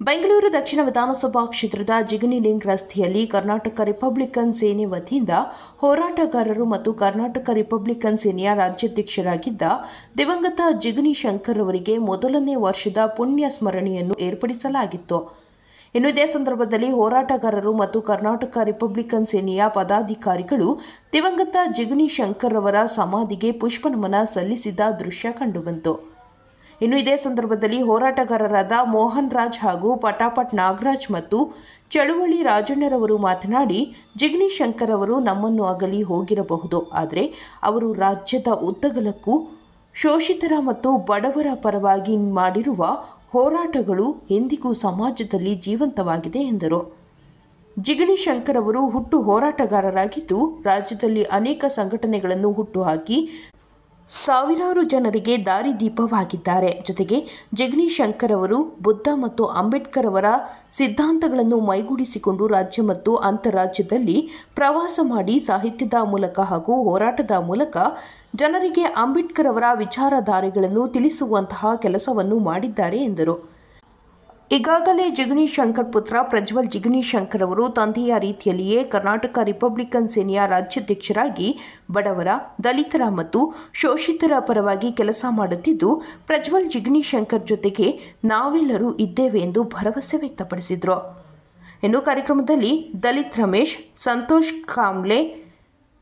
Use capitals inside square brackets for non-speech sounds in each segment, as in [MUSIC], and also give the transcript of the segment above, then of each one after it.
ಬೆಂಗಳೂರು ದಕ್ಷಿಣ ವಿಧಾನಸಭಾ ಕ್ಷೇತ್ರದ ಜಿಗಣಿ ಲಿಂಕ್ ರಸ್ತೆಯಲ್ಲಿ ಕರ್ನಾಟಕ ರಿಪಬ್ಲಿಕನ್ ಸೇನೆ ವತಿಯಿಂದ ಹೋರಾಟಗಾರರು ಮತ್ತು ಕರ್ನಾಟಕ ರಿಪಬ್ಲಿಕನ್ ಸೇನೆಯ ರಾಜ್ಯಾಧ್ಯಕ್ಷರಾಗಿದ್ದ ದಿವಂಗತ ಜಿಗಣಿ ಶಂಕರ್ ಅವರಿಗೆ ಮೊದಲನೇ ವರ್ಷದ ಪುಣ್ಯ ಸ್ಮರಣೆಯನ್ನು ಏರ್ಪಡಿಸಲಾಗಿತ್ತು. ಇನ್ನು ಇದೇ ಸಂದರ್ಭದಲ್ಲಿ ಹೋರಾಟಗಾರರು ಮತ್ತು ಕರ್ನಾಟಕ ರಿಪಬ್ಲಿಕನ್ ಸೇನೆಯ ಪದಾಧಿಕಾರಿಗಳು ದಿವಂಗತ ಜಿಗಣಿ ಶಂಕರ್ ಅವರ ಸಮಾಧಿಗೆ ಪುಷ್ಪನಮನ ಸಲ್ಲಿಸಿದ ದೃಶ್ಯ ಕಂಡುಬಂತು. ಇನ್ನು ಇದೇ ಸಂದರ್ಭದಲ್ಲಿ ಹೋರಾಟಗಾರರಾದ ಮೋಹನ್ ರಾಜ್ ಹಾಗೂ ಪಟಾಪಟ್ ನಾಗರಾಜ್ ಮತ್ತು ಚಳುವಳಿ ರಾಜಣ್ಣರವರು ಮಾತನಾಡಿ ಜಿಗ್ನಿ ಶಂಕರ್ ಅವರು ನಮ್ಮನ್ನು ಅಗಲಿ ಹೋಗಿರಬಹುದು. ಆದರೆ ಅವರು ರಾಜ್ಯದ ಉದ್ದಗಲಕ್ಕೂ ಶೋಷಿತರ ಮತ್ತು ಬಡವರ ಪರವಾಗಿ ಮಾಡಿರುವ ಹೋರಾಟಗಳು ಎಂದಿಗೂ ಸಮಾಜದಲ್ಲಿ ಜೀವಂತವಾಗಿದೆ ಎಂದರು. ಜಿಗಣಿ ಶಂಕರ್ ಅವರು ಹುಟ್ಟು ಹೋರಾಟಗಾರರಾಗಿದ್ದು, ರಾಜ್ಯದಲ್ಲಿ ಅನೇಕ ಸಂಘಟನೆಗಳನ್ನು ಹುಟ್ಟುಹಾಕಿ ಸಾವಿರಾರು ಜನರಿಗೆ ದಾರಿದೀಪವಾಗಿದ್ದಾರೆ ಜೊತೆಗೆ ಜಗಣಿ ಶಂಕರ್ ಅವರು ಬುದ್ಧ ಮತ್ತು ಅಂಬೇಡ್ಕರ್ ಅವರ ಸಿದ್ಧಾಂತಗಳನ್ನು ಮೈಗೂಡಿಸಿಕೊಂಡು ರಾಜ್ಯ ಮತ್ತು ಅಂತಾರಾಜ್ಯದಲ್ಲಿ ಪ್ರವಾಸ ಮಾಡಿ ಸಾಹಿತ್ಯದ ಮೂಲಕ ಹಾಗೂ ಹೋರಾಟದ ಮೂಲಕ ಜನರಿಗೆ ಅಂಬೇಡ್ಕರ್ ಅವರ ವಿಚಾರಧಾರೆಗಳನ್ನು ತಿಳಿಸುವಂತಹ ಕೆಲಸವನ್ನು ಮಾಡಿದ್ದಾರೆ ಎಂದರು. ಈಗಾಗಲೇ ಜಿಗಣಿ ಶಂಕರ್ ಪುತ್ರ ಪ್ರಜ್ವಲ್ ಜಿಗಣಿ ಶಂಕರ್ ಅವರು ತಂದೆಯ ರೀತಿಯಲ್ಲಿಯೇ ಕರ್ನಾಟಕ ರಿಪಬ್ಲಿಕನ್ ಸೇನೆಯ ರಾಜ್ಯಾಧ್ಯಕ್ಷರಾಗಿ, ಬಡವರ, ದಲಿತರ ಮತ್ತು ಶೋಷಿತರ ಪರವಾಗಿ ಕೆಲಸ ಮಾಡುತ್ತಿದ್ದು, ಪ್ರಜ್ವಲ್ ಜಿಗಣಿ ಶಂಕರ್ ಜೊತೆಗೆ ನಾವೆಲ್ಲರೂ ಇದ್ದೇವೆ ಎಂದು ಭರವಸೆ ವ್ಯಕ್ತಪಡಿಸಿದರು. ಇನ್ನು ಕಾರ್ಯಕ್ರಮದಲ್ಲಿ ದಲಿತ್ ರಮೇಶ್, ಸಂತೋಷ್ ಕಾಂಬ್ಳೆ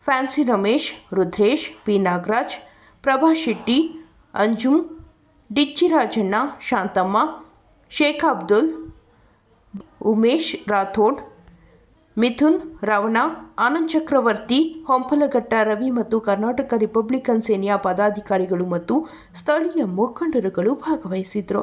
ಫ್ಯಾನ್ಸಿ ರಮೇಶ್, ರುದ್ರೇಶ್, ಪಿ. ನಾಗರಾಜ್, ಪ್ರಭಾ ಶೆಟ್ಟಿ, ಅಂಜುಮ್, ಡಿಚ್ಚಿ ರಾಜಣ್ಣ, ಶಾಂತಮ್ಮ ಶೇಖ್ ಅಬ್ದುಲ್, ಉಮೇಶ್ ರಾಥೋಡ್, ಮಿಥುನ್ ರವಣ, ಆನಂದ್ ಚಕ್ರವರ್ತಿ, ಹೊಂಪಲಘಟ್ಟ ರವಿ ಮತ್ತು ಕರ್ನಾಟಕ ರಿಪಬ್ಲಿಕನ್ ಸೇನೆಯ ಪದಾಧಿಕಾರಿಗಳು ಮತ್ತು ಸ್ಥಳೀಯ ಮುಖಂಡರುಗಳು ಭಾಗವಹಿಸಿದ್ರು.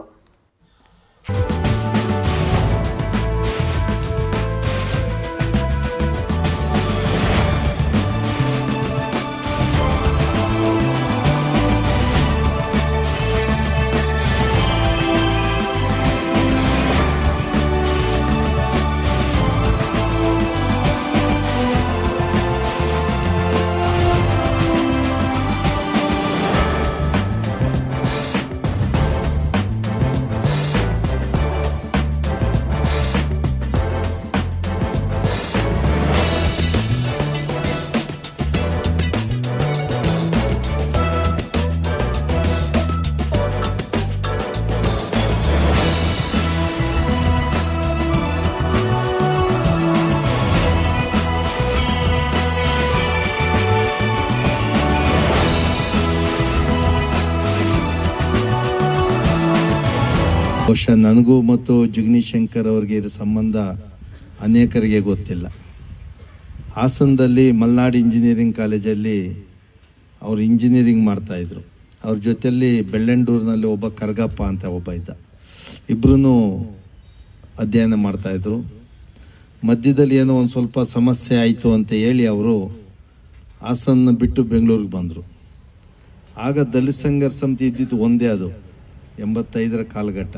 ಬಹುಶಃ ನನಗೂ ಮತ್ತು ಜಿಗ್ನಿ ಶಂಕರ್ ಅವ್ರಿಗೆ ಇರೋ ಸಂಬಂಧ ಅನೇಕರಿಗೆ ಗೊತ್ತಿಲ್ಲ. ಹಾಸನದಲ್ಲಿ ಮಲ್ನಾಡು ಇಂಜಿನಿಯರಿಂಗ್ ಕಾಲೇಜಲ್ಲಿ ಅವರು ಇಂಜಿನಿಯರಿಂಗ್ ಮಾಡ್ತಾಯಿದ್ರು ಅವ್ರ ಜೊತೆಯಲ್ಲಿ ಬೆಳ್ಳಂಡೂರಿನಲ್ಲಿ ಒಬ್ಬ ಕರ್ಗಪ್ಪ ಅಂತ ಒಬ್ಬ ಇದ್ದ. ಇಬ್ಬರೂ ಅಧ್ಯಯನ ಮಾಡ್ತಾಯಿದ್ರು ಮಧ್ಯದಲ್ಲಿ ಏನೋ ಒಂದು ಸ್ವಲ್ಪ ಸಮಸ್ಯೆ ಆಯಿತು ಅಂತ ಹೇಳಿ ಅವರು ಹಾಸನ ಬಿಟ್ಟು ಬೆಂಗಳೂರಿಗೆ ಬಂದರು. ಆಗ ದಲಿತ ಸಂಘರ್ಷ ಸಮಿತಿ ಇದ್ದಿದ್ದು ಒಂದೇ ಅದು, ಎಂಬತ್ತೈದರ ಕಾಲಘಟ್ಟ.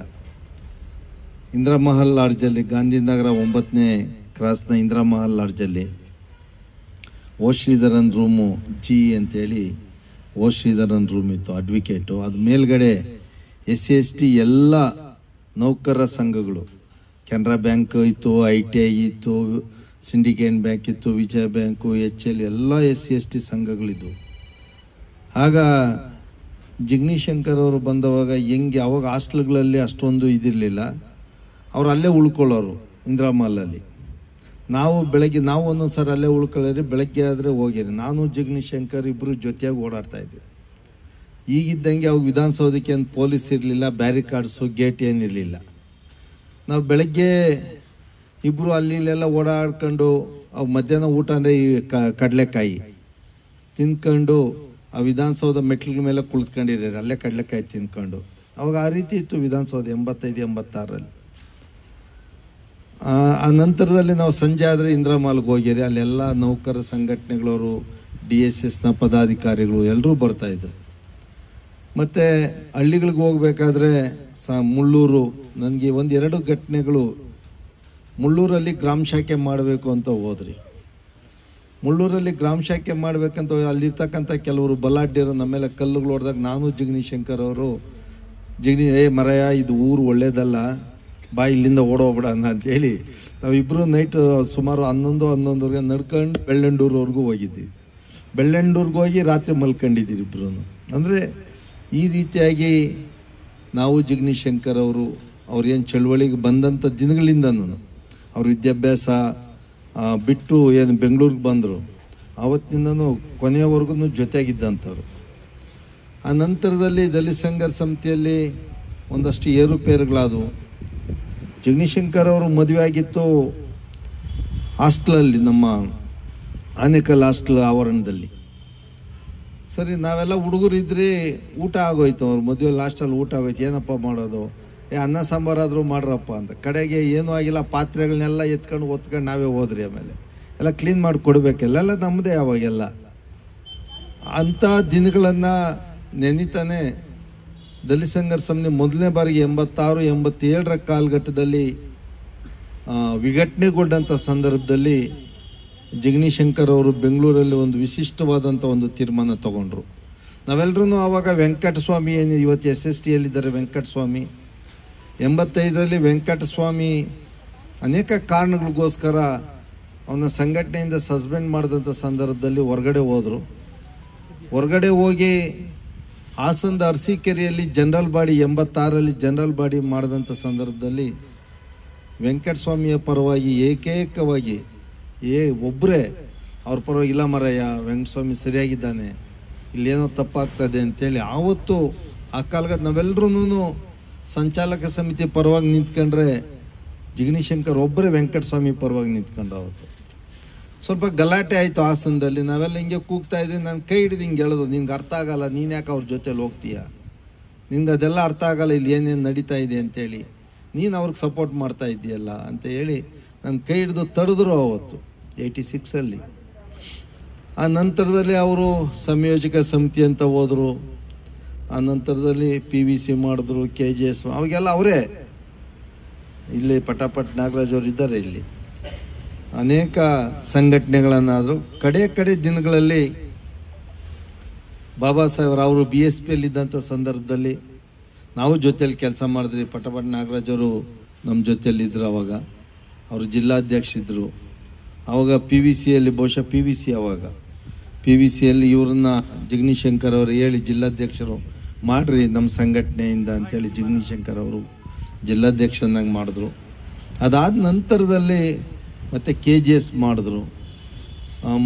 ಇಂದಿರಾ ಮಹಲ್ ಲಾಡ್ಜಲ್ಲಿ, ಗಾಂಧಿನಗರ ಒಂಬತ್ತನೇ ಕ್ರಾಸ್ನ ಇಂದಿರಾ ಮಹಲ್ ಲಾಡ್ಜಲ್ಲಿ, ಓ ಶ್ರೀಧರನ್ ರೂಮು ಜಿ ಅಂತೇಳಿ ಓ ಶ್ರೀಧರನ್ ರೂಮ್ ಇತ್ತು, ಅಡ್ವಿಕೇಟು. ಅದು ಮೇಲ್ಗಡೆ ಎಸ್ ಸಿ ಎಸ್ ಟಿ ಎಲ್ಲ ನೌಕರರ ಸಂಘಗಳು. ಕೆನರಾ ಬ್ಯಾಂಕ್ ಇತ್ತು, ಐ ಟಿ ಐ ಇತ್ತು, ಸಿಂಡಿಕೇಟ್ ಬ್ಯಾಂಕ್ ಇತ್ತು, ವಿಜಯ ಬ್ಯಾಂಕು, ಎಚ್ ಎಲ್, ಎಲ್ಲ ಎಸ್ ಸಿ ಎಸ್ ಟಿ ಸಂಘಗಳಿದ್ದವು ಆಗ ಜಿಗ್ನಿ ಶಂಕರ್ ಅವರು ಬಂದವಾಗ ಹೆಂಗೆ ಯಾವಾಗ ಹಾಸ್ಟೆಲ್ಗಳಲ್ಲಿ ಅಷ್ಟೊಂದು ಇದಿರಲಿಲ್ಲ. ಅವ್ರು ಅಲ್ಲೇ ಉಳ್ಕೊಳ್ಳೋರು ಇಂದಿರಾ ಮಾಲಲ್ಲಿ ನಾವು ಬೆಳಗ್ಗೆ, ನಾವು ಒಂದೊಂದು ಸರ್ ಅಲ್ಲೇ ಉಳ್ಕೊಳ್ಳೋರಿ, ಬೆಳಗ್ಗೆ ಆದರೆ ಹೋಗಿರಿ. ನಾನು ಜಿಗ್ನಿ ಶಂಕರ್ ಇಬ್ಬರು ಜೊತೆಯಾಗಿ ಓಡಾಡ್ತಾ ಇದ್ದೆ ಈಗಿದ್ದಂಗೆ ಅವಾಗ ವಿಧಾನಸೌಧಕ್ಕೆ ಏನು ಪೊಲೀಸ್ ಇರಲಿಲ್ಲ, ಬ್ಯಾರಿಕಾಡ್ಸು, ಗೇಟ್ ಏನಿರಲಿಲ್ಲ ನಾವು ಬೆಳಗ್ಗೆ ಇಬ್ಬರು ಅಲ್ಲಿ ಇಲ್ಲೆಲ್ಲ ಓಡಾಡ್ಕೊಂಡು, ಅವು ಮಧ್ಯಾಹ್ನ ಊಟ ಅಂದರೆ ಈ ಕಡಲೆಕಾಯಿ. ತಿನ್ಕೊಂಡು ಆ ವಿಧಾನಸೌಧ ಮೆಟ್ಲ ಮೇಲೆ ಕುಳಿತ್ಕೊಂಡಿರೋರು ಅಲ್ಲೇ ಕಡಲೆಕಾಯಿ ತಿನ್ಕೊಂಡು. ಅವಾಗ ಆ ರೀತಿ ಇತ್ತು ವಿಧಾನಸೌಧ ಎಂಬತ್ತೈದು, ಎಂಬತ್ತಾರರಲ್ಲಿ. ಆ ನಂತರದಲ್ಲಿ ನಾವು ಸಂಜೆ ಆದರೆ ಇಂದಿರಾ ಮಾಲ್ಗೆ ಹೋಗಿರಿ. ಅಲ್ಲೆಲ್ಲ ನೌಕರ ಸಂಘಟನೆಗಳವರು, ಡಿ ಎಸ್ ಎಸ್ನ ಪದಾಧಿಕಾರಿಗಳು ಎಲ್ಲರೂ ಬರ್ತಾಯಿದ್ರು ಮತ್ತು ಹಳ್ಳಿಗಳಿಗೆ ಹೋಗಬೇಕಾದ್ರೆ ಸ ಮುಳ್ಳೂರು, ನನಗೆ ಒಂದು ಎರಡು ಘಟನೆಗಳು ಮುಳ್ಳೂರಲ್ಲಿ ಗ್ರಾಮ ಶಾಖೆ ಮಾಡಬೇಕು ಅಂತ ಹೋದ್ರಿ. ಮುಳ್ಳೂರಲ್ಲಿ ಗ್ರಾಮ ಶಾಖೆ ಮಾಡಬೇಕಂತ ಅಲ್ಲಿರ್ತಕ್ಕಂಥ ಕೆಲವರು ಬಲಾಢ್ಯರು ನಮ್ಮ ಮೇಲೆ ಕಲ್ಲುಗಳು ಹೊಡೆದಾಗ ನಾನು ಜಿಗ್ನಿ ಶಂಕರ್ ಅವರು, ಜಿಗ್ನಿ, ಏ ಮರಯ ಇದು ಊರು ಒಳ್ಳೇದಲ್ಲ. ಬಾ ಇಲ್ಲಿಂದ ಓಡೋಗ್ಬಿಡೋಣ ಅಂತೇಳಿ ನಾವಿಬ್ಬರು ನೈಟ್ ಸುಮಾರು ಹನ್ನೊಂದು, ಹನ್ನೊಂದುವರೆಗೆ ನಡ್ಕೊಂಡು ಬೆಳ್ಳಂಡೂರ್ವರೆಗೂ ಹೋಗಿದ್ದೀವಿ ಬೆಳ್ಳಂಡೂರ್ಗೆ ಹೋಗಿ ರಾತ್ರಿ ಮಲ್ಕೊಂಡಿದ್ದೀರಿ ಇಬ್ಬರು ಅಂದರೆ ಈ ರೀತಿಯಾಗಿ ನಾವು ಜಿಗ್ನಿಶಂಕರ್ ಅವರು ಅವ್ರೇನು ಚಳುವಳಿಗೆ ಬಂದಂಥ ದಿನಗಳಿಂದನೂ ಅವ್ರ ವಿದ್ಯಾಭ್ಯಾಸ ಬಿಟ್ಟು ಏನು ಬೆಂಗಳೂರಿಗೆ ಬಂದರು ಆವತ್ತಿಂದನೂ ಕೊನೆಯವರೆಗೂ ಜೊತೆಯಾಗಿದ್ದಂಥವ್ರು. ಆ ನಂತರದಲ್ಲಿ ದಲಿತ ಸಂಘರ್ಷ ಸಮಿತಿಯಲ್ಲಿ ಒಂದಷ್ಟು ಏರುಪೇರುಗಳಾದವು. ಜಗನೀಶಂಕರ್ ಅವರು ಮದುವೆ ಆಗಿತ್ತು ಹಾಸ್ಟ್ಲಲ್ಲಿ, ನಮ್ಮ ಆನೇಕಲ್ ಹಾಸ್ಟ್ಲ್ ಆವರಣದಲ್ಲಿ. ಸರಿ, ನಾವೆಲ್ಲ ಹುಡುಗರು ಇದ್ದರೆ ಊಟ ಆಗೋಯ್ತು ಅವ್ರು ಮದುವೆ ಲಾಸ್ಟಲ್ಲಿ ಊಟ ಆಗೋಯ್ತು, ಏನಪ್ಪ ಮಾಡೋದು? ಏ, ಅನ್ನ ಸಾಂಬಾರಾದರೂ ಮಾಡ್ರಪ್ಪ ಅಂತ. ಕಡೆಗೆ ಏನೂ ಆಗಿಲ್ಲ ಪಾತ್ರೆಗಳನ್ನೆಲ್ಲ ಎತ್ಕೊಂಡು ಒತ್ಕೊಂಡು ನಾವೇ ಹೋದ್ರಿ ಆಮೇಲೆ. ಎಲ್ಲ ಕ್ಲೀನ್ ಮಾಡಿ ಕೊಡಬೇಕೆಲ್ಲ, ಎಲ್ಲ ನಮ್ಮದೇ ಅವಾಗೆಲ್ಲ ಅಂಥ ದಿನಗಳನ್ನು ನೆನಿತಾನೆ ದಲಿತ ಸಂಘರ್ಷ ಸಮಿತಿ ಮೊದಲನೇ ಬಾರಿಗೆ ಎಂಬತ್ತಾರು, ಎಂಬತ್ತೇಳರ ಕಾಲಘಟ್ಟದಲ್ಲಿ ವಿಘಟನೆಗೊಂಡಂಥ ಸಂದರ್ಭದಲ್ಲಿ ಜಗನೀಶಂಕರ್ ಅವರು ಬೆಂಗಳೂರಲ್ಲಿ ಒಂದು ವಿಶಿಷ್ಟವಾದಂಥ ಒಂದು ತೀರ್ಮಾನ ತಗೊಂಡ್ರು. ನಾವೆಲ್ಲರೂ ಆವಾಗ ವೆಂಕಟಸ್ವಾಮಿ ಏನು ಇವತ್ತು ಎಸ್ ಎಸ್ ಟಿಯಲ್ಲಿದ್ದಾರೆ ವೆಂಕಟಸ್ವಾಮಿ. ಎಂಬತ್ತೈದರಲ್ಲಿ ವೆಂಕಟಸ್ವಾಮಿ ಅನೇಕ ಕಾರಣಗಳಿಗೋಸ್ಕರ ಅವನ ಸಂಘಟನೆಯಿಂದ ಸಸ್ಪೆಂಡ್ ಮಾಡಿದಂಥ ಸಂದರ್ಭದಲ್ಲಿ ಹೊರಗಡೆ ಹೋದರು. ಹೊರಗಡೆ ಹೋಗಿ ಹಾಸನದ ಅರಸೀಕೆರೆಯಲ್ಲಿ ಜನರಲ್ ಬಾಡಿ ಎಂಬತ್ತಾರಲ್ಲಿ ಜನರಲ್ ಬಾಡಿ ಮಾಡಿದಂಥ ಸಂದರ್ಭದಲ್ಲಿ ವೆಂಕಟಸ್ವಾಮಿಯ ಪರವಾಗಿ ಏಕೈಕವಾಗಿ, ಏ ಒಬ್ಬರೇ ಅವ್ರ ಪರವಾಗಿ, ಇಲ್ಲ ಮರಯ್ಯ ವೆಂಕಟಸ್ವಾಮಿ ಸರಿಯಾಗಿದ್ದಾನೆ, ಇಲ್ಲೇನೋ ತಪ್ಪಾಗ್ತದೆ ಅಂತೇಳಿ ಆವತ್ತು ಆ ಕಾಲಘಟ್ಟ ನಾವೆಲ್ಲರೂ ಸಂಚಾಲಕ ಸಮಿತಿ ಪರವಾಗಿ ನಿಂತ್ಕೊಂಡ್ರೆ ಜಿಗ್ನಿಶಂಕರ್ ಒಬ್ಬರೇ ವೆಂಕಟಸ್ವಾಮಿ ಪರವಾಗಿ ನಿಂತ್ಕೊಂಡ್ರು ಅವತ್ತು ಸ್ವಲ್ಪ ಗಲಾಟೆ ಆಯಿತು ಹಾಸನದಲ್ಲಿ. ನಾವೆಲ್ಲ ಹಿಂಗೆ ಕೂಗ್ತಾ ಇದ್ವಿ. ನಾನು ಕೈ ಹಿಡಿದು ಹಿಂಗೆ ಹೇಳೋದು, ನಿನ್ಗೆ ಅರ್ಥ ಆಗಲ್ಲ, ನೀನು ಯಾಕೆ ಅವ್ರ ಜೊತೆಲಿ ಹೋಗ್ತೀಯ? ನಿನ್ಗೆ ಅದೆಲ್ಲ ಅರ್ಥ ಆಗಲ್ಲ, ಇಲ್ಲಿ ಏನೇನು ನಡೀತಾ ಇದೆ ಅಂತೇಳಿ. ನೀನು ಅವ್ರಿಗೆ ಸಪೋರ್ಟ್ ಮಾಡ್ತಾ ಇದ್ದೀಯಲ್ಲ? ಅಂತ ಹೇಳಿ ನನ್ನ ಕೈ ಹಿಡಿದು ತಡೆದ್ರು ಅವತ್ತು ಏಯ್ಟಿ ಸಿಕ್ಸಲ್ಲಿ ಆ ನಂತರದಲ್ಲಿ ಅವರು ಸಂಯೋಜಕ ಸಮಿತಿ ಅಂತ ಹೋದರು. ಆ ನಂತರದಲ್ಲಿ ಪಿ ವಿ ಸಿ ಮಾಡಿದ್ರು ಕೆ ಜಿ ಎಸ್ ಅವಾಗೆಲ್ಲ ಅವರೇ. ಇಲ್ಲಿ ಪಟಾಪಟ್ ನಾಗರಾಜ್ ಅವರು ಇದ್ದಾರೆ ಇಲ್ಲಿ. ಅನೇಕ ಸಂಘಟನೆಗಳನ್ನಾದರೂ ಕಡೆ ಕಡೆ ದಿನಗಳಲ್ಲಿ ಬಾಬಾ ಸಾಹೇಬ್ರ ಅವರು ಬಿ ಎಸ್ ಪಿಯಲ್ಲಿದ್ದಂಥ ಸಂದರ್ಭದಲ್ಲಿ ನಾವು ಜೊತೆಯಲ್ಲಿ ಕೆಲಸ ಮಾಡಿದ್ರಿ ಪಟಪಟ್ ಅವರು ನಮ್ಮ ಜೊತೆಯಲ್ಲಿದ್ದರು ಅವಾಗ. ಅವರು ಜಿಲ್ಲಾಧ್ಯಕ್ಷರಿದ್ದರು ಅವಾಗ ಪಿ ವಿ ಸಿಯಲ್ಲಿ ಬಹುಶಃ ಪಿ ವಿ ಸಿ ಅವಾಗ. ಪಿ ವಿ ಸಿಯಲ್ಲಿ ಇವ್ರನ್ನ ಜಗನೀಶಂಕರ್ ಅವರು ಹೇಳಿ ಜಿಲ್ಲಾಧ್ಯಕ್ಷರು ಮಾಡ್ರಿ ನಮ್ಮ ಸಂಘಟನೆಯಿಂದ ಅಂತೇಳಿ ಜಗನೀಶಂಕರ್ ಅವರು ಜಿಲ್ಲಾಧ್ಯಕ್ಷನಾಗಿ ಮಾಡಿದ್ರು. ಅದಾದ ನಂತರದಲ್ಲಿ ಮತ್ತೆ ಕೆ ಜಿ ಎಸ್ ಮಾಡಿದ್ರು.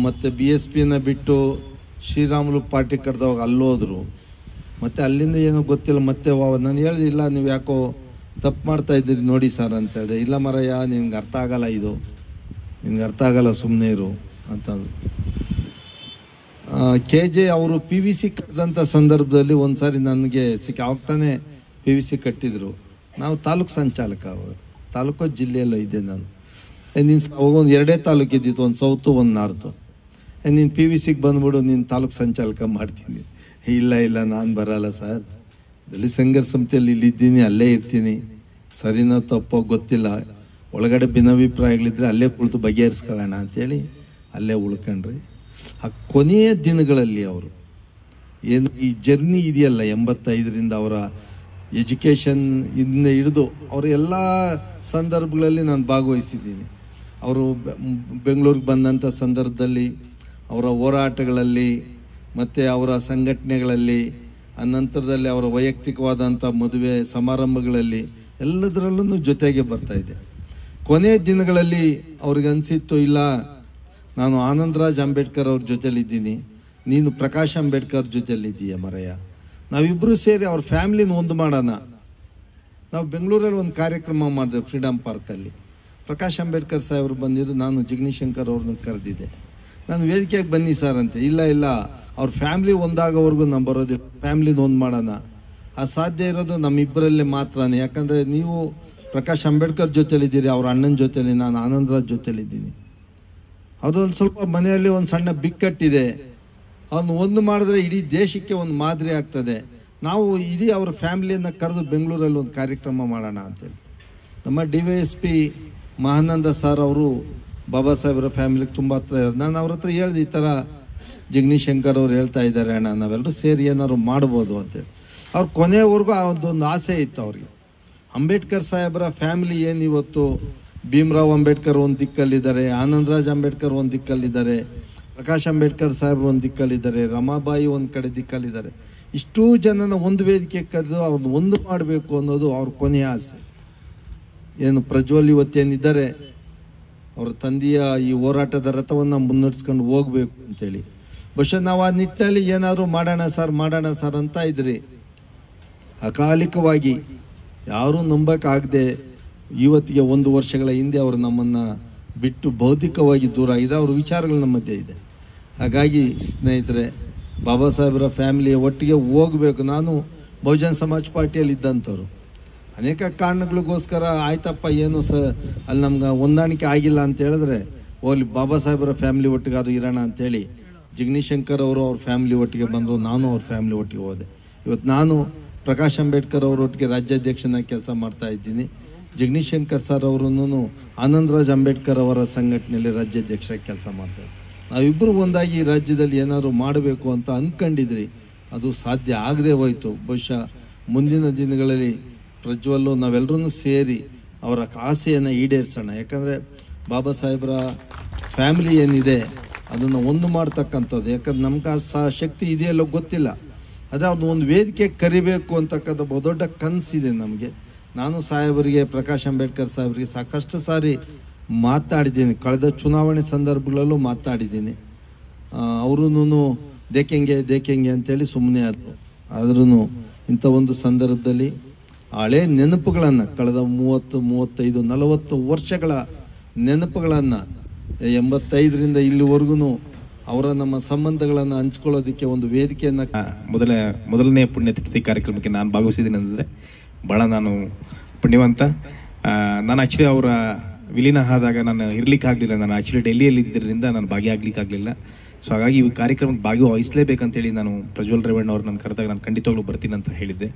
ಮತ್ತು ಬಿ ಎಸ್ ಪಿನ ಬಿಟ್ಟು ಶ್ರೀರಾಮುಲು ಪಾರ್ಟಿ ಕಡ್ದವಾಗ ಅಲ್ಲೋದ್ರು ಮತ್ತು ಅಲ್ಲಿಂದ ಏನೋ ಗೊತ್ತಿಲ್ಲ, ಮತ್ತೆ ನಾನು ಹೇಳಿದಿಲ್ಲ ನೀವು ಯಾಕೋ ತಪ್ಪು ಮಾಡ್ತಾ ಇದ್ದೀರಿ ನೋಡಿ ಸರ್ ಅಂತ ಹೇಳಿದೆ. ಇಲ್ಲ ಮರಯ್ಯ, ನಿನ್ಗೆ ಅರ್ಥ ಆಗಲ್ಲ ಇದು. ನಿನ್ಗೆ ಅರ್ಥ ಆಗಲ್ಲ ಸುಮ್ಮನೆ ಇರು ಅಂತಂದರು ಕೆ ಜೆ ಅವರು ಪಿ ವಿ ಸಿ ಕಟ್ಟಿದಂಥ ಸಂದರ್ಭದಲ್ಲಿ ಒಂದು ಸಾರಿ ನನಗೆ ಸಿಕ್ಕ ಅವಾಗ ಪಿ ವಿ ಸಿ ಕಟ್ಟಿದ್ರು. ನಾವು ತಾಲೂಕು ಸಂಚಾಲಕ ಅವರು ತಾಲೂಕು ಜಿಲ್ಲೆಯಲ್ಲೂ ಇದ್ದೆ ನಾನು. ನೀನು ಅವಾಗ ಒಂದು ಎರಡೇ ತಾಲೂಕು ಇದ್ದಿತ್ತು ಒಂದು ಸೌತು, ಒಂದು ನಾರ್ತು. ನೀನು ಪಿ ವಿ ಸಿಗೆ ಬಂದ್ಬಿಡು ನಿನ್ನ ತಾಲೂಕು ಸಂಚಾಲಕ ಮಾಡ್ತೀನಿ. ಇಲ್ಲ ಇಲ್ಲ, ನಾನು ಬರಲ್ಲ ಸರ್. ದಲಿತ ಸಂಘರ್ಷ ಸಮಿತಿಯಲ್ಲಿ ಇಲ್ಲಿದ್ದೀನಿ ಅಲ್ಲೇ ಇರ್ತೀನಿ. ಸರಿನೋ ತಪ್ಪೋ ಗೊತ್ತಿಲ್ಲ. ಒಳಗಡೆ ಭಿನ್ನಾಭಿಪ್ರಾಯಗಳಿದ್ರೆ ಅಲ್ಲೇ ಕುಳಿತು ಬಗೆಹರಿಸ್ಕೊಳ್ಳೋಣ ಅಂತೇಳಿ ಅಲ್ಲೇ ಉಳ್ಕೊಂಡ್ರಿ. ಆ ಕೊನೆಯ ದಿನಗಳಲ್ಲಿ ಅವರು ಏನು ಈ ಜರ್ನಿ ಇದೆಯಲ್ಲ, ಎಂಬತ್ತೈದರಿಂದ ಅವರ ಎಜುಕೇಷನ್ ಇಂದ ಹಿಡಿದು ಅವರ ಎಲ್ಲ ಸಂದರ್ಭಗಳಲ್ಲಿ ನಾನು ಭಾಗವಹಿಸಿದ್ದೀನಿ. ಅವರು ಬೆಂಗಳೂರಿಗೆ ಬಂದಂಥ ಸಂದರ್ಭದಲ್ಲಿ ಅವರ ಹೋರಾಟಗಳಲ್ಲಿ ಮತ್ತು ಅವರ ಸಂಘಟನೆಗಳಲ್ಲಿ, ಆ ಅವರ ವೈಯಕ್ತಿಕವಾದಂಥ ಮದುವೆ ಸಮಾರಂಭಗಳಲ್ಲಿ ಎಲ್ಲದರಲ್ಲೂ ಜೊತೆಗೆ ಬರ್ತಾ ಇದೆ. ಕೊನೆಯ ದಿನಗಳಲ್ಲಿ ಅವ್ರಿಗೆ ಅನಿಸಿತ್ತು, ಇಲ್ಲ, ನಾನು ಆನಂದರಾಜ್ ಅಂಬೇಡ್ಕರ್ ಅವ್ರ ಜೊತೆಲಿದ್ದೀನಿ, ನೀನು ಪ್ರಕಾಶ್ ಅಂಬೇಡ್ಕರ್ ಜೊತೆಲಿದ್ದೀಯ ಮರಯ್ಯ? ನಾವಿಬ್ಬರು ಸೇರಿ ಅವ್ರ ಫ್ಯಾಮ್ಲಿನ ಒಂದು ಮಾಡೋಣ. ನಾವು ಬೆಂಗಳೂರಲ್ಲಿ ಒಂದು ಕಾರ್ಯಕ್ರಮ ಮಾಡಿದೆ ಫ್ರೀಡಮ್ ಪಾರ್ಕಲ್ಲಿ. ಪ್ರಕಾಶ್ ಅಂಬೇಡ್ಕರ್ ಸಾಹೇಬ್ರು ಬಂದಿದ್ದು ನಾನು ಜಗನೀಶಂಕರ್ ಅವ್ರನ್ನ ಕರೆದಿದ್ದೆ. ನಾನು ವೇದಿಕೆಗೆ ಬನ್ನಿ ಸರ್ ಅಂತೆ. ಇಲ್ಲ ಇಲ್ಲ. ಅವ್ರ ಫ್ಯಾಮ್ಲಿ ಒಂದಾಗೋವರೆಗೂ ನಾನು ಬರೋದಿಲ್ಲ. ಫ್ಯಾಮ್ಲಿನ ಒಂದು ಮಾಡೋಣ. ಆ ಸಾಧ್ಯ ಇರೋದು ನಮ್ಮಿಬ್ಬರಲ್ಲೇ ಮಾತ್ರನೇ. ಯಾಕಂದರೆ ನೀವು ಪ್ರಕಾಶ್ ಅಂಬೇಡ್ಕರ್ ಜೊತೆಲಿದ್ದೀರಿ, ಅವ್ರ ಅಣ್ಣನ ಜೊತೆಲಿ, ನಾನು ಆನಂದರಾಜ್ ಜೊತೆಲಿದ್ದೀನಿ. ಅದೊಂದು ಸ್ವಲ್ಪ ಮನೆಯಲ್ಲಿ ಒಂದು ಸಣ್ಣ ಬಿಕ್ಕಟ್ಟಿದೆ. ಅವನು ಒಂದು ಮಾಡಿದ್ರೆ ಇಡೀ ದೇಶಕ್ಕೆ ಒಂದು ಮಾದರಿ ಆಗ್ತದೆ. ನಾವು ಇಡೀ ಅವ್ರ ಫ್ಯಾಮ್ಲಿಯನ್ನು ಕರೆದು ಬೆಂಗಳೂರಲ್ಲಿ ಒಂದು ಕಾರ್ಯಕ್ರಮ ಮಾಡೋಣ ಅಂತೇಳಿ. ನಮ್ಮ D Y S P Mahananda sir ಅವರು ಬಾಬಾ ಸಾಹೇಬ್ರ ಫ್ಯಾಮಿಲಿಗೆ ತುಂಬ ಹತ್ರ ಇರೋದು. ನಾನು ಅವ್ರ ಹತ್ರ ಹೇಳಿದೆ, ಈ ಥರ ಜಗ್ನಿಶಂಕರ್ ಶಂಕರ್ ಅವ್ರು ಹೇಳ್ತಾ ಇದ್ದಾರೆ, ಅಣ್ಣ ನಾವೆಲ್ಲರೂ ಸೇರಿ ಏನಾದ್ರು ಮಾಡ್ಬೋದು ಅಂತೇಳಿ ಅವ್ರ ಕೊನೆವರೆಗೂ ಒಂದು ಆಸೆ ಇತ್ತು ಅವ್ರಿಗೆ. ಅಂಬೇಡ್ಕರ್ ಸಾಹೇಬರ ಫ್ಯಾಮಿಲಿ ಏನು ಇವತ್ತು? ಭೀಮ್ರಾವ್ ಅಂಬೇಡ್ಕರ್ ಒಂದು ದಿಕ್ಕಲ್ಲಿದ್ದಾರೆ, ಆನಂದರಾಜ್ ಅಂಬೇಡ್ಕರ್ ಒಂದು ದಿಕ್ಕಲ್ಲಿದ್ದಾರೆ, ಪ್ರಕಾಶ್ ಅಂಬೇಡ್ಕರ್ ಸಾಹೇಬರು ಒಂದು ದಿಕ್ಕಲ್ಲಿದ್ದಾರೆ, ರಮಾಬಾಯಿ ಒಂದು ಕಡೆ ದಿಕ್ಕಲ್ಲಿದ್ದಾರೆ. ಇಷ್ಟೂ ಜನನ ಒಂದು ವೇದಿಕೆ ಕರೆದು ಅವ್ರನ್ನ ಒಂದು ಮಾಡಬೇಕು ಅನ್ನೋದು ಅವ್ರ ಕೊನೆಯ ಆಸೆ. ಏನು ಪ್ರಜ್ವಲ್ ಇವತ್ತೇನಿದ್ದಾರೆ ಅವರ ತಂದೆಯ ಈ ಹೋರಾಟದ ರಥವನ್ನು ಮುನ್ನಡೆಸ್ಕೊಂಡು ಹೋಗ್ಬೇಕು ಅಂತೇಳಿ. ಬಹುಶಃ ನಾವು ಆ ನಿಟ್ಟಿನಲ್ಲಿ ಏನಾದರೂ ಮಾಡೋಣ ಸರ್ ಮಾಡೋಣ ಸರ್ ಅಂತ ಇದ್ರಿ. ಅಕಾಲಿಕವಾಗಿ ಯಾರೂ ನಂಬಕ್ಕಾಗದೆ ಇವತ್ತಿಗೆ ಒಂದು ವರ್ಷಗಳ ಹಿಂದೆ ಅವರು ನಮ್ಮನ್ನು ಬಿಟ್ಟು ಭೌತಿಕವಾಗಿ ದೂರ ಆಗಿದೆ. ಅವ್ರ ವಿಚಾರಗಳು ನಮ್ಮ ಮಧ್ಯೆ ಇದೆ. ಹಾಗಾಗಿ ಸ್ನೇಹಿತರೆ, ಬಾಬಾ ಸಾಹೇಬರ ಫ್ಯಾಮಿಲಿಯ ಒಟ್ಟಿಗೆ ಹೋಗಬೇಕು. ನಾನು ಬಹುಜನ ಸಮಾಜ್ ಪಾರ್ಟಿಯಲ್ಲಿ ಇದ್ದಂಥವ್ರು. ಅನೇಕ ಕಾರಣಗಳಿಗೋಸ್ಕರ ಆಯ್ತಪ್ಪ, ಏನು ಸ, ಅಲ್ಲಿ ನಮ್ಗೆ ಹೊಂದಾಣಿಕೆ ಆಗಿಲ್ಲ ಅಂತ ಹೇಳಿದ್ರೆ ಓಲಿ ಬಾಬಾ ಸಾಹೇಬರ ಫ್ಯಾಮಿಲಿ ಒಟ್ಟಿಗಾದ್ರು ಇರೋಣ ಅಂತೇಳಿ ಜಗದೀಶ್ ಶಂಕರ್ ಅವರು ಅವ್ರ ಫ್ಯಾಮಿಲಿ ಒಟ್ಟಿಗೆ ಬಂದರು, ನಾನು ಅವ್ರ ಫ್ಯಾಮಿಲಿ ಒಟ್ಟಿಗೆ ಹೋದೆ. ಇವತ್ತು ನಾನು ಪ್ರಕಾಶ್ ಅಂಬೇಡ್ಕರ್ ಅವರೊಟ್ಟಿಗೆ ರಾಜ್ಯಾಧ್ಯಕ್ಷನಾಗಿ ಕೆಲಸ ಮಾಡ್ತಾ ಇದ್ದೀನಿ. ಜಗನೀಶಂಕರ್ ಶಂಕರ್ ಸರ್ ಅವರನ್ನು ಆನಂದರಾಜ್ ಅಂಬೇಡ್ಕರ್ ಅವರ ಸಂಘಟನೆಯಲ್ಲಿ ರಾಜ್ಯಾಧ್ಯಕ್ಷರಾಗಿ ಕೆಲಸ ಮಾಡ್ತಾರೆ ನಾವಿಬ್ಬರು ಒಂದಾಗಿ ರಾಜ್ಯದಲ್ಲಿ ಏನಾದರೂ ಮಾಡಬೇಕು ಅಂತ ಅಂದ್ಕೊಂಡಿದ್ರಿ ಅದು ಸಾಧ್ಯ ಆಗದೆ ಹೋಯಿತು. ಬಹುಶಃ ಮುಂದಿನ ದಿನಗಳಲ್ಲಿ ಪ್ರಜ್ವಲ್ಲು ನಾವೆಲ್ಲರೂ ಸೇರಿ ಅವರ ಆಸೆಯನ್ನು ಈಡೇರಿಸೋಣ. ಯಾಕಂದರೆ ಬಾಬಾ ಸಾಹೇಬರ ಫ್ಯಾಮಿಲಿ ಏನಿದೆ, ಅದನ್ನು ಒಂದು ಮಾಡ್ತಕ್ಕಂಥದ್ದು. ಯಾಕಂದ್ರೆ ನಮ್ಗೆ ಆ ಶಕ್ತಿ ಇದೆಯಲ್ಲೋ ಗೊತ್ತಿಲ್ಲ. ಆದರೆ ಅವ್ರನ್ನ ಒಂದು ವೇದಿಕೆ ಕರಿಬೇಕು ಅಂತಕ್ಕಂಥ ಬಹುದೊಡ್ಡ ಕನಸಿದೆ ನಮಗೆ. ನಾನು ಸಾಹೇಬರಿಗೆ, ಪ್ರಕಾಶ್ ಅಂಬೇಡ್ಕರ್ ಸಾಹೇಬರಿಗೆ ಸಾಕಷ್ಟು ಸಾರಿ ಮಾತಾಡಿದ್ದೀನಿ. ಕಳೆದ ಚುನಾವಣೆ ಸಂದರ್ಭಗಳಲ್ಲೂ ಮಾತಾಡಿದ್ದೀನಿ. ಅವರೂ ದೇಕೆಂಗೆ ದೇಕೆಂಗೆ ಅಂತೇಳಿ ಸುಮ್ಮನೆ ಆದರು. ಆದ್ರೂ ಇಂಥ ಒಂದು ಸಂದರ್ಭದಲ್ಲಿ ಹಳೆ ನೆನಪುಗಳನ್ನು ಕಳೆದ ಮೂವತ್ತು, ಮೂವತ್ತೈದು, ನಲವತ್ತು ವರ್ಷಗಳ ನೆನಪುಗಳನ್ನು ಎಂಬತ್ತೈದರಿಂದ ಇಲ್ಲಿವರೆಗೂ ಅವರ ನಮ್ಮ ಸಂಬಂಧಗಳನ್ನು ಹಂಚ್ಕೊಳ್ಳೋದಕ್ಕೆ ಒಂದು ವೇದಿಕೆಯನ್ನು ಮೊದಲ, ಮೊದಲನೇ ಪುಣ್ಯತಿಥಿ ಕಾರ್ಯಕ್ರಮಕ್ಕೆ ನಾನು ಭಾಗವಹಿಸಿದ್ದೀನಿ ಅಂದರೆ ಭಾಳ ನಾನು ಪುಣ್ಯವಂತ. ನಾನು ಆ್ಯಕ್ಚುಲಿ ಅವರ ವಿಲೀನ ಆದಾಗ ನಾನು ಇರ್ಲಿಕ್ಕೆ ಆಗಲಿಲ್ಲ ನಾನು ಆ್ಯಕ್ಚುಲಿ ಡೆಲ್ಲಿಯಲ್ಲಿ ಇದ್ದಿದ್ದರಿಂದ ನಾನು ಭಾಗಿಯಾಗಲಿಕ್ಕಾಗಲಿಲ್ಲ. ಸೊ ಹಾಗಾಗಿ ಈ ಕಾರ್ಯಕ್ರಮಕ್ಕೆ ಭಾಗವಹಿಸಲೇಬೇಕಂತೇಳಿ ನಾನು ಪ್ರಜ್ವಲ್ ರೇವಣ್ಣ ಅವ್ರು ನಾನು ಕರೆದಾಗ ನಾನು ಖಂಡಿತವಾಗ್ಲೂ ಬರ್ತೀನಿ ಅಂತ ಹೇಳಿದ್ದೆ.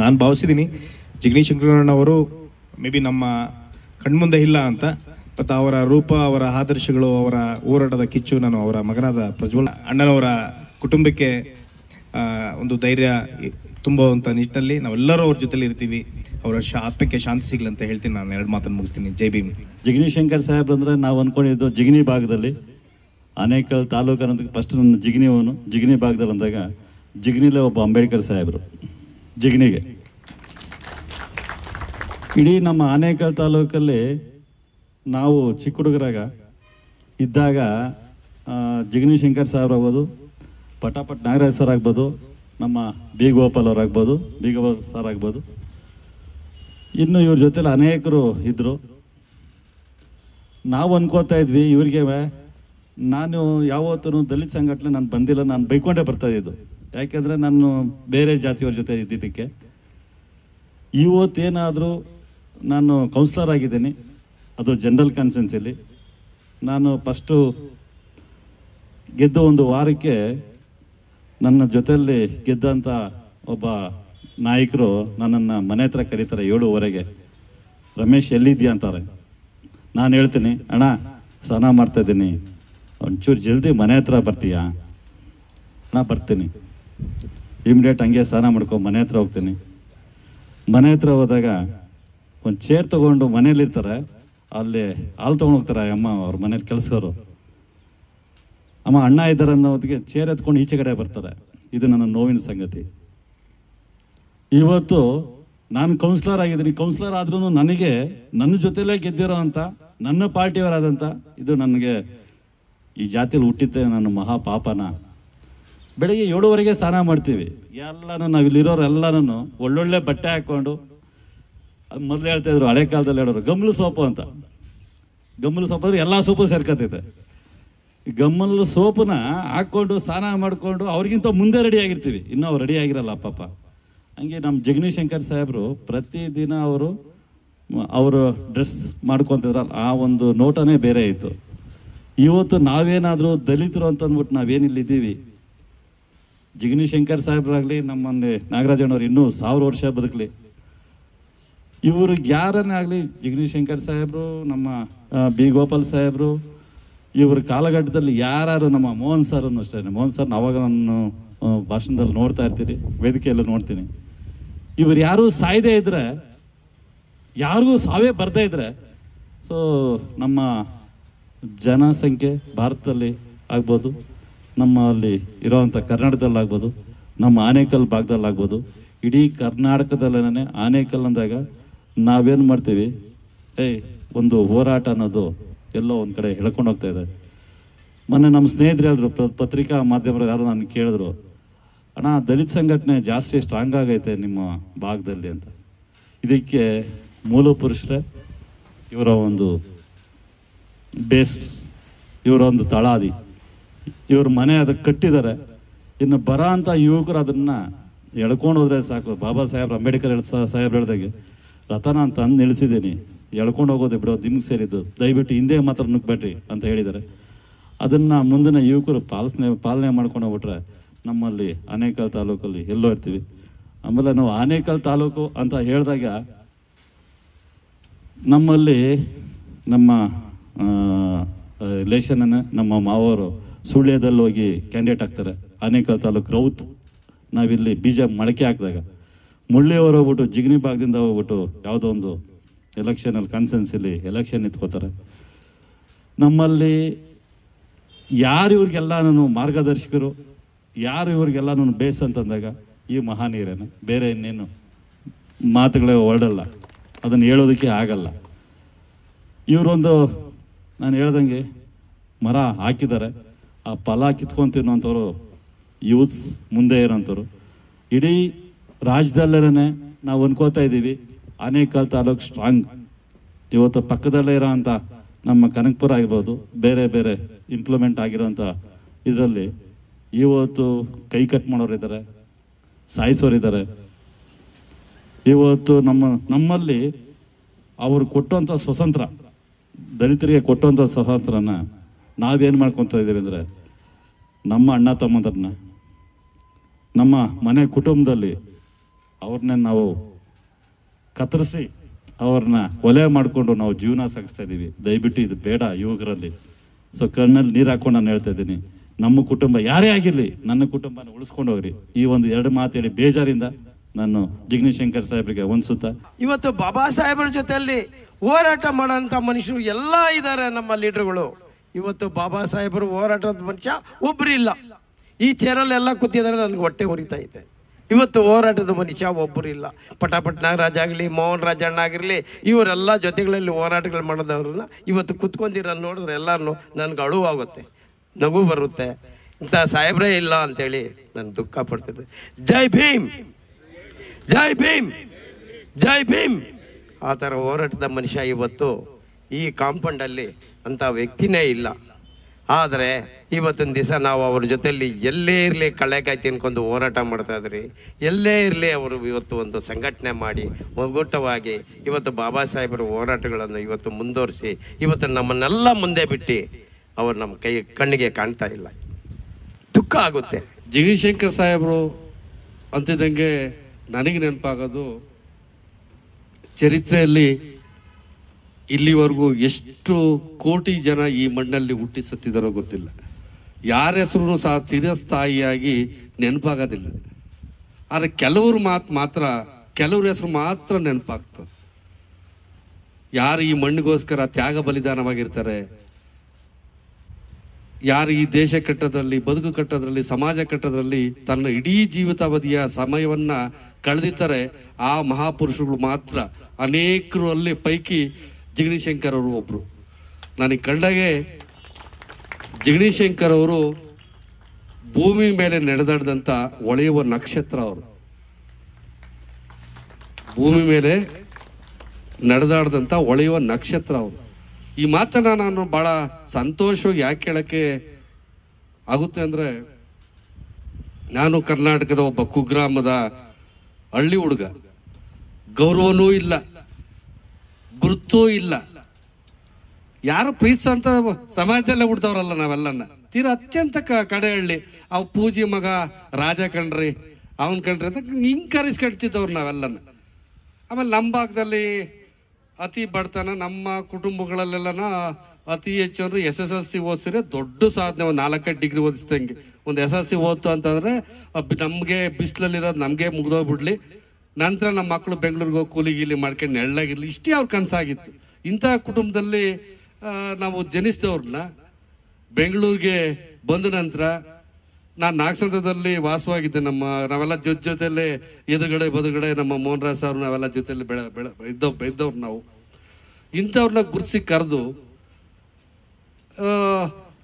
ನಾನು ಭಾವಿಸಿದ್ದೀನಿ ಶಂಕರಣ್ಣ ಅವರು ಮೇ ಬಿ ನಮ್ಮ ಕಣ್ಮುಂದೆ ಇಲ್ಲ ಅಂತ ಮತ್ತು ಅವರ ರೂಪ, ಅವರ ಆದರ್ಶಗಳು, ಅವರ ಹೋರಾಟದ ಕಿಚ್ಚು ನಾನು ಅವರ ಮಗನಾದ ಪ್ರಜ್ವಲ್ ಅಣ್ಣನವರ ಕುಟುಂಬಕ್ಕೆ ಒಂದು ಧೈರ್ಯ ತುಂಬುವಂಥ ನಿಟ್ಟಿನಲ್ಲಿ ನಾವೆಲ್ಲರೂ ಅವ್ರ ಜೊತೆಲಿ ಇರ್ತೀವಿ. ಅವರ ಶಾ, ಆತ್ಮಕ್ಕೆ ಶಾಂತಿ ಸಿಗಲಿ ಅಂತ ಹೇಳ್ತೀನಿ. ನಾನು ಎರಡು ಮಾತನ್ನು ಮುಗಿಸ್ತೀನಿ. ಜೈ ಭೀಮ್. ಜಿಗ್ನಿ ಶಂಕರ್ ಸಾಹೇಬ್ ಅಂದರೆ ನಾವು ಅಂದ್ಕೊಂಡಿದ್ದು ಜಿಗಣಿ ಭಾಗದಲ್ಲಿ. ಅನೇಕ ತಾಲೂಕು ಅನ್ನೋದಕ್ಕೆ ಫಸ್ಟ್ ನನ್ನ ಜಿಗಣಿಯವನು ಜಿಗಣಿ ಭಾಗದಲ್ಲಿ ಅಂದಾಗ ಜಿಗಣಿಲೇ ಒಬ್ಬ ಅಂಬೇಡ್ಕರ್ ಸಾಹೇಬರು. ಜಿಗಣಿಗೆ ಇಡೀ ನಮ್ಮ ಆನೇಕಲ್ ತಾಲೂಕಲ್ಲಿ ನಾವು ಚಿಕ್ಕ ಹುಡುಗರಾಗ ಇದ್ದಾಗ ಜಿಗಣಿ ಶಂಕರ್ ಸಾಹೇಬ್ರು ಆಗ್ಬೋದು, ಪಟಾಪಟ್ ನಾಗರಾಜ್ ಸರ್ ಆಗ್ಬೋದು, ನಮ್ಮ ಬಿ ಗೋಪಾಲ್ ಅವರಾಗ್ಬೋದು ಬಿ ಗೋಪಾಲ್ ಸರ್ ಆಗ್ಬೋದು. ಇನ್ನು ಇವ್ರ ಜೊತೆಲಿ ಅನೇಕರು ಇದ್ದರು ನಾವು ಅನ್ಕೋತಾ ಇದ್ವಿ, ಇವ್ರಿಗೆ ನಾನು ಯಾವತ್ತೂ ದಲಿತ ಸಂಘಟನೆ ನಾನು ಬಂದಿಲ್ಲ, ನಾನು ಬೈಕೊಂಡೇ ಬರ್ತಾ ಇದ್ದು. ಯಾಕೆಂದ್ರೆ ನಾನು ಬೇರೆ ಜಾತಿಯವ್ರ ಜೊತೆ ಇದ್ದಿದ್ದಕ್ಕೆ. ಇವತ್ತೇನಾದರೂ ನಾನು ಕೌನ್ಸ್ಲರ್ ಆಗಿದ್ದೀನಿ, ಅದು ಜನರಲ್ ಕಾನ್ಸೆನ್ಸಲ್ಲಿ ನಾನು ಫಸ್ಟು ಗೆದ್ದ ಒಂದು ವಾರಕ್ಕೆ ನನ್ನ ಜೊತೆಯಲ್ಲಿ ಗೆದ್ದಂಥ ಒಬ್ಬ ನಾಯಕರು ನನ್ನನ್ನು ಮನೆ ಹತ್ರ ಕರೀತಾರೆ ಏಳುವರೆಗೆ. ರಮೇಶ್ ಎಲ್ಲಿದ್ದೀಯಾ ಅಂತಾರೆ. ನಾನು ಹೇಳ್ತೀನಿ, ಅಣ್ಣ, ಸ್ನಾನ ಮಾಡ್ತಾ ಇದ್ದೀನಿ. ಒಂಚೂರು ಜಲ್ದಿ ಮನೆ ಹತ್ರ ಬರ್ತೀಯಾ? ಅಣ್ಣ ಬರ್ತೀನಿ. ಇಮಿಡಿಯೇಟ್ ಹಂಗೆ ಸ್ನಾನ ಮಾಡ್ಕೊಂಡು ಮನೆ ಹತ್ರ ಹೋಗ್ತೀನಿ. ಮನೆ ಹತ್ರ ಹೋದಾಗ ಒಂದು ಚೇರ್ ತಗೊಂಡು ಮನೇಲಿರ್ತಾರೆ ಅಲ್ಲಿ ಹಾಲು ತೊಗೊಂಡು ಹೋಗ್ತಾರೆ ಅಮ್ಮ ಅವ್ರ ಮನೇಲಿ ಕೆಲಸದವರು. ಅಮ್ಮ, ಅಣ್ಣ ಇದ್ದಾರೆ ಅನ್ನೋದಕ್ಕೆ ಚೇರ್ ಎತ್ಕೊಂಡು ಈಚೆ ಕಡೆ ಬರ್ತಾರೆ. ಇದು ನನ್ನ ನೋವಿನ ಸಂಗತಿ. ಇವತ್ತು ನಾನು ಕೌನ್ಸಿಲರ್ ಆಗಿದ್ದೀನಿ. ಕೌನ್ಸಿಲರ್ ಆದ್ರೂ ನನಗೆ ನನ್ನ ಜೊತೆಲೇ ಗೆದ್ದಿರೋ ಅಂತ, ನನ್ನ ಪಾರ್ಟಿಯವರಾದಂಥ ಇದು ನನಗೆ ಈ ಜಾತಿಯಲ್ಲಿ ಹುಟ್ಟಿದ್ದೆ ನನ್ನ ಮಹಾ ಪಾಪನ ಬೆಳಿಗ್ಗೆ ಏಳುವರೆಗೆ ಸ್ನಾನ ಮಾಡ್ತೀವಿ. ಎಲ್ಲನೂ ನಾವು ಇಲ್ಲಿರೋರು ಎಲ್ಲನೂ ಒಳ್ಳೊಳ್ಳೆ ಬಟ್ಟೆ ಹಾಕ್ಕೊಂಡು ಮೊದಲು ಹೇಳ್ತಾ ಇದ್ರು ಹಳೆ ಕಾಲದಲ್ಲಿ ಹೇಳೋರು, ಗಮ್ಲು ಸೋಪು ಅಂತ. ಗಮ್ಮಲು ಸೋಪು ಅಂದ್ರೆ ಎಲ್ಲ ಸೋಪು ಸೇರ್ಕೊತೈತೆ ಗಮ್ಮಲ್ ಸೋಪನ್ನ ಹಾಕ್ಕೊಂಡು ಸ್ನಾನ ಮಾಡಿಕೊಂಡು ಅವ್ರಿಗಿಂತ ಮುಂದೆ ರೆಡಿ ಆಗಿರ್ತೀವಿ. ಇನ್ನೂ ಅವ್ರು ರೆಡಿ ಆಗಿರಲ್ಲ ಪಾಪ. ಹಂಗೆ ನಮ್ಮ ಜಗನೀಶ್ ಶಂಕರ್ ಸಾಹೇಬರು ಪ್ರತಿದಿನ ಅವರು ಅವರು ಡ್ರೆಸ್ ಮಾಡ್ಕೊತಿದ್ರಲ್ಲ, ಆ ಒಂದು ನೋಟನೇ ಬೇರೆ ಇತ್ತು. ಇವತ್ತು ನಾವೇನಾದರೂ ದಲಿತರು ಅಂತಂದ್ಬಿಟ್ಟು ನಾವೇನಿಲ್ಲಿದ್ದೀವಿ ಜಿಗಣಿ ಶಂಕರ್ ಸಾಹೇಬ್ರಾಗಲಿ, ನಮ್ಮಲ್ಲಿ ನಾಗರಾಜಣ್ಣವ್ರು ಇನ್ನೂ ಸಾವಿರ ವರ್ಷ ಬದುಕಲಿ. ಇವರು ಯಾರನ್ನೇ ಆಗಲಿ, ಜಿಗಣಿ ಶಂಕರ್ ಸಾಹೇಬರು, ನಮ್ಮ ಬಿ ಗೋಪಾಲ್ ಸಾಹೇಬರು, ಇವ್ರ ಕಾಲಘಟ್ಟದಲ್ಲಿ ಯಾರು ನಮ್ಮ ಮೋಹನ್ ಸರ್ ಅಷ್ಟೇ, ಮೋಹನ್ ಸರ್ ಅವಾಗ ನಾನು ಭಾಷಣದಲ್ಲಿ ನೋಡ್ತಾ ಇರ್ತೀನಿ, ವೇದಿಕೆಯಲ್ಲೂ ನೋಡ್ತೀನಿ. ಇವರು ಯಾರು ಸಾಯದೇ ಇದ್ರೆ, ಯಾರಿಗೂ ಸಾವೇ ಬರ್ತಾ ಇದ್ರೆ, ಸೊ, ನಮ್ಮ ಜನಸಂಖ್ಯೆ ಭಾರತದಲ್ಲಿ ಆಗ್ಬೋದು. ನಮ್ಮಲ್ಲಿ ಇರೋವಂಥ ಕರ್ನಾಟಕದಲ್ಲಾಗ್ಬೋದು, ನಮ್ಮ ಆನೇಕಲ್ ಭಾಗದಲ್ಲಿ ಆಗ್ಬೋದು ಇಡೀ ಕರ್ನಾಟಕದಲ್ಲೇ ಆನೇಕಲ್ ಅಂದಾಗ ನಾವೇನು ಮಾಡ್ತೀವಿ? ಏಯ್ ಒಂದು ಹೋರಾಟ ಅನ್ನೋದು ಎಲ್ಲೋ ಒಂದು ಕಡೆ ಹೇಳ್ಕೊಂಡು ಹೋಗ್ತಾ ಇದೆ. ಮೊನ್ನೆ ನಮ್ಮ ಸ್ನೇಹಿತರು ಹೇಳಿದ್ರು ಪತ್ರಿಕಾ ಮಾಧ್ಯಮರು ಯಾರು ನಾನು ಕೇಳಿದ್ರು, ಅಣ್ಣ, ದಲಿತ ಸಂಘಟನೆ ಜಾಸ್ತಿ ಸ್ಟ್ರಾಂಗ್ ಆಗೈತೆ ನಿಮ್ಮ ಭಾಗದಲ್ಲಿ ಅಂತ. ಇದಕ್ಕೆ ಮೂಲ ಪುರುಷರೇ, ಇವರ ಒಂದು ಬೇಸ್, ಇವರ ಒಂದು ತಳಾದಿ. ಇವ್ರ ಮನೆ ಅದಕ್ಕೆ ಕಟ್ಟಿದ್ದಾರೆ. ಇನ್ನು ಬರ ಅಂತ ಯುವಕರು ಅದನ್ನ ಎಳ್ಕೊಂಡು ಹೋದ್ರೆ ಸಾಕು. ಬಾಬಾ ಸಾಹೇಬ್ ಅಂಬೇಡ್ಕರ್ ಸಾಹೇಬ್ ಹೇಳ್ದಾಗೆ ರಥನ ಅಂತ ಅಂದು ನಿಲ್ಲಿಸಿದ್ದೀನಿ ಎಳ್ಕೊಂಡು ಹೋಗೋದು ಬಿಡೋ ನಿಮ್ಗೆ ಸೇರಿದ್ದು. ದಯವಿಟ್ಟು ಹಿಂದೆ ಮಾತ್ರ ನುಗ್ಬೇಡ್ರಿ ಅಂತ ಹೇಳಿದ್ದಾರೆ. ಅದನ್ನ ಮುಂದಿನ ಯುವಕರು ಪಾಲನೆ ಪಾಲನೆ ಮಾಡ್ಕೊಂಡು ಹೋಗ್ಬಿಟ್ರೆ ನಮ್ಮಲ್ಲಿ ಆನೇಕಲ್ ತಾಲೂಕಲ್ಲಿ ಎಲ್ಲೋ ಇರ್ತೀವಿ. ಆಮೇಲೆ ನಾವು ಆನೇಕಲ್ ತಾಲೂಕು ಅಂತ ಹೇಳಿದಾಗ ನಮ್ಮಲ್ಲಿ ನಮ್ಮ ರಿಲೇಷನ್ ನಮ್ಮ ಮಾವರು ಸುಳ್ಯದಲ್ಲಿ ಹೋಗಿ ಕ್ಯಾಂಡಿಡೇಟ್ ಆಗ್ತಾರೆ. ಅನೇಕ ತಾಲೂಕು ರೌತ್, ನಾವಿಲ್ಲಿ ಬೀಜ ಮೊಳಕೆ ಹಾಕಿದಾಗ. ಮುಳ್ಳಿಯವರು ಹೋಗ್ಬಿಟ್ಟು, ಜಿಗಣಿ ಭಾಗದಿಂದ ಹೋಗ್ಬಿಟ್ಟು ಯಾವುದೋ ಒಂದು ಎಲೆಕ್ಷನಲ್ಲಿ ಕಾನ್ಸೆನ್ಸಲ್ಲಿ ಎಲೆಕ್ಷನ್ ನಿಂತ್ಕೋತಾರೆ. ನಮ್ಮಲ್ಲಿ ಯಾರು ನಾನು ಮಾರ್ಗದರ್ಶಕರು, ಯಾರು ಇವ್ರಿಗೆಲ್ಲ ನಾನು ಬೇಸ್ ಅಂತಂದಾಗ ಈ ಮಹಾನೀರೇನು. ಬೇರೆ ಇನ್ನೇನು ಮಾತುಗಳೇ ಹೊರಡಲ್ಲ. ಅದನ್ನು ಹೇಳೋದಕ್ಕೆ ಆಗಲ್ಲ. ಇವರೊಂದು ನಾನು ಹೇಳ್ದಂಗೆ ಮರ ಹಾಕಿದ್ದಾರೆ. ಆ ಫಲ ಕಿತ್ಕೊಂಡು ತಿನ್ನೋಂಥವ್ರು ಯೂತ್ಸ್ ಮುಂದೆ ಇರೋಂಥವ್ರು. ಇಡೀ ರಾಜ್ಯದಲ್ಲೇ ನಾವು ಅನ್ಕೋತಾ ಇದ್ದೀವಿ ಆನೇಕಲ್ ತಾಲೂಕು ಸ್ಟ್ರಾಂಗ್. ಇವತ್ತು ಪಕ್ಕದಲ್ಲೇ ಇರೋಂಥ ನಮ್ಮ ಕನಕಪುರ ಆಗಿರ್ಬೋದು, ಬೇರೆ ಬೇರೆ ಇಂಪ್ಲಿಮೆಂಟ್ ಆಗಿರೋಂಥ ಇದರಲ್ಲಿ ಇವತ್ತು ಕೈ ಕಟ್ ಮಾಡೋರಿದ್ದಾರೆ ಸಾಯಿಸೋರಿದ್ದಾರೆ ಇವತ್ತು ನಮ್ಮ, ನಮ್ಮಲ್ಲಿ ಅವರು ಕೊಟ್ಟಂಥ ಸ್ವತಂತ್ರ, ದಲಿತರಿಗೆ ಕೊಟ್ಟಂಥ ಸ್ವಾತಂತ್ರ್ಯನ ನಾವೇನು ಮಾಡ್ಕೊತಾ ಇದ್ದೀವಿ ಅಂದರೆ ನಮ್ಮ ಅಣ್ಣ ತಮ್ಮಂದ್ರನ್ನ, ನಮ್ಮ ಮನೆ ಕುಟುಂಬದಲ್ಲಿ ಅವ್ರನ್ನ ನಾವು ಕತ್ತರಿಸಿ ಅವ್ರನ್ನ ಒಲೆ ಮಾಡಿಕೊಂಡು ನಾವು ಜೀವನ ಸಾಗಿಸ್ತಾ ಇದ್ದೀವಿ. ದಯವಿಟ್ಟು ಇದು ಬೇಡ ಯುವಕರಲ್ಲಿ. ಸೊ ಕಣ್ಣಲ್ಲಿ ನೀರು ಹಾಕೊಂಡು ನಾನು ಹೇಳ್ತಾ ಇದ್ದೀನಿ. ನಮ್ಮ ಕುಟುಂಬ ಯಾರೇ ಆಗಿರಲಿ, ನನ್ನ ಕುಟುಂಬನ ಉಳಿಸ್ಕೊಂಡು ಹೋಗ್ರಿ. ಈ ಒಂದು ಎರಡು ಮಾತು ಹೇಳಿ ಬೇಜಾರಿಂದ ನಾನು ಜಿಗ್ನಿಶಂಕರ್ ಸಾಹೇಬ್ರಿಗೆ ಒಂದ್ಸುತ್ತ. ಇವತ್ತು ಬಾಬಾ ಸಾಹೇಬರ ಜೊತೆಯಲ್ಲಿ ಹೋರಾಟ ಮಾಡೋಂಥ ಮನುಷ್ಯರು ಎಲ್ಲ ಇದ್ದಾರೆ ನಮ್ಮ ಲೀಡರ್ಗಳು. ಇವತ್ತು ಬಾಬಾ ಸಾಹೇಬರು ಹೋರಾಟದ ಮನುಷ್ಯ ಒಬ್ಬರು ಇಲ್ಲ. ಈ ಚೇರಲ್ಲೆಲ್ಲ ಕೂತಿದ್ದಾರೆ, ನನಗೆ ಹೊಟ್ಟೆ ಹೊರಿತಾ ಇದೆ. ಇವತ್ತು ಹೋರಾಟದ ಮನುಷ್ಯ ಒಬ್ಬರು ಇಲ್ಲ. ಪಟಾಪಟ್ ನಾಗರಾಜ್ ಆಗಲಿ, ಮೋಹನ್ ರಾಜಣ್ಣ ಆಗಿರಲಿ, ಇವರೆಲ್ಲ ಜೊತೆಗಳಲ್ಲಿ ಹೋರಾಟಗಳು ಮಾಡೋದವ್ರನ್ನ ಇವತ್ತು ಕುತ್ಕೊಂಡಿರೋ ನೋಡಿದ್ರೆ ಎಲ್ಲರೂ ನನಗೆ ಅಳುವಾಗುತ್ತೆ ನಗು ಬರುತ್ತೆ. ಇಂಥ ಸಾಹೇಬ್ರೇ ಇಲ್ಲ ಅಂತೇಳಿ ನಾನು ದುಃಖ ಪಡ್ತಿದ್ದೆ ಜೈ ಭೀಮ್! ಜೈ ಭೀಮ್! ಜೈ ಭೀಮ್! ಆ ಥರ ಹೋರಾಟದ ಮನುಷ್ಯ ಇವತ್ತು ಈ ಕಾಂಪೌಂಡಲ್ಲಿ ಅಂಥ ವ್ಯಕ್ತಿನೇ ಇಲ್ಲ. ಆದರೆ ಇವತ್ತಿನ ದಿವಸ ನಾವು ಅವ್ರ ಜೊತೆಯಲ್ಲಿ ಎಲ್ಲೇ ಇರಲಿ ಕಳೆಕಾಯಿ ತಿನ್ಕೊಂಡು ಹೋರಾಟ ಮಾಡ್ತಾ ಇದ್ರಿ. ಎಲ್ಲೇ ಇರಲಿ ಅವರು ಇವತ್ತು ಒಂದು ಸಂಘಟನೆ ಮಾಡಿ ಒಗ್ಗಟ್ಟವಾಗಿ ಇವತ್ತು ಬಾಬಾ ಸಾಹೇಬರ ಹೋರಾಟಗಳನ್ನು ಇವತ್ತು ಮುಂದುವರಿಸಿ ಇವತ್ತು ನಮ್ಮನ್ನೆಲ್ಲ ಮುಂದೆ ಬಿಟ್ಟು ಅವರು ನಮ್ಮ ಕೈ ಕಣ್ಣಿಗೆ ಕಾಣ್ತಾ ಇಲ್ಲ. ದುಃಖ ಆಗುತ್ತೆ. ಜಗಶಂಕರ್ ಸಾಹೇಬರು ಅಂತಿದ್ದಂಗೆ ನನಗೆ ನೆನಪಾಗೋದು, ಚರಿತ್ರೆಯಲ್ಲಿ ಇಲ್ಲಿವರೆಗೂ ಎಷ್ಟು ಕೋಟಿ ಜನ ಈ ಮಣ್ಣಲ್ಲಿ ಹುಟ್ಟಿ ಸತ್ತಿದಾರೋ ಗೊತ್ತಿಲ್ಲ. ಯಾರ ಹೆಸರು ಸಹ ಚಿರಸ್ಥಾಯಿಯಾಗಿ ನೆನಪಾಗೋದಿಲ್ಲ. ಆದರೆ ಕೆಲವ್ರ ಮಾತು ಮಾತ್ರ, ಕೆಲವ್ರ ಹೆಸರು ಮಾತ್ರ ನೆನಪಾಗ್ತದೆ. ಯಾರು ಈ ಮಣ್ಣಿಗೋಸ್ಕರ ತ್ಯಾಗ ಬಲಿದಾನವಾಗಿರ್ತಾರೆ, ಯಾರು ಈ ದೇಶ ಕಟ್ಟೋದ್ರಲ್ಲಿ, ಬದುಕು ಕಟ್ಟೋದ್ರಲ್ಲಿ, ಸಮಾಜ ಕಟ್ಟೋದ್ರಲ್ಲಿ ತನ್ನ ಇಡೀ ಜೀವಿತಾವಧಿಯ ಸಮಯವನ್ನ ಕಳೆದಿದ್ದಾರೆ ಆ ಮಹಾಪುರುಷರು ಮಾತ್ರ. ಅನೇಕರು ಅಲ್ಲಿ ಪೈಕಿ ಜಗದೀಶಂಕರ್ ಅವರು ಒಬ್ರು. ನನಗೆ ಕಂಡಾಗೆ ಶಂಕರ್ ಅವರು ಭೂಮಿ ಮೇಲೆ ನಡೆದಾಡಿದಂಥ ಒಳೆಯುವ ನಕ್ಷತ್ರ ಅವರು. ಭೂಮಿ ಮೇಲೆ ನಡೆದಾಡ್ದಂಥ ಒಳೆಯುವ ನಕ್ಷತ್ರ ಅವರು. ಈ ಮಾತನ್ನ ನಾನು ಬಹಳ ಸಂತೋಷವಾಗಿ ಯಾಕೆ ಹೇಳೋಕ್ಕೆ ಆಗುತ್ತೆ ಅಂದ್ರೆ, ನಾನು ಕರ್ನಾಟಕದ ಒಬ್ಬ ಕುಗ್ರಾಮದ ಹಳ್ಳಿ ಹುಡುಗ. ಗೌರವನೂ ಇಲ್ಲ. ಗುರುತೂ ಇಲ್ಲ. ಯಾರು ಪ್ರೀತಿಸಂತ ಸಮಾಜದಲ್ಲೇ ಹುಡ್ತವ್ರಲ್ಲ ನಾವೆಲ್ಲನ್ನ ತೀರಾ ಅತ್ಯಂತ ಕಡೆ ಹಳ್ಳಿ ಅವ್ ಪೂಜಿ ಮಗ ರಾಜ ಕಣ್ರಿ, ಅವನ್ ಕಣ್ರಿ ಅಂತ ಹಿಂಗ್ ಕರೆಸ್ಕಟ್ತಿದ್ದವ್ರು ನಾವೆಲ್ಲನ್ನ ಆಮೇಲೆ ನಮ್ಮ ಭಾಗದಲ್ಲಿ ಅತಿ ಬಡತನ ನಮ್ಮ ಕುಟುಂಬಗಳಲ್ಲೆಲ್ಲನ ಅತಿ ಹೆಚ್ಚು ಅಂದ್ರೆ ಎಸ್ ಎಸ್ ಎಲ್ ಸಿ ಓದಿಸಿದ್ರೆ ದೊಡ್ಡ ಸಾಧನೆ ಒಂದು ನಾಲ್ಕೈದು ಡಿಗ್ರಿ ಓದಿಸ್ದಂಗೆ. ಒಂದು ಎಸ್ ಎಲ್ ಸಿ ಓದ್ತು ಅಂತಂದ್ರೆ ನಮ್ಗೆ ಬಿಸಿಲಲ್ಲಿರೋದು ನಮಗೆ ಮುಗ್ದೋಗ್ಬಿಡ್ಲಿ. ನಂತರ ನಮ್ಮ ಮಕ್ಕಳು ಬೆಂಗಳೂರಿಗೆ ಕೂಲಿ ಗೀಲಿ ಮಾಡ್ಕೊಂಡು ನೆಳ್ಳಾಗಿರ್ಲಿ, ಇಷ್ಟೇ ಅವ್ರ ಕನಸಾಗಿತ್ತು. ಇಂಥ ಕುಟುಂಬದಲ್ಲಿ ನಾವು ಜನಿಸಿದವ್ರನ್ನ ಬೆಂಗಳೂರಿಗೆ ಬಂದ ನಂತರ ನಾನು ನಾಗಸಂದ್ರದಲ್ಲಿ ವಾಸವಾಗಿದ್ದೆ. ನಮ್ಮ, ನಾವೆಲ್ಲ ಜೊತೆ ಜೊತೆಯಲ್ಲೇ ಎದುರುಗಡೆ, ಬದುರುಗಡೆ ನಮ್ಮ ಮೋಹನ್ ರಾಜ್ ಸರ್ ನಾವೆಲ್ಲ ಜೊತೆಯಲ್ಲಿ ಬೆಳೆ ಬೆಳೆ ಇದ್ದವ್ ಇದ್ದವ್ರು ನಾವು. ಇಂಥವ್ರನ್ನ ಗುರುತಿಸಿ ಕರೆದು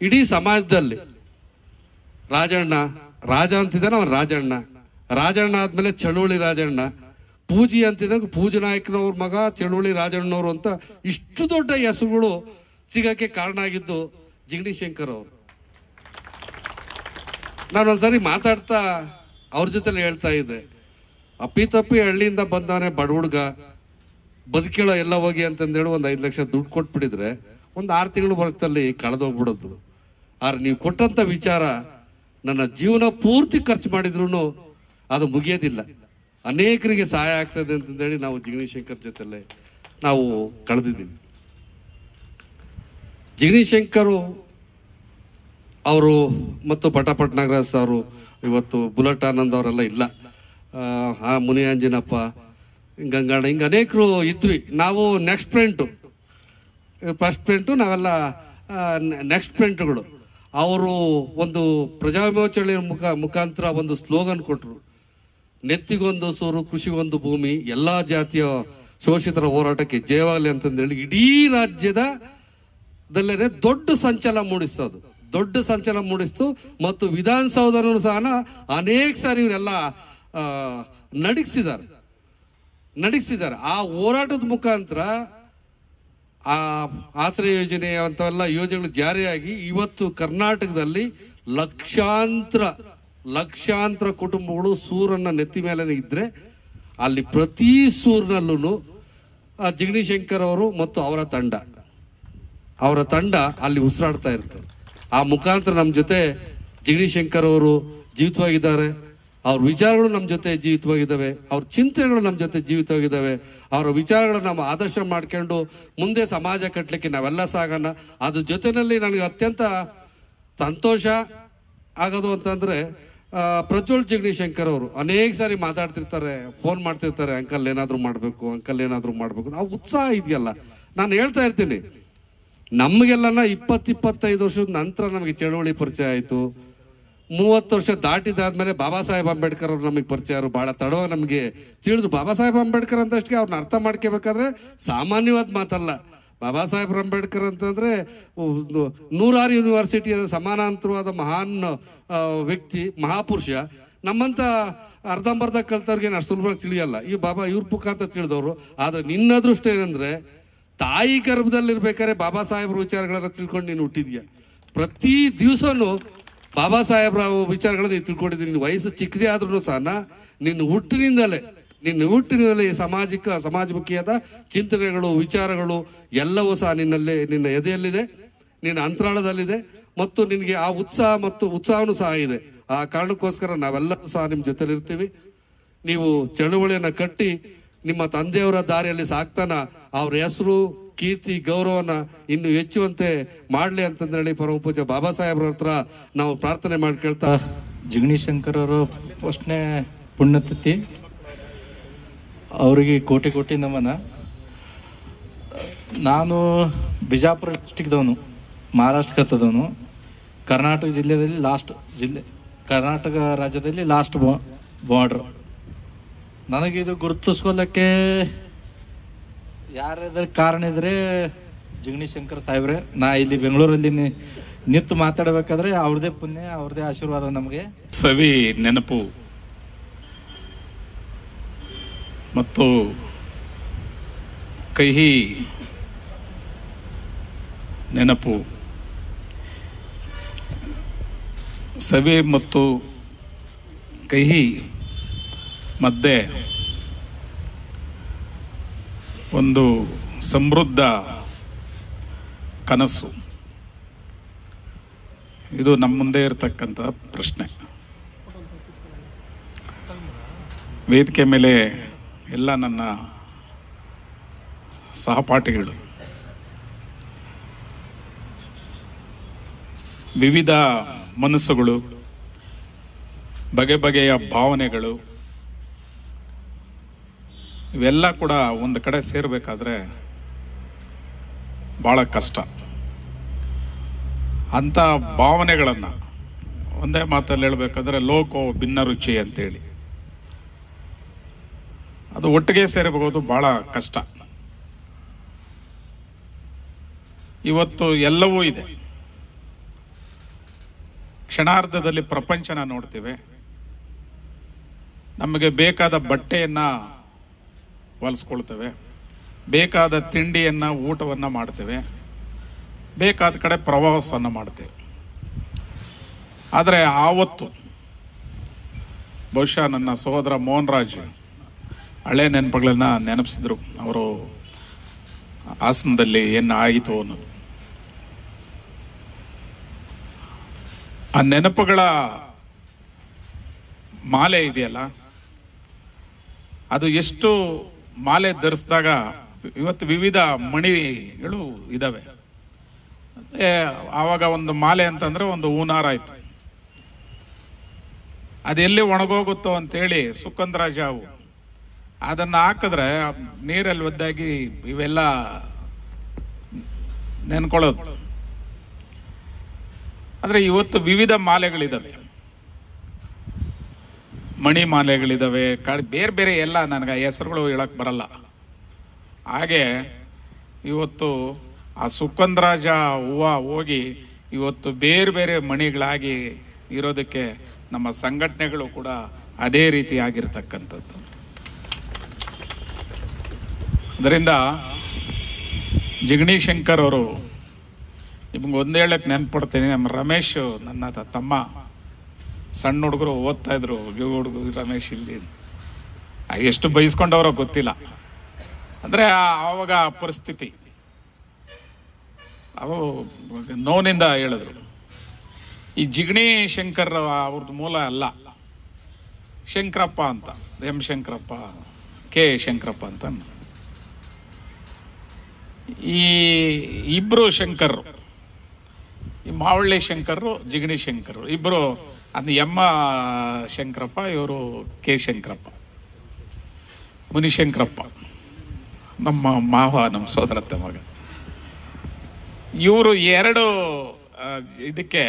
ಇಡೀ ಸಮಾಜದಲ್ಲಿ ರಾಜಣ್ಣ, ರಾಜ ಅಂತಿದ್ದಾನೆ, ಅವನು ರಾಜಣ್ಣ. ರಾಜಣ್ಣ ಆದಮೇಲೆ ಚಳುವಳಿ ರಾಜಣ್ಣ. ಪೂಜಿ ಅಂತಿದ್ದಂಗೆ ಪೂಜೆ ನಾಯಕನವ್ರ ಮಗ, ಚಳುವಳಿ ರಾಜಣ್ಣವ್ರು ಅಂತ ಇಷ್ಟು ದೊಡ್ಡ ಹೆಸರುಗಳು ಸಿಗೋಕ್ಕೆ ಕಾರಣ ಆಗಿದ್ದು ಜಿಗಣಿ ಶಂಕರ್ ಅವರು. ನಾನು ಒಂದ್ಸರಿ ಮಾತಾಡ್ತಾ ಅವ್ರ ಜೊತೆಲಿ ಹೇಳ್ತಾ ಇದ್ದೆ ಅಪ್ಪಿತಪ್ಪಿ ಹಳ್ಳಿಯಿಂದ ಬಂದವನೇ ಬಡ ಹುಡುಗ ಬದುಕಿಳೋ ಎಲ್ಲ ಹೋಗಿ ಅಂತಂದೇಳಿ ಒಂದು ಐದು ಲಕ್ಷ ದುಡ್ಡು ಕೊಟ್ಬಿಟ್ಟಿದ್ರೆ ಒಂದು ಆರು ತಿಂಗಳು ವರ್ಷದಲ್ಲಿ ಕಳೆದೋಗ್ಬಿಡೋದು. ಆದ್ರೆ ನೀವು ಕೊಟ್ಟಂತ ವಿಚಾರ ನನ್ನ ಜೀವನ ಪೂರ್ತಿ ಖರ್ಚು ಮಾಡಿದ್ರು ಅದು ಮುಗಿಯೋದಿಲ್ಲ. ಅನೇಕರಿಗೆ ಸಹಾಯ ಆಗ್ತದೆ ಅಂತಂದೇಳಿ ನಾವು ಜಿಗಣಿ ಶಂಕರ್ ಜೊತೆಲೆ ನಾವು ಕಳೆದಿದ್ದೀವಿ. ಜಿಗಣಿ ಶಂಕರು ಅವರು ಮತ್ತು ಪಟಾಪಟ್ ನಾಗರಾಜ್ ಅವರು ಇವತ್ತು ಬುಲೆಟ್ ಆನಂದ್ ಅವರೆಲ್ಲ ಇಲ್ಲ. ಆ, ಮುನಿಯಾಂಜಿನಪ್ಪ ಗಂಗಾಣ ಹಿಂಗೆ ಅನೇಕರು ಇದ್ವಿ. ನಾವು ನೆಕ್ಸ್ಟ್ ಪ್ರಿಂಟು ಫಸ್ಟ್ ಪ್ರಿಂಟು ನಾವೆಲ್ಲ ನೆಕ್ಸ್ಟ್ ಪ್ರಿಂಟ್ಗಳು ಅವರು ಒಂದು ಪ್ರಜಾವಿಮೋಚನೆ ಮುಖ ಮುಖಾಂತರ ಒಂದು ಸ್ಲೋಗನ್ ಕೊಟ್ಟರು ನೆತ್ತಿಗೊಂದು ಸೂರು, ಕೃಷಿಗೊಂದು ಭೂಮಿ, ಎಲ್ಲ ಜಾತಿಯ ಶೋಷಿತರ ಹೋರಾಟಕ್ಕೆ ಜಯವಾಗಲಿ ಅಂತಂದೇಳಿ ಇಡೀ ರಾಜ್ಯದ ದಲ್ಲೇನೆ ದೊಡ್ಡ ಸಂಚಲನ ಮೂಡಿಸ್ತದು. ದೊಡ್ಡ ಸಂಚಲನ ಮೂಡಿಸ್ತು ಮತ್ತು ವಿಧಾನಸೌಧನೂ ಸಹ ಅನೇಕ ಸಾರಿ ಇವರೆಲ್ಲ ನಡಗಿಸಿದ್ದಾರೆ ನಡಗಿಸಿದ್ದಾರೆ ಆ ಹೋರಾಟದ ಮುಖಾಂತರ ಆ ಆಶ್ರಯ ಯೋಜನೆ ಅಂಥವೆಲ್ಲ ಯೋಜನೆಗಳು ಜಾರಿಯಾಗಿ ಇವತ್ತು ಕರ್ನಾಟಕದಲ್ಲಿ ಲಕ್ಷಾಂತರ ಲಕ್ಷಾಂತರ ಕುಟುಂಬಗಳು ಸೂರನ್ನ ನೆತ್ತಿ ಮೇಲೆ ಇದ್ರೆ ಅಲ್ಲಿ ಪ್ರತಿ ಸೂರ್ನಲ್ಲೂ ಜಿಗ್ನಿಶಂಕರ್ ಅವರು ಮತ್ತು ಅವರ ತಂಡ. ಅವರ ತಂಡ ಅಲ್ಲಿ ಉಸಿರಾಡ್ತಾ ಇರ್ತಾರೆ ಆ ಮುಖಾಂತರ ನಮ್ಮ ಜೊತೆ ಜಿಗ್ನಿಶಂಕರ್ ಅವರು ಜೀವಿತವಾಗಿದ್ದಾರೆ. ಅವ್ರ ವಿಚಾರಗಳು ನಮ್ಮ ಜೊತೆ ಜೀವಿತವಾಗಿದ್ದಾವೆ. ಅವ್ರ ಚಿಂತನೆಗಳು ನಮ್ಮ ಜೊತೆ ಜೀವಿತವಾಗಿದ್ದಾವೆ. ಅವರ ವಿಚಾರಗಳು ನಾವು ಆದರ್ಶ ಮಾಡ್ಕೊಂಡು ಮುಂದೆ ಸಮಾಜ ಕಟ್ಟಲಿಕ್ಕೆ ನಾವೆಲ್ಲ ಸಾಗೋಣ. ಅದ್ರ ಜೊತೆಯಲ್ಲಿ ನನಗೆ ಅತ್ಯಂತ ಸಂತೋಷ ಆಗೋದು ಅಂತಂದ್ರೆ ಪ್ರಜ್ವಲ್ ಜಗದೀಶಂಕರ್ ಶಂಕರ್ ಅವರು ಅನೇಕ ಸಾರಿ ಮಾತಾಡ್ತಿರ್ತಾರೆ ಫೋನ್ ಮಾಡ್ತಿರ್ತಾರೆ, ಅಂಕಲ್ ಏನಾದರೂ ಮಾಡಬೇಕು, ಅಂಕಲ್ ಏನಾದರೂ ಮಾಡಬೇಕು. ಆ ಉತ್ಸಾಹ ಇದೆಯಲ್ಲ. ನಾನು ಹೇಳ್ತಾ ಇರ್ತೀನಿ. ನಮಗೆಲ್ಲನ ಇಪ್ಪತ್ತು ಇಪ್ಪತ್ತೈದು ವರ್ಷದ ನಂತರ ನಮಗೆ ಚಳುವಳಿ ಪರಿಚಯ ಆಯಿತು. ಮೂವತ್ತು ವರ್ಷ ದಾಟಿದಾದ್ಮೇಲೆ ಬಾಬಾ ಸಾಹೇಬ್ ಅಂಬೇಡ್ಕರ್ ಅವ್ರು ನಮಗೆ ಪರಿಚಯರು ಭಾಳ ತಡವ ನಮಗೆ ತಿಳಿದ್ರು. ಬಾಬಾ ಸಾಹೇಬ್ ಅಂಬೇಡ್ಕರ್ ಅಂತಷ್ಟೇ ಅವ್ರನ್ನ ಅರ್ಥ ಮಾಡ್ಕೋಬೇಕಾದ್ರೆ ಸಾಮಾನ್ಯವಾದ ಮಾತಲ್ಲ. ಬಾಬಾ ಸಾಹೇಬ್ ಅಂಬೇಡ್ಕರ್ ಅಂತಂದ್ರೆ ನೂರಾರು ಯೂನಿವರ್ಸಿಟಿಯ ಸಮಾನಾಂತರವಾದ ಮಹಾನ್ ವ್ಯಕ್ತಿ, ಮಹಾಪುರುಷ. ನಮ್ಮಂತ ಅರ್ಧಂಬರ್ಧ ಕಲ್ತವ್ರಿಗೆ ನಾನು ಸುಲಭವಾಗಿ ತಿಳಿಯಲ್ಲ. ಈ ಬಾಬಾ ಇವ್ರ ಮುಖಾಂತರ ತಿಳಿದವರು. ಆದರೆ ನಿನ್ನ ಅದೃಷ್ಟ ಏನಂದ್ರೆ, ತಾಯಿ ಗರ್ಭದಲ್ಲಿರ್ಬೇಕಾದ್ರೆ ಬಾಬಾ ಸಾಹೇಬ್ರ ವಿಚಾರಗಳನ್ನ ತಿಳ್ಕೊಂಡು ನೀನು ಹುಟ್ಟಿದೀಯ? ಪ್ರತಿ ದಿವಸನೂ ಬಾಬಾ ಸಾಹೇಬ್ರ ವಿಚಾರಗಳನ್ನ ನೀನು ತಿಳ್ಕೊಂಡಿದ್ದೀನಿ. ನಿನ್ನ ವಯಸ್ಸು ಚಿಕ್ಕದೇ ಆದ್ರೂ ಸಹ ನಿನ್ನ ಹುಟ್ಟಿನಿಂದಲೇ ನಿನ್ನ ಹುಟ್ಟಿನಲ್ಲಿ ಸಾಮಾಜಿಕ, ಸಮಾಜಮುಖಿಯಾದ ಚಿಂತನೆಗಳು, ವಿಚಾರಗಳು ಎಲ್ಲವೂ ಸಹ ನಿನ್ನಲ್ಲಿ, ನಿನ್ನ ಎದೆಯಲ್ಲಿದೆ, ನಿನ್ನ ಅಂತರಾಳದಲ್ಲಿದೆ ಮತ್ತು ನಿನಗೆ ಆ ಉತ್ಸಾಹ ಮತ್ತು ಉತ್ಸಾಹನೂ ಸಹ ಇದೆ. ಆ ಕಾರಣಕ್ಕೋಸ್ಕರ ನಾವೆಲ್ಲರೂ ಸಹ ನಿಮ್ಮ ಜೊತೆಲಿರ್ತೀವಿ. ನೀವು ಚಳುವಳಿಯನ್ನು ಕಟ್ಟಿ ನಿಮ್ಮ ತಂದೆಯವರ ದಾರಿಯಲ್ಲಿ ಸಾಕ್ತಾನ ಅವ್ರ ಹೆಸರು, ಕೀರ್ತಿ, ಗೌರವನ ಇನ್ನು ಹೆಚ್ಚುವಂತೆ ಮಾಡಲಿ ಅಂತಂದೇಳಿ ಪರಮ ಪೂಜೆ ಬಾಬಾ ಸಾಹೇಬ್ರ ಹತ್ರ ನಾವು ಪ್ರಾರ್ಥನೆ ಮಾಡಿ ಕೇಳ್ತಾ ಜಿಗಣಿ ಅವರು ಫಸ್ಟ್ನೇ ಪುಣ್ಯತಿಥಿ. ಅವರಿಗೆ ಕೋಟಿ ಕೋಟಿ ನಮನ. ನಾನು ಬಿಜಾಪುರ ಡಿಸ್ಟಿಕ್ದವನು ಮಹಾರಾಷ್ಟ್ರ ಕತ್ತದವನು ಕರ್ನಾಟಕ ಜಿಲ್ಲೆಯಲ್ಲಿ ಲಾಸ್ಟ್ ಜಿಲ್ಲೆ, ಕರ್ನಾಟಕ ರಾಜ್ಯದಲ್ಲಿ ಲಾಸ್ಟ್ ಬಾರ್ಡ್ರ್ ನನಗಿದು ಗುರುತಿಸ್ಕೊಳ್ಳೋಕ್ಕೆ ಯಾರಾದ್ರೆ ಕಾರಣ ಇದ್ರೆ ಜಿಗಣಿ ಶಂಕರ್ ಸಾಹೇಬ್ರೆ, ನಾ ಇಲ್ಲಿ ಬೆಂಗಳೂರಲ್ಲಿ ನಿಂತು ಮಾತಾಡಬೇಕಾದ್ರೆ ಅವ್ರದೇ ಪುಣ್ಯ, ಅವ್ರದೇ ಆಶೀರ್ವಾದ ನಮಗೆ. ಸವಿ, ನೆನಪು. ಮತ್ತು ಕಹಿ ನೆನಪು. ಸವಿ ಮತ್ತು ಕಹಿ ಮಧ್ಯೆ ಒಂದು ಸಮೃದ್ಧ ಕನಸು. ಇದು ನಮ್ಮ ಮುಂದೆ ಇರತಕ್ಕಂಥ ಪ್ರಶ್ನೆ. ವೇದಿಕೆ ಮೇಲೆ ಎಲ್ಲ ನನ್ನ ಸಹಪಾಠಿಗಳು. ವಿವಿಧ ಮನಸ್ಸುಗಳು, ಬಗೆ ಬಗೆಯ ಭಾವನೆಗಳು, ಇವೆಲ್ಲ ಕೂಡ ಒಂದು ಕಡೆ ಸೇರಬೇಕಾದ್ರೆ ಭಾಳ ಕಷ್ಟ. ಅಂಥ ಭಾವನೆಗಳನ್ನು ಒಂದೇ ಮಾತಲ್ಲಿ ಹೇಳಬೇಕಾದ್ರೆ ಲೋಕೋ ಭಿನ್ನ ರುಚಿ ಅಂತೇಳಿ. ಅದು ಒಟ್ಟಿಗೆ ಸೇರಬಹುದು ಭಾಳ ಕಷ್ಟ. ಇವತ್ತು ಎಲ್ಲವೂ ಇದೆ. ಕ್ಷಣಾರ್ಧದಲ್ಲಿ ಪ್ರಪಂಚನ ನೋಡ್ತೇವೆ. ನಮಗೆ ಬೇಕಾದ ಬಟ್ಟೆಯನ್ನ ಹೊಲಿಸ್ಕೊಳ್ತೇವೆ. ಬೇಕಾದ ತಿಂಡಿಯನ್ನ ಊಟವನ್ನ ಮಾಡ್ತೇವೆ. ಬೇಕಾದ ಕಡೆ ಪ್ರವಾಸವನ್ನು ಮಾಡ್ತೇವೆ. ಆದರೆ ಆವತ್ತು ಬಹುಶಃ ನನ್ನ ಸಹೋದರ ಮೋಹನ್ ರಾಜ್ ಹಳೆ ನೆನಪುಗಳನ್ನ ನೆನಪಿಸಿದ್ರು. ಅವರು ಹಾಸನದಲ್ಲಿ ಏನು ಆಯಿತು ಅನ್ನೋದು. ಆ ನೆನಪುಗಳ ಮಾಲೆ ಇದೆಯಲ್ಲ ಅದು ಎಷ್ಟು ಮಾಲೆ ಧರಿಸಿದಾಗ ಇವತ್ತು ವಿವಿಧ ಮಣಿಗಳು ಇದಾವೆ. ಏ, ಆವಾಗ ಒಂದು ಮಾಲೆ ಅಂತಂದ್ರೆ ಒಂದು ಹೂನಾರ ಆಯ್ತು. ಅದೆಲ್ಲಿ ಒಣಗೋಗುತ್ತೋ ಅಂತೇಳಿ ಸುಕಂದರಾಜ ಜಾವು ಅದನ್ನ ಹಾಕಿದ್ರೆ ನೀರಲ್ಲಿ ಒದ್ದಾಗಿ ಇವೆಲ್ಲ ನೆನ್ಕೊಳ್ಳೋದು. ಆದರೆ ಇವತ್ತು ವಿವಿಧ ಮಾಲೆಗಳಿದಾವೆ. ಮಣಿ ಮಾಲೆಗಳಿದಾವೆ, ಕಾಡು ಬೇರೆ ಬೇರೆ ಎಲ್ಲ ನನಗೆ ಹೆಸರುಗಳು ಹೇಳಕ್ ಬರಲ್ಲ. ಹಾಗೆ ಇವತ್ತು ಆ ಸುಕಂದ್ರಾಜ ಹೂವು ಹೋಗಿ ಇವತ್ತು ಬೇರೆ ಬೇರೆ ಮಣಿಗಳಾಗಿ ಇರೋದಕ್ಕೆ ನಮ್ಮ ಸಂಘಟನೆಗಳು ಕೂಡ ಅದೇ ರೀತಿ ಆಗಿರ್ತಕ್ಕಂಥದ್ದು. ಅದರಿಂದ ಜಿಗಣಿ ಶಂಕರ್ ಅವರು ನಿಮ್ಗೆ ಒಂದು ಹೇಳಕ್ಕೆ ನೆನ್ಪಡ್ತೀನಿ, ನಮ್ಮ ರಮೇಶ್ ನನ್ನ ತಮ್ಮ ಸಣ್ಣ ಹುಡುಗರು ಓದ್ತಾ ಇದ್ರು ಯುವ ಹುಡುಗರು ರಮೇಶ್ ಇಲ್ಲಿ. ಎಷ್ಟು ಬೈಸ್ಕೊಂಡವರೋ ಗೊತ್ತಿಲ್ಲ. ಅಂದರೆ ಆವಾಗ ಪರಿಸ್ಥಿತಿ. ಅವು ನೋವಿನಿಂದ ಹೇಳಿದ್ರು. ಈ ಜಿಗಣಿ ಶಂಕರ್ ಅವ್ರದ್ದು ಮೂಲ ಅಲ್ಲ. ಶಂಕರಪ್ಪ ಅಂತ, ಎಂ ಶಂಕರಪ್ಪ, ಕೆ ಶಂಕರಪ್ಪ ಅಂತ. ಈ ಇಬ್ಬರು ಶಂಕರರು, ಈ ಮಾವಳ್ಳಿ ಶಂಕರರು, ಜಿಗಣಿ ಶಂಕರ್ ಇಬ್ಬರು ಅದು ಎಮ್ಮ ಶಂಕರಪ್ಪ, ಇವರು ಕೆ ಶಂಕರಪ್ಪ. ಮುನಿಶಂಕರಪ್ಪ ನಮ್ಮ ಮಾವ, ನಮ್ಮ ಸೋದರತ್ತ ಮಗ. ಇವರು ಎರಡು ಇದಕ್ಕೆ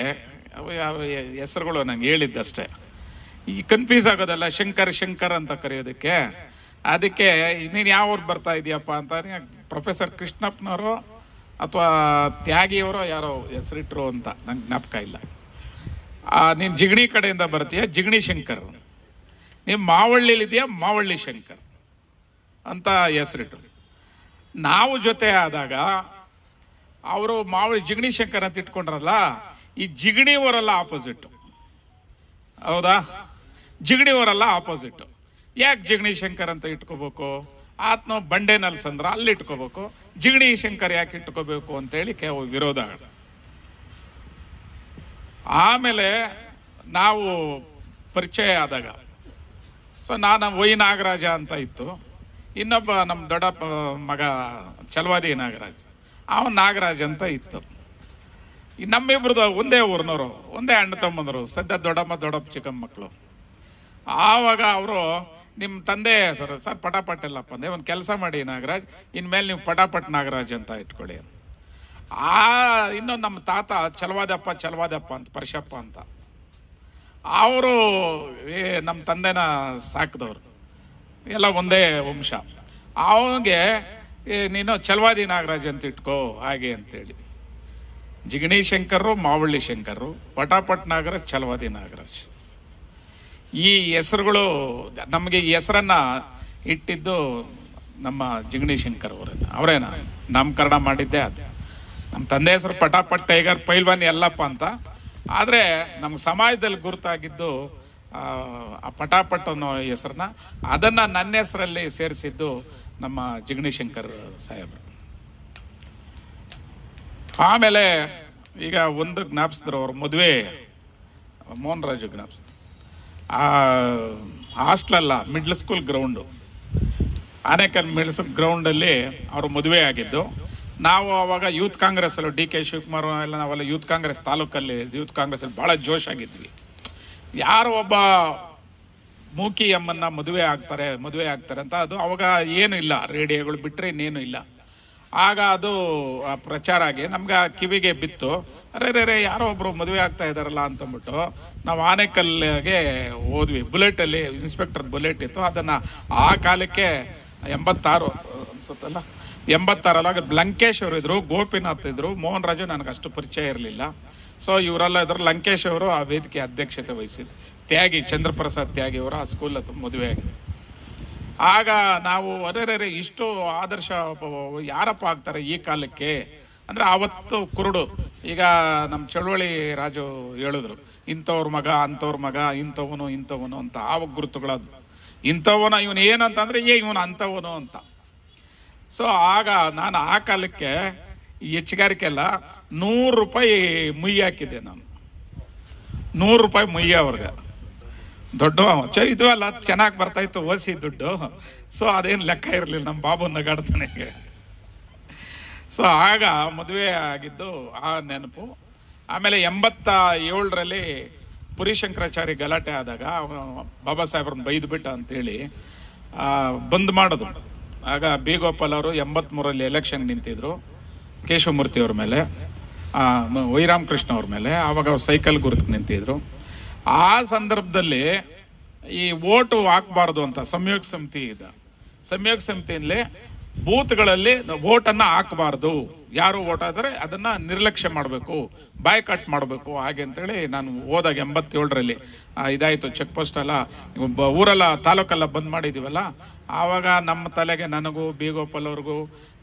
ಹೆಸರುಗಳು ನಂಗೆ ಹೇಳಿದ್ದಷ್ಟೇ. ಈ ಕನ್ಫ್ಯೂಸ್ ಆಗೋದಲ್ಲ, ಶಂಕರ್ ಶಂಕರ್ ಅಂತ ಕರೆಯೋದಕ್ಕೆ. ಅದಕ್ಕೆ, ನೀನು ಯಾವ ಊರು ಬರ್ತಾ ಇದೀಯಪ್ಪ ಅಂತ ಪ್ರೊಫೆಸರ್ ಕೃಷ್ಣಪ್ಪನವರು ಅಥವಾ ತ್ಯಾಗಿಯವರೋ ಯಾರೋ ಹೆಸರಿಟ್ರು ಅಂತ ನಂಗೆ ಜ್ಞಾಪಕ ಇಲ್ಲ. ನೀನು ಜಿಗಣಿ ಕಡೆಯಿಂದ ಬರ್ತೀಯ? ಜಿಗಣಿ ಶಂಕರ್. ನೀವು ಮಾವಳ್ಳಿಲಿದೆಯಾ? ಮಾವಳ್ಳಿ ಶಂಕರ್ ಅಂತ ಹೆಸರಿಟ್ರು. ನಾವು ಜೊತೆ ಆದಾಗ ಅವರು ಮಾವಳ್ಳಿ ಜಿಗಣಿ ಶಂಕರ್ ಅಂತ ಇಟ್ಕೊಂಡ್ರಲ್ಲ, ಈ ಜಿಗಣಿಯವರೆಲ್ಲ ಆಪೋಸಿಟ್ ಹೌದಾ? ಜಿಗಣಿಯವರೆಲ್ಲ ಆಪೋಸಿಟ್ ಯಾಕೆ ಜಿಗಣಿ ಶಂಕರ್ ಅಂತ ಇಟ್ಕೋಬೇಕು? ಆತ್ನ ಬಂಡೆ ನಲ್ಸಂದ್ರ ಅಲ್ಲಿ ಇಟ್ಕೋಬೇಕು. ಜಿಗಣಿ ಶಂಕರ್ ಯಾಕೆ ಇಟ್ಕೋಬೇಕು ಅಂತೇಳಿ ಕೆಲವು ವಿರೋಧ ಆಮೇಲೆ ನಾವು ಪರಿಚಯ ಆದಾಗ, ಸೊ ನಾನು ವೈ ನಾಗರಾಜ ಅಂತ ಇತ್ತು. ಇನ್ನೊಬ್ಬ ನಮ್ಮ ದೊಡ್ಡಪ್ಪ ಮಗ ಚಲವಾದಿ ನಾಗರಾಜ್, ಅವನ್ ನಾಗರಾಜ್ ಅಂತ ಇತ್ತು. ನಮ್ಮಿಬ್ರದ್ದು ಒಂದೇ ಊರಿನವರು, ಒಂದೇ ಅಣ್ಣ ತಮ್ಮಂದರು, ಸದ್ಯ ದೊಡ್ಡಮ್ಮ, ದೊಡ್ಡಪ್ಪ, ಚಿಕ್ಕಮ್ಮ ಮಕ್ಕಳು. ಆವಾಗ ಅವರು ನಿಮ್ಮ ತಂದೆ ಸರ್ ಸರ್ ಪಟಾಪಟ್ ಅಂದೆ ಒಂದು ಕೆಲಸ ಮಾಡಿ ನಾಗರಾಜ್, ಇನ್ಮೇಲೆ ನೀವು ಪಟಾಪಟ್ ನಾಗರಾಜ್ ಅಂತ ಇಟ್ಕೊಳ್ಳಿ. ಆ, ಇನ್ನೊಂದು ನಮ್ಮ ತಾತ ಚಲವಾದಪ್ಪ ಚಲವಾದಪ್ಪ ಅಂತ ಪರಶಪ್ಪ ಅಂತ. ಅವರು ನಮ್ಮ ತಂದೆನ ಸಾಕಿದವ್ರು. ಎಲ್ಲ ಒಂದೇ ವಂಶ. ಅವನಿಗೆ ನೀನು ಚಲವಾದಿ ನಾಗರಾಜ್ ಅಂತ ಇಟ್ಕೋ, ಹಾಗೆ ಅಂತೇಳಿ. ಜಿಗಣಿ ಶಂಕರು ಮಾವಳ್ಳಿ ಶಂಕರು ಪಟಾಪಟ್ ನಾಗರಾಜ್, ಚಲವಾದಿ ನಾಗರಾಜ್. ಈ ಹೆಸರುಗಳು ನಮಗೆ ಈ ಹೆಸರನ್ನ ಇಟ್ಟಿದ್ದು ನಮ್ಮ ಜಿಗಣಿ ಶಂಕರ್ ಅವರೇನ? ಅವರೇನ ನಾಮಕರಣ ಮಾಡಿದ್ದೆ ಅದು. ನಮ್ಮ ತಂದೆ ಹೆಸರು ಪಟಾಪಟ್ ಟೈಗರ್ ಪೈಲ್ವಾನ್ ಎಲ್ಲಪ್ಪ ಅಂತ. ಆದರೆ ನಮ್ಮ ಸಮಾಜದಲ್ಲಿ ಗುರುತಾಗಿದ್ದು ಆ, ಪಟಾಪಟ್ ಅನ್ನೋ ಹೆಸರನ್ನ ಅದನ್ನ ನನ್ನ ಹೆಸರಲ್ಲಿ ಸೇರಿಸಿದ್ದು ನಮ್ಮ ಜಿಗ್ನೇಶ್ ಶಂಕರ್ ಸಾಹೇಬರು ಆಮೇಲೆ ಈಗ ಒಂದು ಜ್ಞಾಪಿಸಿದ್ರು ಅವ್ರ ಮದುವೆ ಮೋಹನ್ ರಾಜು ಜ್ಞಾಪಿಸಿದ್ರು. ಆ, hostel middle school ground Anekal middle school ಗ್ರೌಂಡಲ್ಲಿ ಅವರು ಮದುವೆ ಆಗಿದ್ದು. ನಾವು ಅವಾಗ ಯೂತ್ ಕಾಂಗ್ರೆಸ್ ಅಲ್ಲೂ ಡಿ ಕೆ ಶಿವಕುಮಾರ್ ಎಲ್ಲ ನಾವೆಲ್ಲ ಯೂತ್ ಕಾಂಗ್ರೆಸ್ ತಾಲೂಕಲ್ಲಿ ಯೂತ್ ಕಾಂಗ್ರೆಸ್ ಅಲ್ಲಿ ಭಾಳ ಜೋಶ್ ಆಗಿದ್ವಿ. ಯಾರು ಒಬ್ಬ ಮೂಕಿ ಅಮ್ಮನ್ನ ಮದುವೆ ಆಗ್ತಾರೆ ಮದುವೆ ಆಗ್ತಾರೆ ಅಂತ ಅದು ಅವಾಗ ಏನು ಇಲ್ಲ. ರೇಡಿಯೋಗಳು ಬಿಟ್ಟರೆ ಇನ್ನೇನು ಇಲ್ಲ. ಆಗ ಅದು ಪ್ರಚಾರ ಆಗಿ ನಮ್ಗೆ ಕಿವಿಗೆ ಬಿತ್ತು. ಅರೆ ರೇ ರೇ ಯಾರೋ ಒಬ್ರು ಮದುವೆ ಆಗ್ತಾ ಇದಾರಲ್ಲ ಅಂತಂದ್ಬಿಟ್ಟು ನಾವು ಆನೆಕಲ್ಗೆ ಹೋದ್ವಿ. ಬುಲೆಟಲ್ಲಿ ಇನ್ಸ್ಪೆಕ್ಟರ್ ಬುಲೆಟ್ ಇತ್ತು. ಅದನ್ನ ಆ ಕಾಲಕ್ಕೆ ಎಂಬತ್ತಾರು, ಅನ್ಸುತ್ತಲ್ಲ? ಎಂಬತ್ತಾರಲ್ಲ ಲಂಕೇಶ್ ಅವರು ಇದ್ರು, ಗೋಪಿನಾಥ್ ಇದ್ರು, ಮೋಹನ್ ರಾಜು ನನಗೆ ಅಷ್ಟು ಪರಿಚಯ ಇರಲಿಲ್ಲ. ಸೊ ಇವರೆಲ್ಲ ಇದ್ರು, ಲಂಕೇಶ್ ಅವರು ಆ ವೇದಿಕೆ ಅಧ್ಯಕ್ಷತೆ ವಹಿಸಿದ್ರು. ತ್ಯಾಗಿ, ಚಂದ್ರಪ್ರಸಾದ್ ತ್ಯಾಗಿ ಅವರು ಆ ಸ್ಕೂಲ್ ಮದುವೆ ಆಗಿದೆ. ಆಗ ನಾವು ಅರೆ ಇಷ್ಟು ಆದರ್ಶ ಯಾರಪ್ಪ ಆಗ್ತಾರೆ ಈ ಕಾಲಕ್ಕೆ? ಅಂದ್ರೆ ಆವತ್ತು ಕುರುಡು. ಈಗ ನಮ್ಮ ಚಳುವಳಿ ರಾಜು ಹೇಳಿದ್ರು, ಇಂಥವ್ರ ಮಗ, ಅಂಥವ್ರ ಮಗ, ಇಂಥವನು ಇಂಥವನು ಅಂತ. ಆವಾಗ ಗುರುತುಗಳದು ಇಂಥವನ ಇವನು ಏನಂತಂದ್ರೆ, ಏ, ಇವನು ಅಂಥವನು ಅಂತ. ಸೊ ಆಗ ನಾನು ಆ ಕಾಲಕ್ಕೆ ಹೆಚ್ಚುಗಾರಿಕೆಲ್ಲ ನೂರು ರೂಪಾಯಿ ಮುಯ್ಯಿ ಹಾಕಿದ್ದೆ ನಾನು. ನೂರು ರೂಪಾಯಿ ಮುಯ್ಯ ಅವ್ರಿಗೆ. ದೊಡ್ಡ ಇದು ಅಲ್ಲ ಚೆನ್ನಾಗಿ ಬರ್ತಾ ಇತ್ತು ಓಸಿ ದುಡ್ಡು. ಸೊ ಅದೇನು ಲೆಕ್ಕ ಇರಲಿಲ್ಲ ನಮ್ಮ ಬಾಬು ನಗಾಡ್ತಾನೆ ಸೊ ಆಗ ಮದುವೆ ಆಗಿದ್ದು ಆ ನೆನಪು. ಆಮೇಲೆ ಎಂಬತ್ತ ಏಳರಲ್ಲಿ ಪುರಿ ಶಂಕರಾಚಾರ್ಯ ಗಲಾಟೆ ಆದಾಗ ಬಾಬಾ ಸಾಹೇಬ್ರನ್ನ ಬೈದು ಬಿಟ್ಟ ಅಂತೇಳಿ ಬಂದ್ ಮಾಡೋದು. ಆಗ ಬಿ ಗೋಪಾಲ್ ಅವರು ಎಂಬತ್ಮೂರಲ್ಲಿ ಎಲೆಕ್ಷನ್ ನಿಂತಿದ್ರು ಕೇಶವಮೂರ್ತಿ ಅವ್ರ ಮೇಲೆ ಆ, ಮ- ವೈರಾಮ್ ಕೃಷ್ಣ ಅವ್ರ ಮೇಲೆ. ಆವಾಗ ಅವ್ರು ಸೈಕಲ್ ಗುರುತು ನಿಂತಿದ್ರು. ಆ ಸಂದರ್ಭದಲ್ಲಿ ಈ ಓಟು ಹಾಕ್ಬಾರ್ದು ಅಂತ ಸಂಯೋಗ ಸಮಿತಿ ಇದೆ. ಸಂಯೋಗ ಸಮಿತಿಯಲ್ಲಿ ಬೂತ್ಗಳಲ್ಲಿ ಓಟನ್ನು ಹಾಕಬಾರ್ದು. ಯಾರು ಓಟ್ ಆದರೆ ಅದನ್ನ ನಿರ್ಲಕ್ಷ್ಯ ಮಾಡಬೇಕು ಬಾಯ್ ಕಟ್ ಮಾಡಬೇಕು ಹಾಗೆ ಅಂತೇಳಿ ನಾನು ಹೋದಾಗ ಎಂಬತ್ತೇಳರಲ್ಲಿ ಇದಾಯಿತು ಚೆಕ್ ಪೋಸ್ಟ್ ಎಲ್ಲ. ಊರೆಲ್ಲ ತಾಲೂಕೆಲ್ಲ ಬಂದ್ ಮಾಡಿದ್ದೀವಲ್ಲ ಆವಾಗ ನಮ್ಮ ತಲೆಗೆ ನನಗೂ ಬಿ ಗೋಪಾಲ್ ಅವ್ರಿಗೂ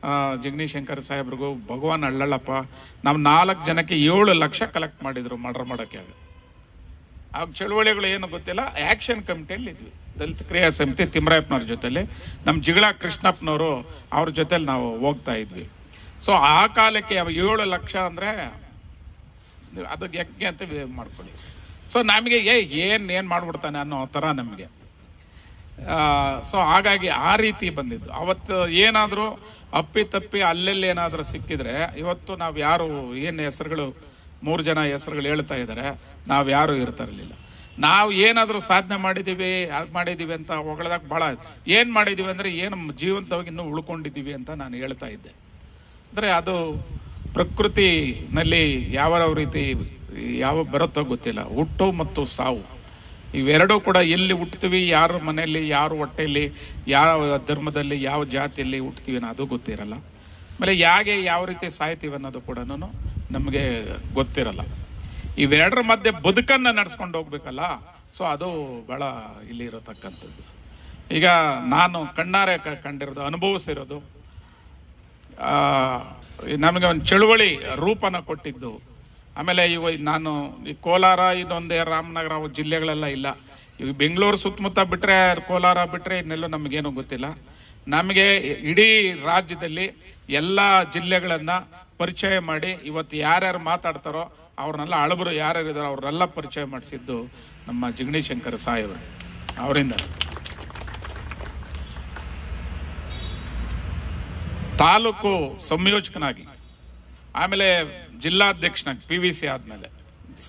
ಆ, ಜಗದೀಶ್ ಶಂಕರ್ ಸಾಹೇಬ್ರಿಗೂ ಭಗವಾನ್ ಅಳ್ಳಳ್ಳಪ್ಪ ನಾವು ನಾಲ್ಕು ಜನಕ್ಕೆ ಏಳು ಲಕ್ಷ ಕಲೆಕ್ಟ್ ಮಾಡಿದ್ರು ಮರ್ಡರ್ ಮಾಡೋಕ್ಕೆ. ಆಗ ಚಳುವಳಿಗಳು ಏನು ಗೊತ್ತಿಲ್ಲ ಆ್ಯಕ್ಷನ್ ಕಮಿಟಿಯಲ್ಲಿ ಇದ್ವಿ. ದಲಿತ ಕ್ರಿಯಾ ಸಮಿತಿ ತಿಮ್ರಾಯಪ್ಪನವ್ರ ಜೊತೆಲಿ. ನಮ್ಮ ಜಿಗಳ ಕೃಷ್ಣಪ್ಪನವರು ಅವ್ರ ಜೊತೆಲಿ ನಾವು ಹೋಗ್ತಾ ಇದ್ವಿ. ಸೊ ಆ ಕಾಲಕ್ಕೆ ಏಳು ಲಕ್ಷ ಅಂದರೆ ಅದಕ್ಕೆ ಯಜ್ಞ ಅಂತ ಮಾಡ್ಕೊಳ್ಳಿ. ಸೊ ನಮಗೆ, ಏ, ಏನು ಏನು ಮಾಡ್ಬಿಡ್ತಾನೆ ಅನ್ನೋ ಥರ ನಮಗೆ. ಸೊ ಹಾಗಾಗಿ ಆ ರೀತಿ ಬಂದಿದ್ದು. ಅವತ್ತು ಏನಾದರೂ ಅಪ್ಪಿ ತಪ್ಪಿ ಅಲ್ಲೆಲ್ಲಿ ಏನಾದರೂ ಸಿಕ್ಕಿದ್ರೆ, ಇವತ್ತು ನಾವು ಯಾರು, ಏನು ಹೆಸರುಗಳು ಮೂರು ಜನ ಹೆಸರುಗಳು ಹೇಳ್ತಾ ಇದ್ದಾರೆ, ನಾವು ಯಾರು ಇರ್ತಿರಲಿಲ್ಲ. ನಾವು ಏನಾದರೂ ಸಾಧನೆ ಮಾಡಿದ್ದೀವಿ ಅದು ಮಾಡಿದ್ದೀವಿ ಅಂತ ಹೊಗಳದಾಗ ಭಾಳ ಏನು ಮಾಡಿದ್ದೀವಿ ಅಂದರೆ ಏನು ಜೀವಂತವಾಗಿ ಇನ್ನೂ ಉಳ್ಕೊಂಡಿದ್ದೀವಿ ಅಂತ ನಾನು ಹೇಳ್ತಾ ಇದ್ದೆ. ಅಂದರೆ ಅದು ಪ್ರಕೃತಿನಲ್ಲಿ ಯಾವ ರೀತಿ, ಯಾವ ಬರುತ್ತೋ ಗೊತ್ತಿಲ್ಲ. ಹುಟ್ಟು ಮತ್ತು ಸಾವು. ಇವೆರಡೂ ಕೂಡ ಎಲ್ಲಿ ಹುಟ್ತೀವಿ, ಯಾರ ಮನೆಯಲ್ಲಿ, ಯಾರ ಹೊಟ್ಟೆಯಲ್ಲಿ, ಯಾವ ಧರ್ಮದಲ್ಲಿ, ಯಾವ ಜಾತಿಯಲ್ಲಿ ಹುಟ್ತೀವಿ ಅನ್ನೋ ಅದು ಗೊತ್ತಿರಲ್ಲ. ಆಮೇಲೆ ಹೇಗೆ ಯಾವ ರೀತಿ ಸಾಯ್ತೀವಿ ಅನ್ನೋದು ಕೂಡ ನಮಗೆ ಗೊತ್ತಿರಲ್ಲ. ಇವೆರಡರ ಮಧ್ಯೆ ಬದುಕನ್ನು ನಡೆಸ್ಕೊಂಡು ಹೋಗ್ಬೇಕಲ್ಲ, ಸೊ ಅದು ಭಾಳ ಇಲ್ಲಿ ಇರತಕ್ಕಂಥದ್ದು ಈಗ ನಾನು ಕಣ್ಣಾರೆ ಕಂಡಿರೋದು, ಅನುಭವಿಸಿರೋದು ನಮಗೆ ಒಂದು ಚಳುವಳಿ ರೂಪನ ಕೊಟ್ಟಿದ್ದು. ಆಮೇಲೆ ಇವ ನಾನು ಈ ಕೋಲಾರ, ಇದೊಂದೇ ರಾಮನಗರ ಜಿಲ್ಲೆಗಳೆಲ್ಲ ಇಲ್ಲ. ಈಗ ಬೆಂಗಳೂರು ಸುತ್ತಮುತ್ತ ಬಿಟ್ಟರೆ ಕೋಲಾರ ಬಿಟ್ಟರೆ ಇನ್ನೆಲ್ಲೂ ನಮಗೇನು ಗೊತ್ತಿಲ್ಲ. ನಮಗೆ ಇಡೀ ರಾಜ್ಯದಲ್ಲಿ ಎಲ್ಲ ಜಿಲ್ಲೆಗಳನ್ನು ಪರಿಚಯ ಮಾಡಿ ಇವತ್ತು ಯಾರ್ಯಾರು ಮಾತಾಡ್ತಾರೋ ಅವ್ರನ್ನೆಲ್ಲ ಅಳಬರು ಯಾರ್ಯಾರು ಇದಾರೋ ಅವ್ರನ್ನೆಲ್ಲ ಪರಿಚಯ ಮಾಡಿಸಿದ್ದು ನಮ್ಮ ಜಿಗಣಿ ಶಂಕರ ಸಾಹೇಬರು ಅವರಿಂದ. ತಾಲೂಕು ಸಂಯೋಜಕನಾಗಿ, ಆಮೇಲೆ ಜಿಲ್ಲಾಧ್ಯಕ್ಷನಾಗಿ ಪಿ ವಿ ಸಿ ಆದಮೇಲೆ.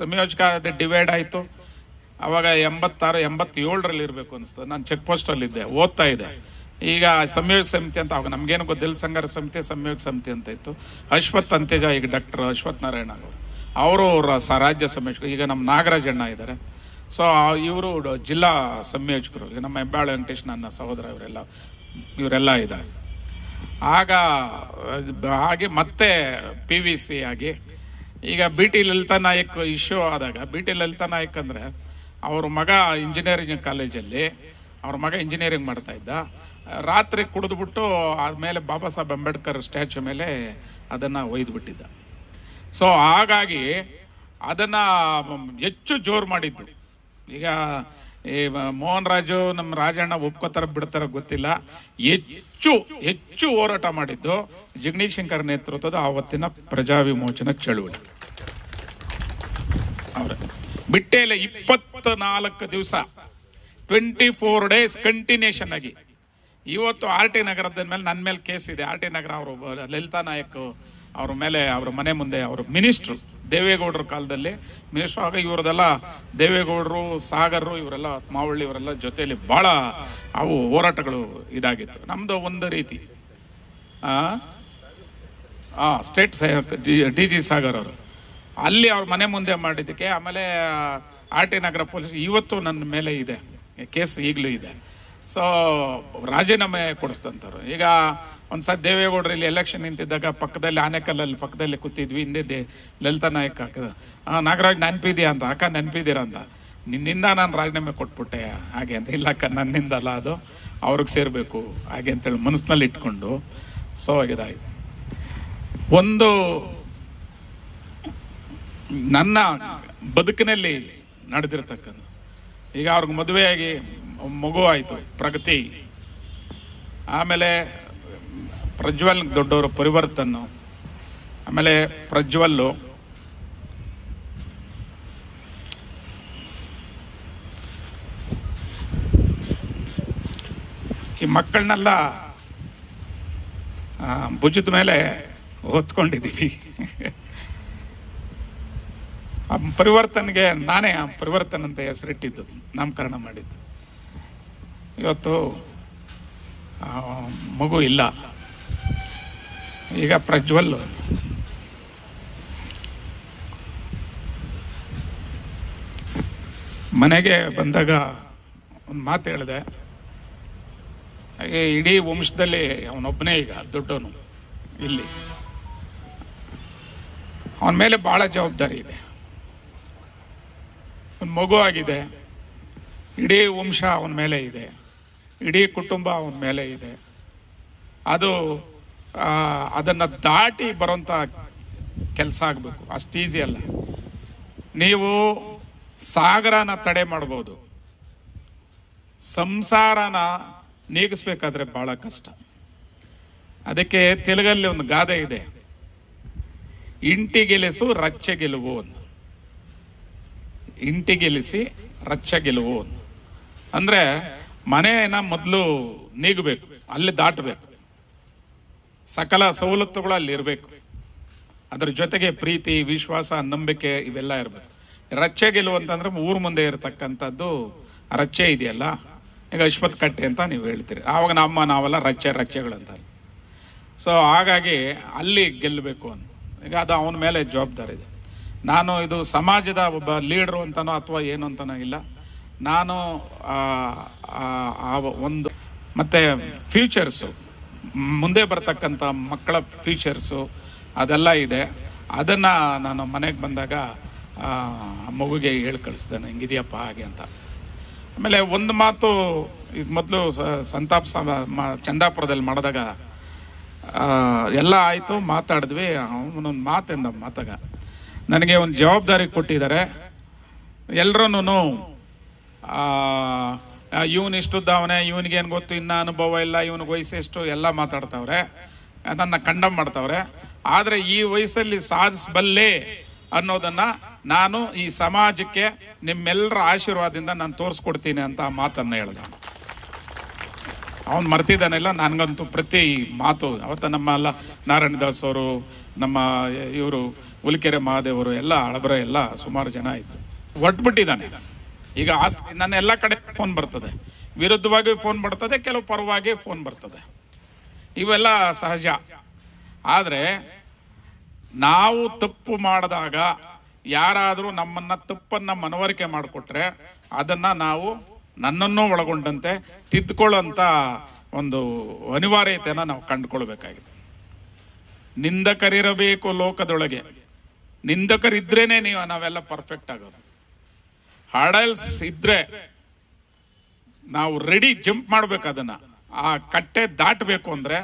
ಸಂಯೋಜಕ ಡಿವೈಡ್ ಆಯಿತು. ಆವಾಗ ಎಂಬತ್ತಾರು, ಎಂಬತ್ತೇಳರಲ್ಲಿ ಇರಬೇಕು ಅನಿಸ್ತದೆ ನಾನು ಚೆಕ್ ಪೋಸ್ಟಲ್ಲಿದ್ದೆ ಓದ್ತಾ ಇದ್ದೆ. ಈಗ ಸಂಯೋಗ ಸಮಿತಿ ಅಂತ ಅವಾಗ ನಮಗೇನು ಗೊತ್ತಿಲ್ಲ ಸಂಘರ್ಷ ಸಮಿತಿ ಸಂಯೋಗ ಸಮಿತಿ ಅಂತ ಇತ್ತು. ಅಶ್ವಥ್ ಅಂತೇಜ ಈಗ ಡಾಕ್ಟರ್ ಅಶ್ವಥ್ ನಾರಾಯಣ ಅವರು. ಅವರು ಅವರ ಸ ರಾಜ್ಯ ಸಂಯೋಜಕರು, ಈಗ ನಮ್ಮ ನಾಗರಾಜಣ್ಣ ಇದ್ದಾರೆ. ಸೊ ಇವರು ಜಿಲ್ಲಾ ಸಂಯೋಜಕರು, ಈಗ ನಮ್ಮ ಹೆಬ್ಬಾಳು ವೆಂಕಟೇಶ್ ನನ್ನ ಸಹೋದರ ಇವರೆಲ್ಲ ಇವರೆಲ್ಲ ಇದ್ದಾರೆ. ಆಗ ಹಾಗೆ ಮತ್ತೆ ಪಿ ವಿ ಸಿ ಆಗಿ, ಈಗ B T Lalitha Nayak issue ಆದಾಗ ಬಿ ಟಿ ಲಲಿತಾ ನಾಯಕ್ ಅಂದರೆ, ಅವ್ರ ಮಗ ಇಂಜಿನಿಯರಿಂಗ್ ಕಾಲೇಜಲ್ಲಿ ಅವ್ರ ಮಗ ಇಂಜಿನಿಯರಿಂಗ್ ಮಾಡ್ತಾ ಇದ್ದ. ರಾತ್ರಿ ಕುಡಿದ್ಬಿಟ್ಟು ಆದಮೇಲೆ ಬಾಬಾ ಸಾಹೇಬ್ ಅಂಬೇಡ್ಕರ್ ಸ್ಟ್ಯಾಚು ಮೇಲೆ ಅದನ್ನು ಒಯ್ದು ಬಿಟ್ಟಿದ್ದ ಸೊ ಹಾಗಾಗಿ ಅದನ್ನು ಹೆಚ್ಚು ಜೋರು ಮಾಡಿದ್ದು. ಈಗ ಈ ಮೋಹನ್ ರಾಜು ನಮ್ಮ ರಾಜಣ್ಣ ಒಪ್ಕೋತಾರ ಬಿಡ್ತಾರ ಗೊತ್ತಿಲ್ಲ. ಹೆಚ್ಚು ಹೆಚ್ಚು ಹೋರಾಟ ಮಾಡಿದ್ದು ಜಗದೀಶ್ ಶಂಕರ್ ನೇತೃತ್ವದ ಆವತ್ತಿನ ಪ್ರಜಾ ವಿಮೋಚನಾ ಚಳುವಳಿ. ಅವರ. ಬಿಟ್ಟೇ ಇಲ್ಲ ಇಪ್ಪತ್ತ ನಾಲ್ಕು ದಿವಸ. ಟ್ವೆಂಟಿ ಫೋರ್ ಡೇಸ್ ಕಂಟಿನ್ಯೂಷನ್ ಆಗಿ. ಇವತ್ತು ಆರ್ ಟಿ ನಗರದ ಮೇಲೆ ನನ್ನ ಮೇಲೆ ಕೇಸ್ ಇದೆ. ಆರ್ ಟಿ ನಗರ ಅವರು, ಲಲಿತಾ ನಾಯಕ್ ಅವ್ರ ಮೇಲೆ, ಅವ್ರ ಮನೆ ಮುಂದೆ ಅವರು ಮಿನಿಸ್ಟ್ರು ದೇವೇಗೌಡರ ಕಾಲದಲ್ಲಿ. ಮಿನಿಸ್ಟ್ರು ಆಗ ಇವ್ರದೆಲ್ಲ ದೇವೇಗೌಡರು, ಸಾಗರರು, ಇವರೆಲ್ಲ ಮಾವಳ್ಳಿ ಇವರೆಲ್ಲ ಜೊತೆಯಲ್ಲಿ ಭಾಳ ಅವು ಹೋರಾಟಗಳು ಇದಾಗಿತ್ತು. ನಮ್ಮದು ಒಂದು ರೀತಿ. ಹಾಂ ಸ್ಟೇಟ್ ಡಿ ಜಿ ಸಾಗರ್ ಅವರು. ಅಲ್ಲಿ ಅವ್ರ ಮನೆ ಮುಂದೆ ಮಾಡಿದ್ದಕ್ಕೆ, ಆಮೇಲೆ ಆರ್ ಟಿ ನಗರ ಪೊಲೀಸ್ ಇವತ್ತು ನನ್ನ ಮೇಲೆ ಇದೆ. ಕೇಸ್ ಈಗಲೂ ಇದೆ. ಸೊ ರಾಜೀನಾಮೆ ಕೊಡಿಸ್ತಂತವ್ರು ಈಗ ಒಂದ್ಸಲ ದೇವೇಗೌಡರು ಇಲ್ಲಿ ಎಲೆಕ್ಷನ್ ನಿಂತಿದ್ದಾಗ ಪಕ್ಕದಲ್ಲಿ ಆನೆಕಲ್ಲಲ್ಲಿ ಪಕ್ಕದಲ್ಲಿ ಕೂತಿದ್ವಿ, ಹಿಂದೆ ದೇ ಲಲಿತಾ ನಾಯಕ್ ಹಾಕಿದ ನಾಗರಾಜ್ ನೆನಪಿದ್ಯಾ ಅಂತ, ಅಕ್ಕ ನೆನಪಿದ್ದೀರ ಅಂತ. ನಿನ್ನಿಂದ ನಾನು ರಾಜೀನಾಮೆ ಕೊಟ್ಬಿಟ್ಟೆ. ಹಾಗೆ ಅಂತ. ಇಲ್ಲ ಅಕ್ಕ, ನನ್ನಿಂದಲ್ಲ ಅದು. ಅವ್ರಿಗೆ ಸೇರಬೇಕು. ಹಾಗೆ ಅಂತೇಳಿ ಮನಸ್ಸಿನಲ್ಲಿ ಇಟ್ಕೊಂಡು ಸೊ ಇದಾಯಿತು. ಒಂದು ನನ್ನ ಬದುಕಿನಲ್ಲಿ ನಡೆದಿರ್ತಕ್ಕಂಥ ಈಗ ಅವ್ರಿಗೆ ಮದುವೆಯಾಗಿ ಮಗು ಆಯಿತು, ಪ್ರಗತಿ. ಆಮೇಲೆ ಪ್ರಜ್ವಲ್ ದೊಡ್ಡವರು ಪರಿವರ್ತನ್ನು. ಆಮೇಲೆ ಪ್ರಜ್ವಲ್ಲು. ಈ ಮಕ್ಕಳನ್ನೆಲ್ಲ ಭುಜದ ಮೇಲೆ ಹೊತ್ಕೊಂಡಿದ್ದೀವಿ ಆ ಪರಿವರ್ತನೆಗೆ ನಾನೇ ಆ ಪರಿವರ್ತನೆ ಅಂತ ಹೆಸರಿಟ್ಟಿದ್ದು, ನಾಮಕರಣ ಮಾಡಿದ್ದು. ಇವತ್ತು ಮಗು ಇಲ್ಲ. ಈಗ ಪ್ರಜ್ವಲ್. ಮನೆಗೆ ಬಂದಾಗ ಒಂದು ಮಾತು ಹೇಳಿದೆ. ಹಾಗೆ ಇಡೀ ವಂಶದಲ್ಲಿ ಅವನೊಬ್ಬನೇ ಈಗ, ದೊಡ್ಡವನು, ಇಲ್ಲಿ. ಅವನ ಮೇಲೆ ಭಾಳ ಜವಾಬ್ದಾರಿ ಇದೆ. ಒಂದು ಮಗು ಆಗಿದೆ. ಇಡೀ ವಂಶ ಅವನ ಮೇಲೆ ಇದೆ. ಇಡೀ ಕುಟುಂಬ ಅವನ ಮೇಲೆ ಇದೆ. ಅದು ಅದನ್ನು ದಾಟಿ ಬರೋಂಥ ಕೆಲಸ ಆಗಬೇಕು. ಅಷ್ಟು ಈಸಿ ಅಲ್ಲ. ನೀವು ಸಾಗರನ ತಡೆ ಮಾಡ್ಬೋದು. ಸಂಸಾರನ ನೀಗಿಸ್ಬೇಕಾದ್ರೆ ಬಹಳ ಕಷ್ಟ. ಅದಕ್ಕೆ ತೆಲುಗಲ್ಲಿ ಒಂದು ಗಾದೆ ಇದೆ. ಇಂಟಿ ಗೆಲಸು ರಚ್ಚೆ ಗೆಲುವು ಅಂತ. ಇಂಟಿ ಗೆಲ್ಲಿಸಿ ರಚ್ಚೆ ಗೆಲುವು. ಅಂದ್ರೆ ಮನೆಯನ್ನ ಮೊದಲು ನೀಗಬೇಕು, ಅಲ್ಲಿ ದಾಟಬೇಕು. ಸಕಲ ಸವಲತ್ತುಗಳು ಅಲ್ಲಿ ಇರಬೇಕು. ಅದ್ರ ಜೊತೆಗೆ ಪ್ರೀತಿ, ವಿಶ್ವಾಸ, ನಂಬಿಕೆ ಇವೆಲ್ಲ ಇರಬೇಕು. ರಚ್ಚೆ ಗೆಲುವು ಅಂತಂದ್ರೆ ಊರ ಮುಂದೆ ಇರತಕ್ಕಂಥದ್ದು ರಚ್ಚೆ ಇದೆಯಲ್ಲ? ಈಗ ಅಶ್ವತ್ ಕಟ್ಟೆ ಅಂತ ನೀವು ಹೇಳ್ತೀರಿ. ಆವಾಗ ನಮ್ಮ ನಾವೆಲ್ಲ ರಚ್ಚೆ ರಚ್ಚೆಗಳಂತ ಸೊ ಹಾಗಾಗಿ ಅಲ್ಲಿ ಗೆಲ್ಲಬೇಕು ಅಂತ. ಈಗ ಅದು ಅವನ ಮೇಲೆ ಜವಾಬ್ದಾರಿ ಇದೆ. ನಾನು ಇದು ಸಮಾಜದ ಒಬ್ಬ ಲೀಡ್ರು ಅಂತನೋ ಅಥವಾ ಏನು ಅಂತನೋ ಇಲ್ಲ. ನಾನು ಆ, ಒಂದು ಮತ್ತೆ ಫ್ಯೂಚರ್ಸು ಮುಂದೆ ಬರ್ತಕ್ಕಂಥ ಮಕ್ಕಳ ಫ್ಯೂಚರ್ಸು ಅದೆಲ್ಲ ಇದೆ. ಅದನ್ನು ನಾನು ಮನೆಗೆ ಬಂದಾಗ ಮಗುಗೆ ಹೇಳಿ ಕಳಿಸ್ದೇನೆ ಹಿಂಗಿದೆಯಪ್ಪ ಹಾಗೆ ಅಂತ. ಆಮೇಲೆ ಒಂದು ಮಾತು ಇದು ಮೊದಲು ಸಂತಾಪ್ ಚಂದಾಪುರದಲ್ಲಿ ಮಾಡಿದಾಗ ಎಲ್ಲ ಆಯಿತು ಮಾತಾಡಿದ್ವಿ. ಅವನೊಂದು ಮಾತೆಂದ ಮಾತಾಗ. ನನಗೆ ಒಂದು ಜವಾಬ್ದಾರಿ ಕೊಟ್ಟಿದ್ದಾರೆ. ಎಲ್ಲರೂ ಇವನು ಇಷ್ಟುದ್ದವನೇ ಇವನಿಗೇನು ಗೊತ್ತು, ಇನ್ನ ಅನುಭವ ಇಲ್ಲ, ಇವನಿಗೆ ವಯಸ್ಸೆಷ್ಟು ಎಲ್ಲ ಮಾತಾಡ್ತಾವ್ರೆ. ನನ್ನ ಕಂಡಮ್ ಮಾಡ್ತಾವ್ರೆ. ಆದರೆ ಈ ವಯಸ್ಸಲ್ಲಿ ಸಾಧಿಸಬಲ್ಲೆ ಅನ್ನೋದನ್ನ ನಾನು ಈ ಸಮಾಜಕ್ಕೆ ನಿಮ್ಮೆಲ್ಲರ ಆಶೀರ್ವಾದದಿಂದ ನಾನು ತೋರಿಸ್ಕೊಡ್ತೀನಿ ಅಂತ ಮಾತನ್ನ ಹೇಳ್ದ. ಅವನು ಮರ್ತಿದ್ದಾನೆಲ್ಲ ನನಗಂತೂ ಪ್ರತಿ ಮಾತು, ಅವತ್ತ ನಮ್ಮ ಅಲ್ಲ ನಾರಾಯಣ ದಾಸ್ ಅವರು, ನಮ್ಮ ಇವರು ಹುಲಿಕೆರೆ ಮಹಾದೇವರು ಎಲ್ಲ ಹಳಬರ ಎಲ್ಲ ಸುಮಾರು ಜನ ಇತ್ತು ಒಟ್ಬಿಟ್ಟಿದ್ದಾನೆ. ಈಗ ಆಸ್ ನನ್ನ ಎಲ್ಲ ಕಡೆ ಫೋನ್ ಬರ್ತದೆ. ವಿರುದ್ಧವಾಗಿ ಫೋನ್ ಬರ್ತದೆ, ಕೆಲವು ಪರವಾಗಿ ಫೋನ್ ಬರ್ತದೆ. ಇವೆಲ್ಲ ಸಹಜ. ಆದರೆ ನಾವು ತಪ್ಪು ಮಾಡಿದಾಗ ಯಾರಾದರೂ ನಮ್ಮನ್ನ ತಪ್ಪನ್ನು ಮನವರಿಕೆ ಮಾಡಿಕೊಟ್ರೆ ಅದನ್ನ ನಾವು ನನ್ನನ್ನು ಒಳಗೊಂಡಂತೆ ತಿದ್ದುಕೊಳ್ಳುವಂತ ಒಂದು ಅನಿವಾರ್ಯತೆಯನ್ನು ನಾವು ಕಂಡುಕೊಳ್ಬೇಕಾಗಿದೆ. ನಿಂದಕರಿರಬೇಕು ಲೋಕದೊಳಗೆ. ನಿಂದಕರಿದ್ರೇನೆ ನೀವು, ನಾವೆಲ್ಲ ಪರ್ಫೆಕ್ಟ್ ಆಗೋದು. ಹಡಲ್ಸ್ ಇದ್ರೆ ನಾವು ರೆಡಿ ಜಂಪ್ ಮಾಡ್ಬೇಕು ಅದನ್ನ. ಆ ಕಟ್ಟೆ ದಾಟಬೇಕು ಅಂದ್ರೆ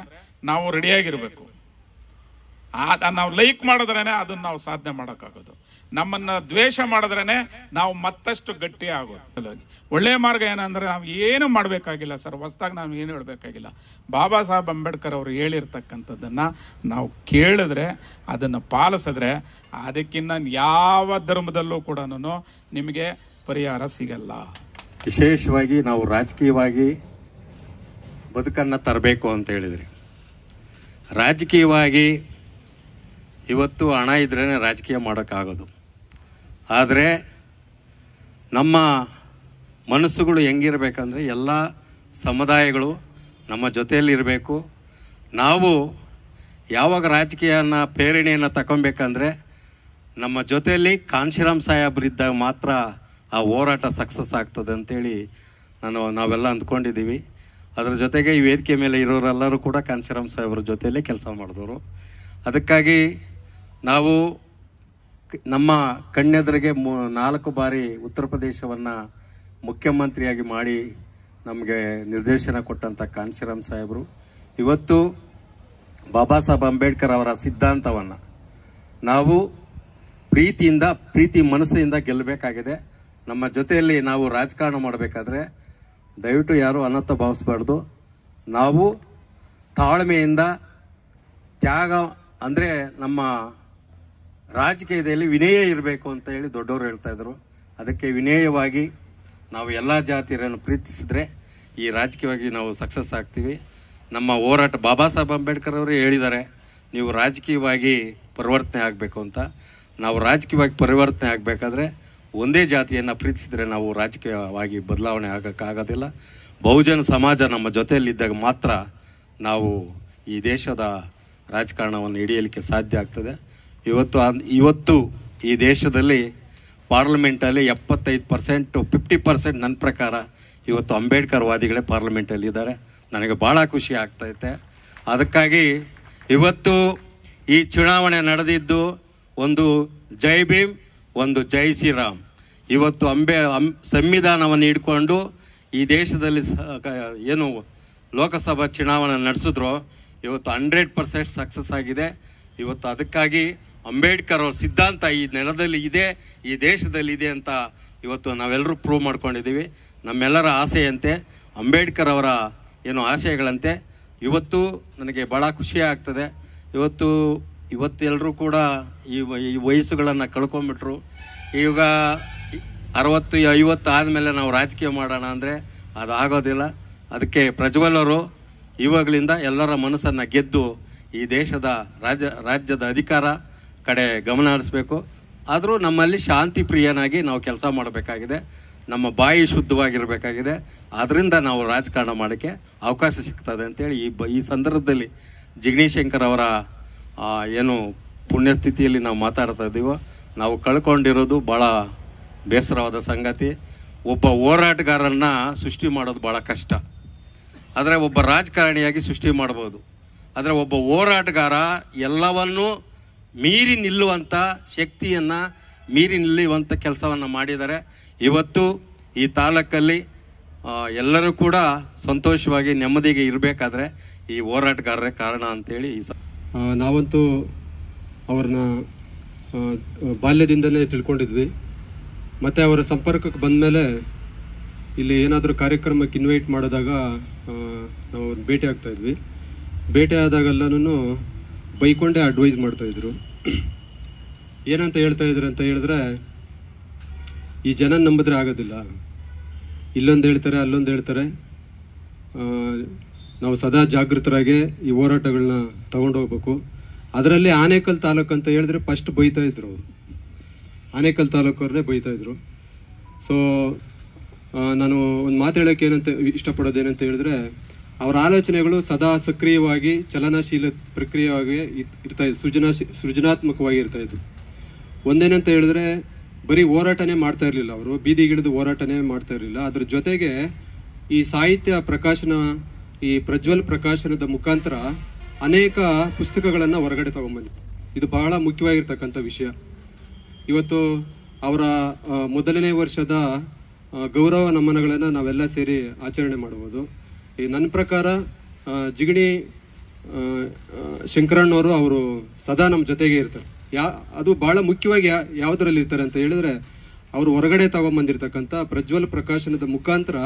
ನಾವು ರೆಡಿಯಾಗಿರ್ಬೇಕು ನಾವು ಲೈಕ್ ಮಾಡಿದ್ರೇನೆ ಅದನ್ನ ನಾವು ಸಾಧನೆ ಮಾಡೋಕ್ಕಾಗೋದು. ನಮ್ಮನ್ನ ದ್ವೇಷ ಮಾಡಿದ್ರೇನೆ ನಾವು ಮತ್ತಷ್ಟು ಗಟ್ಟಿ ಆಗೋದು. ಒಳ್ಳೆಯ ಮಾರ್ಗ ಏನಂದ್ರೆ ನಾವು ಏನು ಮಾಡಬೇಕಾಗಿಲ್ಲ ಸರ್, ಹೊಸ್ದಾಗಿ ನಾವು ಏನು ಹೇಳಬೇಕಾಗಿಲ್ಲ. ಬಾಬಾ ಸಾಹೇಬ್ ಅಂಬೇಡ್ಕರ್ ಅವರು ಹೇಳಿರ್ತಕ್ಕಂಥದ್ದನ್ನು ನಾವು ಕೇಳಿದ್ರೆ, ಅದನ್ನು ಪಾಲಿಸಿದ್ರೆ, ಅದಕ್ಕಿನ್ನ ಯಾವ ಧರ್ಮದಲ್ಲೂ ಕೂಡ ನಿಮಗೆ ಪರಿಹಾರ ಸಿಗಲ್ಲ. ವಿಶೇಷವಾಗಿ ನಾವು ರಾಜಕೀಯವಾಗಿ ಬದುಕನ್ನು ತರಬೇಕು ಅಂತ ಹೇಳಿದ್ರಿ. ರಾಜಕೀಯವಾಗಿ ಇವತ್ತು ಹಣ ಇದ್ರೇ ರಾಜಕೀಯ ಮಾಡೋಕ್ಕಾಗೋದು. ಆದರೆ ನಮ್ಮ ಮನಸ್ಸುಗಳು ಹೆಂಗಿರಬೇಕಂದ್ರೆ ಎಲ್ಲ ಸಮುದಾಯಗಳು ನಮ್ಮ ಜೊತೆಯಲ್ಲಿರಬೇಕು. ನಾವು ಯಾವಾಗ ರಾಜಕೀಯನ ಪ್ರೇರಣೆಯನ್ನು ತಗೊಬೇಕಂದ್ರೆ ನಮ್ಮ ಜೊತೆಯಲ್ಲಿ ಕಾಂಶಿರಾಮ್ ಸಾಹೇಬ್ರಿದ್ದಾಗ ಮಾತ್ರ ಆ ಹೋರಾಟ ಸಕ್ಸಸ್ ಆಗ್ತದೆ ಅಂತೇಳಿ ನಾನು ನಾವೆಲ್ಲ ಅಂದ್ಕೊಂಡಿದ್ದೀವಿ. ಅದರ ಜೊತೆಗೆ ಈ ವೇದಿಕೆ ಮೇಲೆ ಇರೋರೆಲ್ಲರೂ ಕೂಡ ಕಾಂಶಿರಾಮ್ ಸಾಹೇಬ್ರ ಜೊತೆಯಲ್ಲೇ ಕೆಲಸ ಮಾಡಿದವರು. ಅದಕ್ಕಾಗಿ ನಾವು ನಮ್ಮ ಕಣ್ಣೆದುರಿಗೆ ಮೂ, ನಾಲ್ಕು ಬಾರಿ ಉತ್ತರ ಪ್ರದೇಶವನ್ನು ಮುಖ್ಯಮಂತ್ರಿಯಾಗಿ ಮಾಡಿ ನಮಗೆ ನಿರ್ದೇಶನ ಕೊಟ್ಟಂಥ ಕಾಂಶಿರಾಮ್ ಸಾಹೇಬರು. ಇವತ್ತು ಬಾಬಾ ಸಾಹೇಬ್ ಅಂಬೇಡ್ಕರ್ ಅವರ ಸಿದ್ಧಾಂತವನ್ನು ನಾವು ಪ್ರೀತಿಯಿಂದ, ಪ್ರೀತಿ ಮನಸ್ಸಿನಿಂದ ಗೆಲ್ಲಬೇಕಾಗಿದೆ. ನಮ್ಮ ಜೊತೆಯಲ್ಲಿ ನಾವು ರಾಜಕಾರಣ ಮಾಡಬೇಕಾದ್ರೆ ದಯವಿಟ್ಟು ಯಾರೂ ಅನರ್ಥ ಭಾವಿಸ್ಬಾರ್ದು. ನಾವು ತಾಳ್ಮೆಯಿಂದ ತ್ಯಾಗ, ಅಂದರೆ ನಮ್ಮ ರಾಜಕೀಯದಲ್ಲಿ ವಿನಯ ಇರಬೇಕು ಅಂತ ಹೇಳಿ ದೊಡ್ಡವರು ಹೇಳ್ತಾ ಇದ್ರು. ಅದಕ್ಕೆ ವಿನಯವಾಗಿ ನಾವು ಎಲ್ಲ ಜಾತಿಯರನ್ನು ಪ್ರೀತಿಸಿದ್ರೆ ಈ ರಾಜಕೀಯವಾಗಿ ನಾವು ಸಕ್ಸಸ್ ಆಗ್ತೀವಿ. ನಮ್ಮ ಹೋರಾಟ ಬಾಬಾ ಸಾಹೇಬ್ ಅಂಬೇಡ್ಕರ್ ಅವರು ಹೇಳಿದ್ದಾರೆ, ನೀವು ರಾಜಕೀಯವಾಗಿ ಪರಿವರ್ತನೆ ಆಗಬೇಕು ಅಂತ. ನಾವು ರಾಜಕೀಯವಾಗಿ ಪರಿವರ್ತನೆ ಆಗಬೇಕಾದ್ರೆ ಒಂದೇ ಜಾತಿಯನ್ನು ಪ್ರೀತಿಸಿದ್ರೆ ನಾವು ರಾಜಕೀಯವಾಗಿ ಬದಲಾವಣೆ ಆಗೋಕ್ಕಾಗೋದಿಲ್ಲ ಬಹುಜನ ಸಮಾಜ ನಮ್ಮ ಜೊತೆಯಲ್ಲಿದ್ದಾಗ ಮಾತ್ರ ನಾವು ಈ ದೇಶದ ರಾಜಕಾರಣವನ್ನು ಹಿಡಿಯಲಿಕ್ಕೆ ಸಾಧ್ಯ ಆಗ್ತದೆ. ಇವತ್ತು ಇವತ್ತು ಈ ದೇಶದಲ್ಲಿ ಪಾರ್ಲಿಮೆಂಟಲ್ಲಿ ಎಪ್ಪತ್ತೈದು ಪರ್ಸೆಂಟು ಫಿಫ್ಟಿ ಪರ್ಸೆಂಟ್ ನನ್ನ ಪ್ರಕಾರ ಇವತ್ತು ಅಂಬೇಡ್ಕರ್ ವಾದಿಗಳೇ ಪಾರ್ಲಿಮೆಂಟಲ್ಲಿ ಇದ್ದಾರೆ. ನನಗೆ ಭಾಳ ಖುಷಿ ಆಗ್ತೈತೆ. ಅದಕ್ಕಾಗಿ ಇವತ್ತು ಈ ಚುನಾವಣೆ ನಡೆದಿದ್ದು ಒಂದು ಜೈ ಭೀಮ್, ಒಂದು ಜೈ ಶ್ರೀರಾಮ್. ಇವತ್ತು ಅಂಬೆ ಅಂ ಸಂವಿಧಾನವನ್ನು ಇಟ್ಕೊಂಡು ಈ ದೇಶದಲ್ಲಿ ಏನು ಲೋಕಸಭಾ ಚುನಾವಣೆ ನಡೆಸಿದ್ರು ಇವತ್ತು ಹಂಡ್ರೆಡ್ ಪರ್ಸೆಂಟ್ ಸಕ್ಸಸ್ ಆಗಿದೆ. ಇವತ್ತು ಅದಕ್ಕಾಗಿ ಅಂಬೇಡ್ಕರ್ ಅವ್ರ ಸಿದ್ಧಾಂತ ಈ ನೆಲದಲ್ಲಿ ಇದೆ, ಈ ದೇಶದಲ್ಲಿ ಇದೆ ಅಂತ ಇವತ್ತು ನಾವೆಲ್ಲರೂ ಪ್ರೂವ್ ಮಾಡ್ಕೊಂಡಿದ್ದೀವಿ. ನಮ್ಮೆಲ್ಲರ ಆಸೆಯಂತೆ, ಅಂಬೇಡ್ಕರ್ ಅವರ ಏನು ಆಶಯಗಳಂತೆ, ಇವತ್ತು ನನಗೆ ಭಾಳ ಖುಷಿ ಆಗ್ತದೆ. ಇವತ್ತು ಇವತ್ತು ಎಲ್ಲರೂ ಕೂಡ ಈ ಈ ವಯಸ್ಸುಗಳನ್ನು ಕಳ್ಕೊಂಬಿಟ್ರು. ಈಗ ಅರವತ್ತು, ಐವತ್ತು ಆದಮೇಲೆ ನಾವು ರಾಜಕೀಯ ಮಾಡೋಣ ಅಂದರೆ ಅದು ಆಗೋದಿಲ್ಲ ಅದಕ್ಕೆ ಪ್ರಜ್ವಲ್ ಅವರು ಇವಾಗಲಿಂದ ಎಲ್ಲರ ಮನಸ್ಸನ್ನು ಗೆದ್ದು ಈ ದೇಶದ ರಾಜ್ಯ ರಾಜ್ಯದ ಅಧಿಕಾರ ಕಡೆ ಗಮನ ಹರಿಸ್ಬೇಕು. ಆದರೂ ನಮ್ಮಲ್ಲಿ ಶಾಂತಿ ಪ್ರಿಯನಾಗಿ ನಾವು ಕೆಲಸ ಮಾಡಬೇಕಾಗಿದೆ. ನಮ್ಮ ಬಾಯಿ ಶುದ್ಧವಾಗಿರಬೇಕಾಗಿದೆ. ಅದರಿಂದ ನಾವು ರಾಜಕಾರಣ ಮಾಡೋಕ್ಕೆ ಅವಕಾಶ ಸಿಗ್ತದೆ ಅಂತೇಳಿ ಈ ಬ ಈ ಸಂದರ್ಭದಲ್ಲಿ ಜಿಗ್ನೇಶ್ ಶಂಕರ್ ಅವರ ಏನು ಪುಣ್ಯಸ್ಥಿತಿಯಲ್ಲಿ ನಾವು ಮಾತಾಡ್ತಾ ಇದ್ದೀವೋ, ನಾವು ಕಳ್ಕೊಂಡಿರೋದು ಭಾಳ ಬೇಸರವಾದ ಸಂಗತಿ. ಒಬ್ಬ ಹೋರಾಟಗಾರನ್ನ ಸೃಷ್ಟಿ ಮಾಡೋದು ಭಾಳ ಕಷ್ಟ. ಆದರೆ ಒಬ್ಬ ರಾಜಕಾರಣಿಯಾಗಿ ಸೃಷ್ಟಿ ಮಾಡ್ಬೋದು. ಆದರೆ ಒಬ್ಬ ಹೋರಾಟಗಾರ ಎಲ್ಲವನ್ನೂ ಮೀರಿ ನಿಲ್ಲುವಂಥ ಶಕ್ತಿಯನ್ನು ಮೀರಿ ನಿಲ್ಲುವಂಥ ಕೆಲಸವನ್ನು ಮಾಡಿದ್ದಾರೆ. ಇವತ್ತು ಈ ತಾಲೂಕಲ್ಲಿ ಎಲ್ಲರೂ ಕೂಡ ಸಂತೋಷವಾಗಿ ನೆಮ್ಮದಿಗೆ ಇರಬೇಕಾದ್ರೆ ಈ ಹೋರಾಟಗಾರರೇ ಕಾರಣ ಅಂತೇಳಿ ಈ ಸ ನಾವಂತೂ ಅವ್ರನ್ನ ಬಾಲ್ಯದಿಂದಲೇ ತಿಳ್ಕೊಂಡಿದ್ವಿ. ಮತ್ತು ಅವರ ಸಂಪರ್ಕಕ್ಕೆ ಬಂದಮೇಲೆ ಇಲ್ಲಿ ಏನಾದರೂ ಕಾರ್ಯಕ್ರಮಕ್ಕೆ ಇನ್ವೈಟ್ ಮಾಡಿದಾಗ ನಾವು ಭೇಟಿ ಆಗ್ತಾಯಿದ್ವಿ ಭೇಟಿ ಆದಾಗೆಲ್ಲನೂ ಬೈಕೊಂಡೇ ಅಡ್ವೈಸ್ ಮಾಡ್ತಾಯಿದ್ರು ಏನಂತ ಹೇಳ್ತಾ ಇದ್ರು ಅಂತ ಹೇಳಿದ್ರೆ, ಈ ಜನ ನಂಬಿದ್ರೆ ಆಗೋದಿಲ್ಲ. ಇಲ್ಲೊಂದು ಹೇಳ್ತಾರೆ, ಅಲ್ಲೊಂದು ಹೇಳ್ತಾರೆ. ನಾವು ಸದಾ ಜಾಗೃತರಾಗಿ ಈ ಹೋರಾಟಗಳನ್ನ ತಗೊಂಡು ಹೋಗ್ಬೇಕು. ಅದರಲ್ಲಿ ಆನೇಕಲ್ ತಾಲೂಕು ಅಂತ ಹೇಳಿದ್ರೆ ಫಸ್ಟ್ ಬೈತಾ ಇದ್ರು ಅವರು. ಆನೇಕಲ್ ತಾಲೂಕವ್ರನ್ನೇ ಇದ್ರು. ಸೊ ನಾನು ಒಂದು ಮಾತು ಹೇಳೋಕೆ ಏನಂತ ಇಷ್ಟಪಡೋದು ಏನಂತ ಹೇಳಿದ್ರೆ ಅವರ ಆಲೋಚನೆಗಳು ಸದಾ ಸಕ್ರಿಯವಾಗಿ, ಚಲನಶೀಲ ಪ್ರಕ್ರಿಯೆಯಾಗಿ ಇರ್ತಾ ಇದ್ದು ಸೃಜನಾ ಸೃಜನಾತ್ಮಕವಾಗಿ ಇರ್ತಾ ಇದ್ದು ಒಂದೇನಂತ ಹೇಳಿದ್ರೆ, ಬರೀ ಹೋರಾಟನೇ ಮಾಡ್ತಾ ಇರಲಿಲ್ಲ ಅವರು. ಬೀದಿಗಿಳಿದು ಹೋರಾಟನೇ ಮಾಡ್ತಾ ಇರಲಿಲ್ಲ. ಅದ್ರ ಜೊತೆಗೆ ಈ ಸಾಹಿತ್ಯ ಪ್ರಕಾಶನ, ಈ ಪ್ರಜ್ವಲ್ ಪ್ರಕಾಶನದ ಮುಖಾಂತರ ಅನೇಕ ಪುಸ್ತಕಗಳನ್ನು ಹೊರಗಡೆ ತಗೊಂಬಂದಿದೆ ಇದು ಬಹಳ ಮುಖ್ಯವಾಗಿರ್ತಕ್ಕಂಥ ವಿಷಯ. ಇವತ್ತು ಅವರ ಮೊದಲನೇ ವರ್ಷದ ಗೌರವ ನಮನಗಳನ್ನು ನಾವೆಲ್ಲ ಸೇರಿ ಆಚರಣೆ ಮಾಡ್ಬೋದು. ಈ ನನ್ನ ಪ್ರಕಾರ ಜಿಗಣಿ ಶಂಕರಣ್ಣವರು ಅವರು ಸದಾ ನಮ್ಮ ಜೊತೆಗೆ ಇರ್ತಾರೆ. ಯಾ, ಅದು ಭಾಳ ಮುಖ್ಯವಾಗಿ ಯಾ, ಯಾವುದರಲ್ಲಿ ಇರ್ತಾರೆ ಅಂತ ಹೇಳಿದ್ರೆ, ಅವರು ಹೊರಗಡೆ ತಗೊಂಬಂದಿರ್ತಕ್ಕಂಥ ಪ್ರಜ್ವಲ್ ಪ್ರಕಾಶನದ ಮುಖಾಂತರ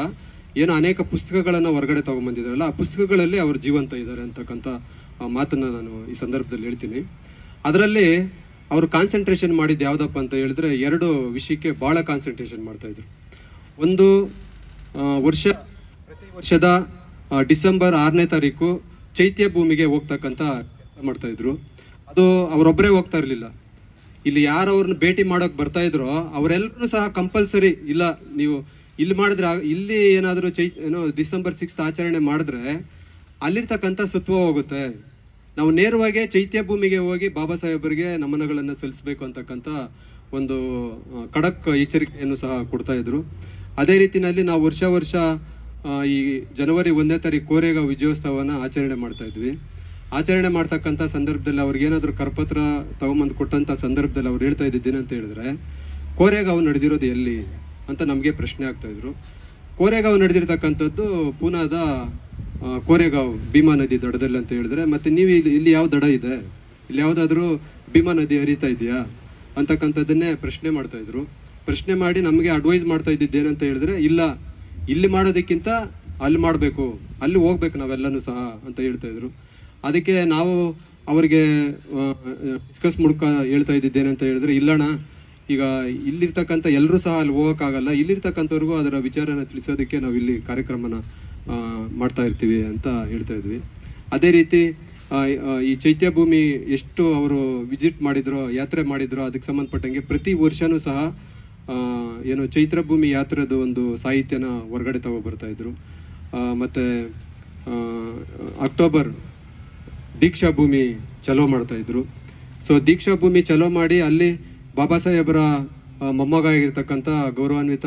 ಏನು ಅನೇಕ ಪುಸ್ತಕಗಳನ್ನು ಹೊರಗಡೆ ತೊಗೊಂಬಂದಿದ್ದಾರಲ್ಲ, ಆ ಪುಸ್ತಕಗಳಲ್ಲಿ ಅವರು ಜೀವಂತ ಇದ್ದಾರೆ ಅಂತಕ್ಕಂಥ ಮಾತನ್ನು ನಾನು ಈ ಸಂದರ್ಭದಲ್ಲಿ ಹೇಳ್ತೀನಿ. ಅದರಲ್ಲಿ ಅವರು ಕಾನ್ಸಂಟ್ರೇಷನ್ ಮಾಡಿದ್ದು ಯಾವುದಪ್ಪ ಅಂತ ಹೇಳಿದ್ರೆ, ಎರಡು ವಿಷಯಕ್ಕೆ ಭಾಳ ಕಾನ್ಸಂಟ್ರೇಷನ್ ಮಾಡ್ತಾಯಿದ್ರು ಒಂದು ವರ್ಷ ವರ್ಷದ ಡಿಸೆಂಬರ್ ಆರನೇ ತಾರೀಕು ಚೈತ್ಯ ಭೂಮಿಗೆ ಹೋಗ್ತಕ್ಕಂಥ ಕೆಲಸ ಮಾಡ್ತಾ ಇದ್ರು. ಅದು ಅವರೊಬ್ಬರೇ ಹೋಗ್ತಾ ಇರಲಿಲ್ಲ. ಇಲ್ಲಿ ಯಾರು ಅವ್ರನ್ನ ಭೇಟಿ ಮಾಡೋಕೆ ಬರ್ತಾ ಇದ್ದರೋ ಅವರೆಲ್ಲರೂ ಸಹ ಕಂಪಲ್ಸರಿ ಇಲ್ಲ, ನೀವು ಇಲ್ಲಿ ಮಾಡಿದ್ರೆ ಇಲ್ಲಿ ಏನಾದರೂ ಚೈ, ಏನೋ ಡಿಸೆಂಬರ್ ಸಿಕ್ಸ್ತ್ ಆಚರಣೆ ಮಾಡಿದ್ರೆ ಅಲ್ಲಿರ್ತಕ್ಕಂಥ ಸತ್ವ ಹೋಗುತ್ತೆ. ನಾವು ನೇರವಾಗಿ ಚೈತ್ಯ ಭೂಮಿಗೆ ಹೋಗಿ ಬಾಬಾ ಸಾಹೇಬರಿಗೆ ನಮನಗಳನ್ನು ಸಲ್ಲಿಸಬೇಕು ಅಂತಕ್ಕಂಥ ಒಂದು ಖಡಕ್ ಎಚ್ಚರಿಕೆಯನ್ನು ಸಹ ಕೊಡ್ತಾ ಇದ್ರು. ಅದೇ ರೀತಿಯಲ್ಲಿ ನಾವು ವರ್ಷ ವರ್ಷ ಈ ಜನವರಿ ಒಂದನೇ ತಾರೀಕು ಕೋರೆಗಾಂವ್ ವಿಜಯೋತ್ಸವನ ಆಚರಣೆ ಮಾಡ್ತಾ ಇದ್ವಿ. ಆಚರಣೆ ಮಾಡ್ತಕ್ಕಂಥ ಸಂದರ್ಭದಲ್ಲಿ ಅವ್ರಿಗೆ ಏನಾದರೂ ಕರಪತ್ರ ತಗೊಂಬಂದು ಕೊಟ್ಟಂಥ ಸಂದರ್ಭದಲ್ಲಿ ಅವ್ರು ಹೇಳ್ತಾ ಇದ್ದಿದ್ದೀನಿ ಅಂತ ಹೇಳಿದ್ರೆ ಕೋರೆಗಾಂವ್ ನಡೆದಿರೋದು ಎಲ್ಲಿ ಅಂತ ನಮಗೆ ಪ್ರಶ್ನೆ ಆಗ್ತಾಯಿದ್ರು ಕೋರೆಗಾಂವ್ ನಡೆದಿರ್ತಕ್ಕಂಥದ್ದು ಪೂನಾದ ಕೋರೆಗಾವ್ ಭೀಮಾ ನದಿ ದಡದಲ್ಲಿ ಅಂತ ಹೇಳಿದ್ರೆ, ಮತ್ತೆ ನೀವು ಇಲ್ಲಿ ಇಲ್ಲಿ ಯಾವ ದಡ ಇದೆ? ಇಲ್ಲಿ ಯಾವುದಾದ್ರೂ ಭೀಮಾ ನದಿ ಹರಿತಾ ಇದೆಯಾ? ಅಂತಕ್ಕಂಥದ್ದನ್ನೇ ಪ್ರಶ್ನೆ ಮಾಡ್ತಾ ಇದ್ರು. ಪ್ರಶ್ನೆ ಮಾಡಿ ನಮಗೆ ಅಡ್ವೈಸ್ ಮಾಡ್ತಾ ಇದ್ದಿದ್ದೇನಂತ ಹೇಳಿದ್ರೆ, ಇಲ್ಲ ಇಲ್ಲಿ ಮಾಡೋದಕ್ಕಿಂತ ಅಲ್ಲಿ ಮಾಡಬೇಕು, ಅಲ್ಲಿ ಹೋಗ್ಬೇಕು ನಾವೆಲ್ಲನೂ ಸಹ ಅಂತ ಹೇಳ್ತಾ ಇದ್ರು. ಅದಕ್ಕೆ ನಾವು ಅವರಿಗೆ ಡಿಸ್ಕಸ್ ಮುಡ್ಕ ಹೇಳ್ತಾ ಇದ್ದಿದ್ದೇನಂತ ಹೇಳಿದ್ರೆ, ಇಲ್ಲಣ್ಣ, ಈಗ ಇಲ್ಲಿರ್ತಕ್ಕಂಥ ಎಲ್ಲರೂ ಸಹ ಅಲ್ಲಿ ಹೋಗೋಕ್ಕಾಗಲ್ಲ, ಇಲ್ಲಿರ್ತಕ್ಕಂಥವ್ರಿಗೂ ಅದರ ವಿಚಾರನ ತಿಳಿಸೋದಕ್ಕೆ ನಾವು ಇಲ್ಲಿ ಕಾರ್ಯಕ್ರಮನ ಮಾಡ್ತಾ ಇರ್ತೀವಿ ಅಂತ ಹೇಳ್ತಾ ಇದ್ವಿ. ಅದೇ ರೀತಿ ಈ ಚೈತ್ಯ ಭೂಮಿ ಎಷ್ಟು ಅವರು ವಿಸಿಟ್ ಮಾಡಿದ್ರು, ಯಾತ್ರೆ ಮಾಡಿದ್ರೋ, ಅದಕ್ಕೆ ಸಂಬಂಧಪಟ್ಟಂಗೆ ಪ್ರತಿ ವರ್ಷನೂ ಸಹ ಏನು ಚೈತ್ರ ಭೂಮಿ ಯಾತ್ರೆದು ಒಂದು ಸಾಹಿತ್ಯನ ಹೊರಗಡೆ ತಗೋ ಬರ್ತಾ ಇದ್ರು. ಆ, ಮತ್ತೆ ಅಕ್ಟೋಬರ್ ದೀಕ್ಷಾ ಭೂಮಿ ಚಲೋ ಮಾಡ್ತಾ ಇದ್ರು. ಸೊ ದೀಕ್ಷಾ ಭೂಮಿ ಚಲೋ ಮಾಡಿ ಅಲ್ಲಿ ಬಾಬಾ ಸಾಹೇಬರ ಮೊಮ್ಮಗ ಆಗಿರ್ತಕ್ಕಂಥ ಗೌರವಾನ್ವಿತ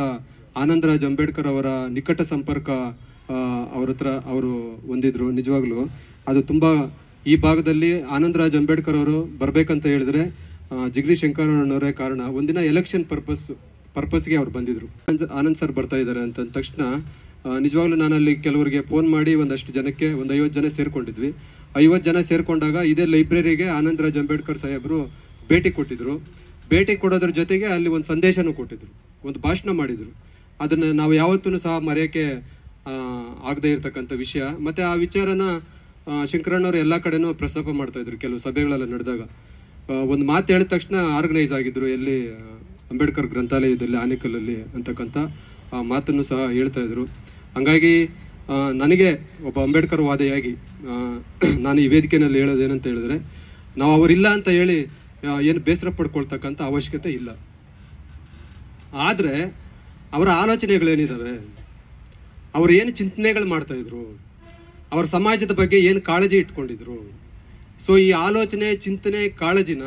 ಆನಂದರಾಜ್ ಅಂಬೇಡ್ಕರ್ ಅವರ ನಿಕಟ ಸಂಪರ್ಕ ಅವ್ರ ಹತ್ರ ಅವರು ಹೊಂದಿದ್ರು ನಿಜವಾಗ್ಲೂ. ಅದು ತುಂಬ ಈ ಭಾಗದಲ್ಲಿ ಆನಂದರಾಜ್ ಅಂಬೇಡ್ಕರ್ ಅವರು ಬರಬೇಕಂತ ಹೇಳಿದ್ರೆ ಜಿಗ್ರಿ ಶಂಕರಣ್ಣವರೇ ಕಾರಣ. ಒಂದಿನ ಎಲೆಕ್ಷನ್ ಪರ್ಪಸ್ ಪರ್ಪಸ್ಗೆ ಅವ್ರು ಬಂದಿದ್ರು. ಆನಂದ್- ಸರ್ ಬರ್ತಾ ಇದ್ದಾರೆ ಅಂತ ತಕ್ಷಣ ನಿಜವಾಗ್ಲೂ ನಾನು ಅಲ್ಲಿ ಕೆಲವರಿಗೆ ಫೋನ್ ಮಾಡಿ ಒಂದಷ್ಟು ಜನಕ್ಕೆ, ಒಂದು ಐವತ್ತು ಜನ ಸೇರ್ಕೊಂಡಿದ್ವಿ. ಐವತ್ತು ಜನ ಸೇರ್ಕೊಂಡಾಗ ಇದೇ ಲೈಬ್ರರಿಗೆ ಆನಂದರಾಜ್ ಅಂಬೇಡ್ಕರ್ ಸಾಹೇಬರು ಭೇಟಿ ಕೊಟ್ಟಿದ್ರು. ಭೇಟಿ ಕೊಡೋದ್ರ ಜೊತೆಗೆ ಅಲ್ಲಿ ಒಂದು ಸಂದೇಶನೂ ಕೊಟ್ಟಿದ್ರು. ಒಂದು ಭಾಷಣ ಮಾಡಿದ್ರು. ಅದನ್ನ ನಾವು ಯಾವತ್ತೂ ಸಹ ಮರೆಯೋಕ್ಕೆ ಆಗದೇ ಇರತಕ್ಕಂಥ ವಿಷಯ. ಮತ್ತೆ ಆ ವಿಚಾರನ ಶಂಕರಣ್ಣವರು ಎಲ್ಲ ಕಡೆನೂ ಪ್ರಸ್ತಾಪ ಮಾಡ್ತಾ ಇದ್ರು ಕೆಲವು ಸಭೆಗಳೆಲ್ಲ ನಡೆದಾಗ. ಒಂದು ಮಾತು ಹೇಳಿದ ತಕ್ಷಣ ಆರ್ಗನೈಸ್ ಆಗಿದ್ರು ಎಲ್ಲಿ ಅಂಬೇಡ್ಕರ್ ಗ್ರಂಥಾಲಯದಲ್ಲಿ ಆನೇಕಲ್ಲಲ್ಲಿ ಅಂತಕ್ಕಂಥ ಮಾತನ್ನು ಸಹ ಹೇಳ್ತಾ ಇದ್ರು. ಹಂಗಾಗಿ ನನಗೆ ಒಬ್ಬ ಅಂಬೇಡ್ಕರ್ ವಾದಿಯಾಗಿ [CLEARS THROAT] ನಾನು ಈ ವೇದಿಕೆಯಲ್ಲಿ ಹೇಳೋದೇನಂತ ಹೇಳಿದ್ರೆ, ನಾವು ಅವರಿಲ್ಲ ಅಂತ ಹೇಳಿ ಏನು ಬೇಸರ ಪಡ್ಕೊಳ್ತಕ್ಕಂಥ ಅವಶ್ಯಕತೆ ಇಲ್ಲ. ಆದರೆ, ಅವರ ಆಲೋಚನೆಗಳೇನಿದ್ದಾವೆ ಅವರು ಏನು ಚಿಂತನೆಗಳು ಮಾಡ್ತಾಯಿದ್ರು ಅವ್ರ ಸಮಾಜದ ಬಗ್ಗೆ ಏನು ಕಾಳಜಿ ಇಟ್ಕೊಂಡಿದ್ರು? ಸೊ, ಈ ಆಲೋಚನೆ, ಚಿಂತನೆ, ಕಾಳಜಿನ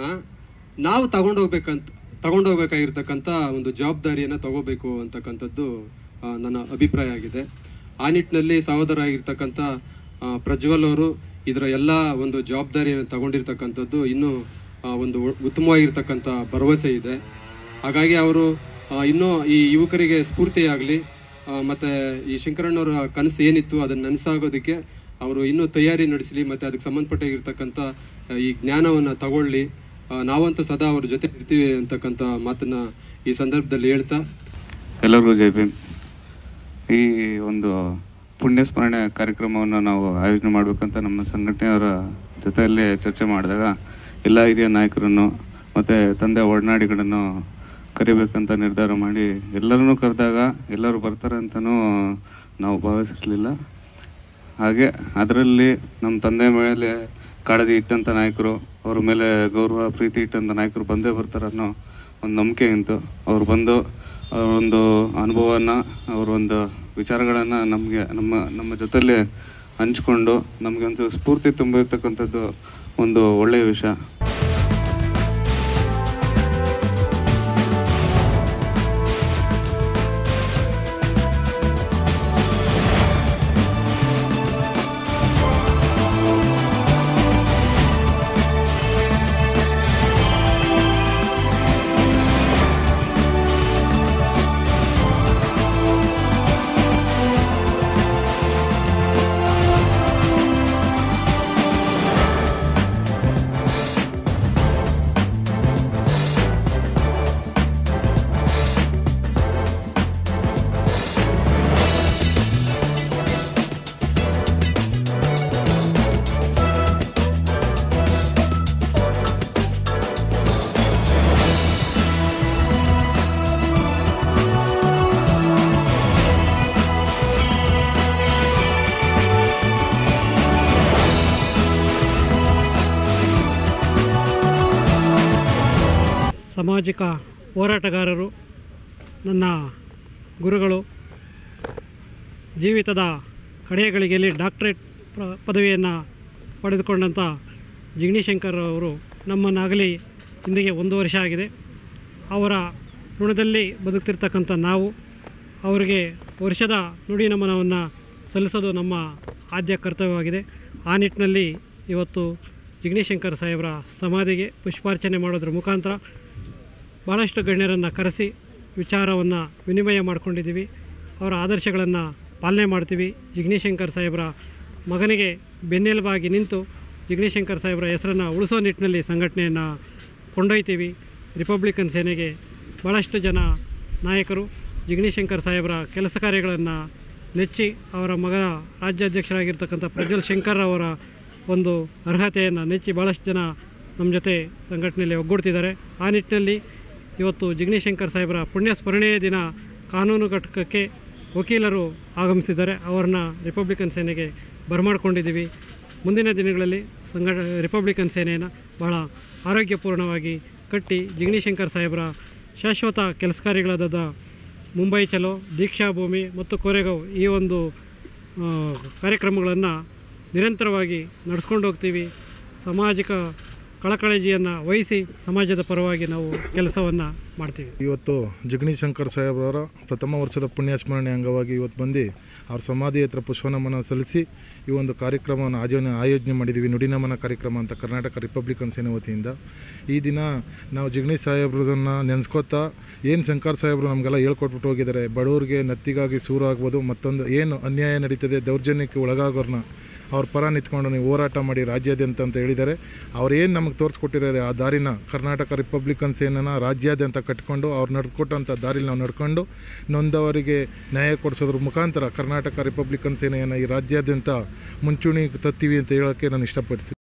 ನಾವು ತಗೊಂಡೋಗ್ಬೇಕಂತ ತಗೊಂಡೋಗ್ಬೇಕಾಗಿರ್ತಕ್ಕಂಥ ಒಂದು ಜವಾಬ್ದಾರಿಯನ್ನು ತಗೋಬೇಕು ಅಂತಕ್ಕಂಥದ್ದು ನನ್ನ ಅಭಿಪ್ರಾಯ ಆಗಿದೆ. ಆ ನಿಟ್ಟಿನಲ್ಲಿ ಸಹೋದರ ಆಗಿರ್ತಕ್ಕಂಥ ಪ್ರಜ್ವಲ್ ಅವರು ಇದರ ಎಲ್ಲ ಒಂದು ಜವಾಬ್ದಾರಿಯನ್ನು ತಗೊಂಡಿರ್ತಕ್ಕಂಥದ್ದು ಇನ್ನೂ ಒಂದು ಉತ್ತಮವಾಗಿರ್ತಕ್ಕಂಥ ಭರವಸೆ ಇದೆ. ಹಾಗಾಗಿ ಅವರು ಇನ್ನೂ ಈ ಯುವಕರಿಗೆ ಸ್ಫೂರ್ತಿಯಾಗಲಿ ಮತ್ತು ಈ ಶಂಕರಣ್ಣವರ ಕನಸು ಏನಿತ್ತು ಅದನ್ನು ನನಸಾಗೋದಕ್ಕೆ ಅವರು ಇನ್ನೂ ತಯಾರಿ ನಡೆಸಲಿ, ಮತ್ತು ಅದಕ್ಕೆ ಸಂಬಂಧಪಟ್ಟಾಗಿರ್ತಕ್ಕಂಥ ಈ ಜ್ಞಾನವನ್ನು ತಗೊಳ್ಳಿ ನಾವಂತೂ ಸದಾ ಅವ್ರ ಜೊತೆ ಇರ್ತೀವಿ ಅಂತಕ್ಕಂಥ ಮಾತನ್ನು ಈ ಸಂದರ್ಭದಲ್ಲಿ ಹೇಳ್ತಾ ಎಲ್ಲರಿಗೂ ಜೈ ಭೀಮ್. ಈ ಒಂದು ಪುಣ್ಯ ಸ್ಮರಣೆ ಕಾರ್ಯಕ್ರಮವನ್ನು ನಾವು ಆಯೋಜನೆ ಮಾಡಬೇಕಂತ ನಮ್ಮ ಸಂಘಟನೆಯವರ ಜೊತೆಯಲ್ಲಿ ಚರ್ಚೆ ಮಾಡಿದಾಗ ಎಲ್ಲ ಹಿರಿಯ ನಾಯಕರನ್ನು ಮತ್ತು ತಂದೆ ಒಡನಾಡಿಗಳನ್ನು ಕರಿಬೇಕಂತ ನಿರ್ಧಾರ ಮಾಡಿ ಎಲ್ಲರನ್ನೂ ಕರೆದಾಗ ಎಲ್ಲರೂ ಬರ್ತಾರೆ ಅಂತಲೂ ನಾವು ಭಾವಿಸಿರಲಿಲ್ಲ. ಹಾಗೆ ಅದರಲ್ಲಿ ನಮ್ಮ ತಂದೆ ಮೇಲೆ ಕಾಳಜಿ ಇಟ್ಟಂಥ ನಾಯಕರು, ಅವ್ರ ಮೇಲೆ ಗೌರವ, ಪ್ರೀತಿ ಇಟ್ಟಂಥ ನಾಯಕರು ಬಂದೇ ಬರ್ತಾರೆ ಅನ್ನೋ ಒಂದು ನಂಬಿಕೆ ಇತ್ತು ಅವ್ರು ಬಂದು ಅವರೊಂದು ಅನುಭವನ ಅವ್ರ ಒಂದು ವಿಚಾರಗಳನ್ನು ನಮಗೆ, ನಮ್ಮ ನಮ್ಮ ಜೊತೆಲಿ ಹಂಚ್ಕೊಂಡು ನಮಗೆ ಒಂದು ಸ್ಫೂರ್ತಿ ತುಂಬಿರ್ತಕ್ಕಂಥದ್ದು ಒಂದು ಒಳ್ಳೆಯ ವಿಷಯ. ಕಡೆಯ ಗಳಿಗೆಯಲ್ಲಿ ಡಾಕ್ಟ್ರೇಟ್ ಪದವಿಯನ್ನು ಪಡೆದುಕೊಂಡಂಥ ಜಿಗ್ನಿಶಂಕರ್ ಅವರು ನಮ್ಮನ್ನಾಗಲಿ ಇಂದಿಗೆ ಒಂದು ವರ್ಷ ಆಗಿದೆ. ಅವರ ಋಣದಲ್ಲಿ ಬದುಕ್ತಿರ್ತಕ್ಕಂಥ ನಾವು, ಅವರಿಗೆ ವರ್ಷದ ನುಡಿ ನಮನವನ್ನು ಸಲ್ಲಿಸೋದು ನಮ್ಮ ಆದ್ಯ ಕರ್ತವ್ಯವಾಗಿದೆ. ಆ ನಿಟ್ಟಿನಲ್ಲಿ ಇವತ್ತು ಜಿಗ್ನಿಶಂಕರ್ ಸಾಹೇಬರ ಸಮಾಧಿಗೆ ಪುಷ್ಪಾರ್ಚನೆ ಮಾಡೋದ್ರ ಮುಖಾಂತರ ಭಾಳಷ್ಟು ಗಣ್ಯರನ್ನು ಕರೆಸಿ ವಿಚಾರವನ್ನು ವಿನಿಮಯ ಮಾಡಿಕೊಂಡಿದ್ದೀವಿ. ಅವರ ಆದರ್ಶಗಳನ್ನು ಪಾಲನೆ ಮಾಡ್ತೀವಿ. ಜಿಗ್ನೇಶಂಕರ್ ಸಾಹೇಬರ ಮಗನಿಗೆ ಬೆನ್ನೆಲುಬಾಗಿ ನಿಂತು ಜಿಗ್ನೇಶಂಕರ್ ಸಾಹೇಬರ ಹೆಸರನ್ನು ಉಳಿಸೋ ನಿಟ್ಟಿನಲ್ಲಿ ಸಂಘಟನೆಯನ್ನು ಕೊಂಡೊಯ್ತೀವಿ. ರಿಪಬ್ಲಿಕನ್ ಸೇನೆಗೆ ಭಾಳಷ್ಟು ಜನ ನಾಯಕರು ಜಿಗ್ನೇಶಂಕರ್ ಸಾಹೇಬರ ಕೆಲಸ ಕಾರ್ಯಗಳನ್ನು ನೆಚ್ಚಿ ಅವರ ಮಗ ರಾಜ್ಯಾಧ್ಯಕ್ಷರಾಗಿರ್ತಕ್ಕಂಥ ಪ್ರಜ್ವಲ್ ಶಂಕರ್ ಅವರ ಒಂದು ಅರ್ಹತೆಯನ್ನು ನೆಚ್ಚಿ ಭಾಳಷ್ಟು ಜನ ನಮ್ಮ ಜೊತೆ ಸಂಘಟನೆಯಲ್ಲಿ ಒಗ್ಗೂಡ್ತಿದ್ದಾರೆ. ಆ ನಿಟ್ಟಿನಲ್ಲಿ ಇವತ್ತು ಜಿಗ್ನಿಶಂಕರ್ ಸಾಹೇಬರ ಪುಣ್ಯ ಸ್ಮರಣೆಯ ದಿನ ಕಾನೂನು ಘಟಕಕ್ಕೆ ವಕೀಲರು ಆಗಮಿಸಿದ್ದಾರೆ. ಅವರನ್ನ ರಿಪಬ್ಲಿಕನ್ ಸೇನೆಗೆ ಬರಮಾಡ್ಕೊಂಡಿದ್ದೀವಿ. ಮುಂದಿನ ದಿನಗಳಲ್ಲಿ ಸಂಘಟ, ರಿಪಬ್ಲಿಕನ್ ಸೇನೆಯನ್ನು ಬಹಳ ಆರೋಗ್ಯಪೂರ್ಣವಾಗಿ ಕಟ್ಟಿ ಜಿಗ್ನಿಶಂಕರ್ ಸಾಹೇಬರ ಶಾಶ್ವತ ಕೆಲಸ ಕಾರ್ಯಗಳಾದ ಮುಂಬೈ ಚಲೋ, ದೀಕ್ಷಾ ಭೂಮಿ ಮತ್ತು ಕೊರೆಗಾವ್ ಈ ಒಂದು ಕಾರ್ಯಕ್ರಮಗಳನ್ನು ನಿರಂತರವಾಗಿ ನಡೆಸ್ಕೊಂಡು ಹೋಗ್ತೀವಿ. ಸಾಮಾಜಿಕ ಕಳಕಳಜಿಯನ್ನು ವಹಿಸಿ ಸಮಾಜದ ಪರವಾಗಿ ನಾವು ಕೆಲಸವನ್ನು ಮಾಡ್ತೀವಿ. ಇವತ್ತು ಜಗಣಿ ಶಂಕರ್ ಸಾಹೇಬ್ರವರ ಪ್ರಥಮ ವರ್ಷದ ಪುಣ್ಯಸ್ಮರಣೆ ಅಂಗವಾಗಿ ಇವತ್ತು ಬಂದು ಅವ್ರ ಸಮಾಧಿ ಹತ್ರ ಪುಷ್ಪನಮನ ಸಲ್ಲಿಸಿ ಈ ಒಂದು ಕಾರ್ಯಕ್ರಮವನ್ನು ಆಯೋಜನೆ ಆಯೋಜನೆ ಮಾಡಿದ್ದೀವಿ. ನುಡಿನಮನ ಕಾರ್ಯಕ್ರಮ ಅಂತ ಕರ್ನಾಟಕ ರಿಪಬ್ಲಿಕನ್ ಸೇನೆ ವತಿಯಿಂದ. ಈ ದಿನ ನಾವು ಜಗಣಿ ಸಾಹೇಬ್ರದನ್ನು ನೆನೆಸ್ಕೋತಾ ಏನು ಶಂಕರ್ ಸಾಹೇಬರು ನಮಗೆಲ್ಲ ಹೇಳ್ಕೊಟ್ಬಿಟ್ಟು ಹೋಗಿದ್ದಾರೆ. ಬಡವ್ರಿಗೆ ನತ್ತಿಗಾಗಿ ಸೂರಾಗ್ಬೋದು. ಮತ್ತೊಂದು ಏನು ಅನ್ಯಾಯ ನಡೀತದೆ, ದೌರ್ಜನ್ಯಕ್ಕೆ ಒಳಗಾಗೋರ್ನ ಅವ್ರ ಪರ ನಿಂತ್ಕೊಂಡು ನೀವು ಹೋರಾಟ ಮಾಡಿ ರಾಜ್ಯಾದ್ಯಂತ ಅಂತ ಹೇಳಿದ್ದಾರೆ. ಏನು ನಮಗೆ ತೋರಿಸ್ಕೊಟ್ಟಿರೋದು, ಆ ದಾರಿನ ಕರ್ನಾಟಕ ರಿಪಬ್ಲಿಕನ್ಸ್ ಏನನ್ನ ರಾಜ್ಯಾದ್ಯಂತ ಕಟ್ಕೊಂಡು ಅವ್ರು ನಡೆದುಕೊಟ್ಟಂಥ ದಾರಿಲಿ ನಾವು ನಡ್ಕೊಂಡು ನೊಂದವರಿಗೆ ನ್ಯಾಯ ಕೊಡಿಸೋದ್ರ ಮುಖಾಂತರ ಕರ್ನಾಟಕ ರಿಪಬ್ಲಿಕನ್ ಸೇನೆಯನ್ನು ಈ ರಾಜ್ಯಾದ್ಯಂತ ಮುಂಚೂಣಿ ತತ್ತೀವಿ ಅಂತ ಹೇಳೋಕ್ಕೆ ನಾನು ಇಷ್ಟಪಡ್ತೀನಿ.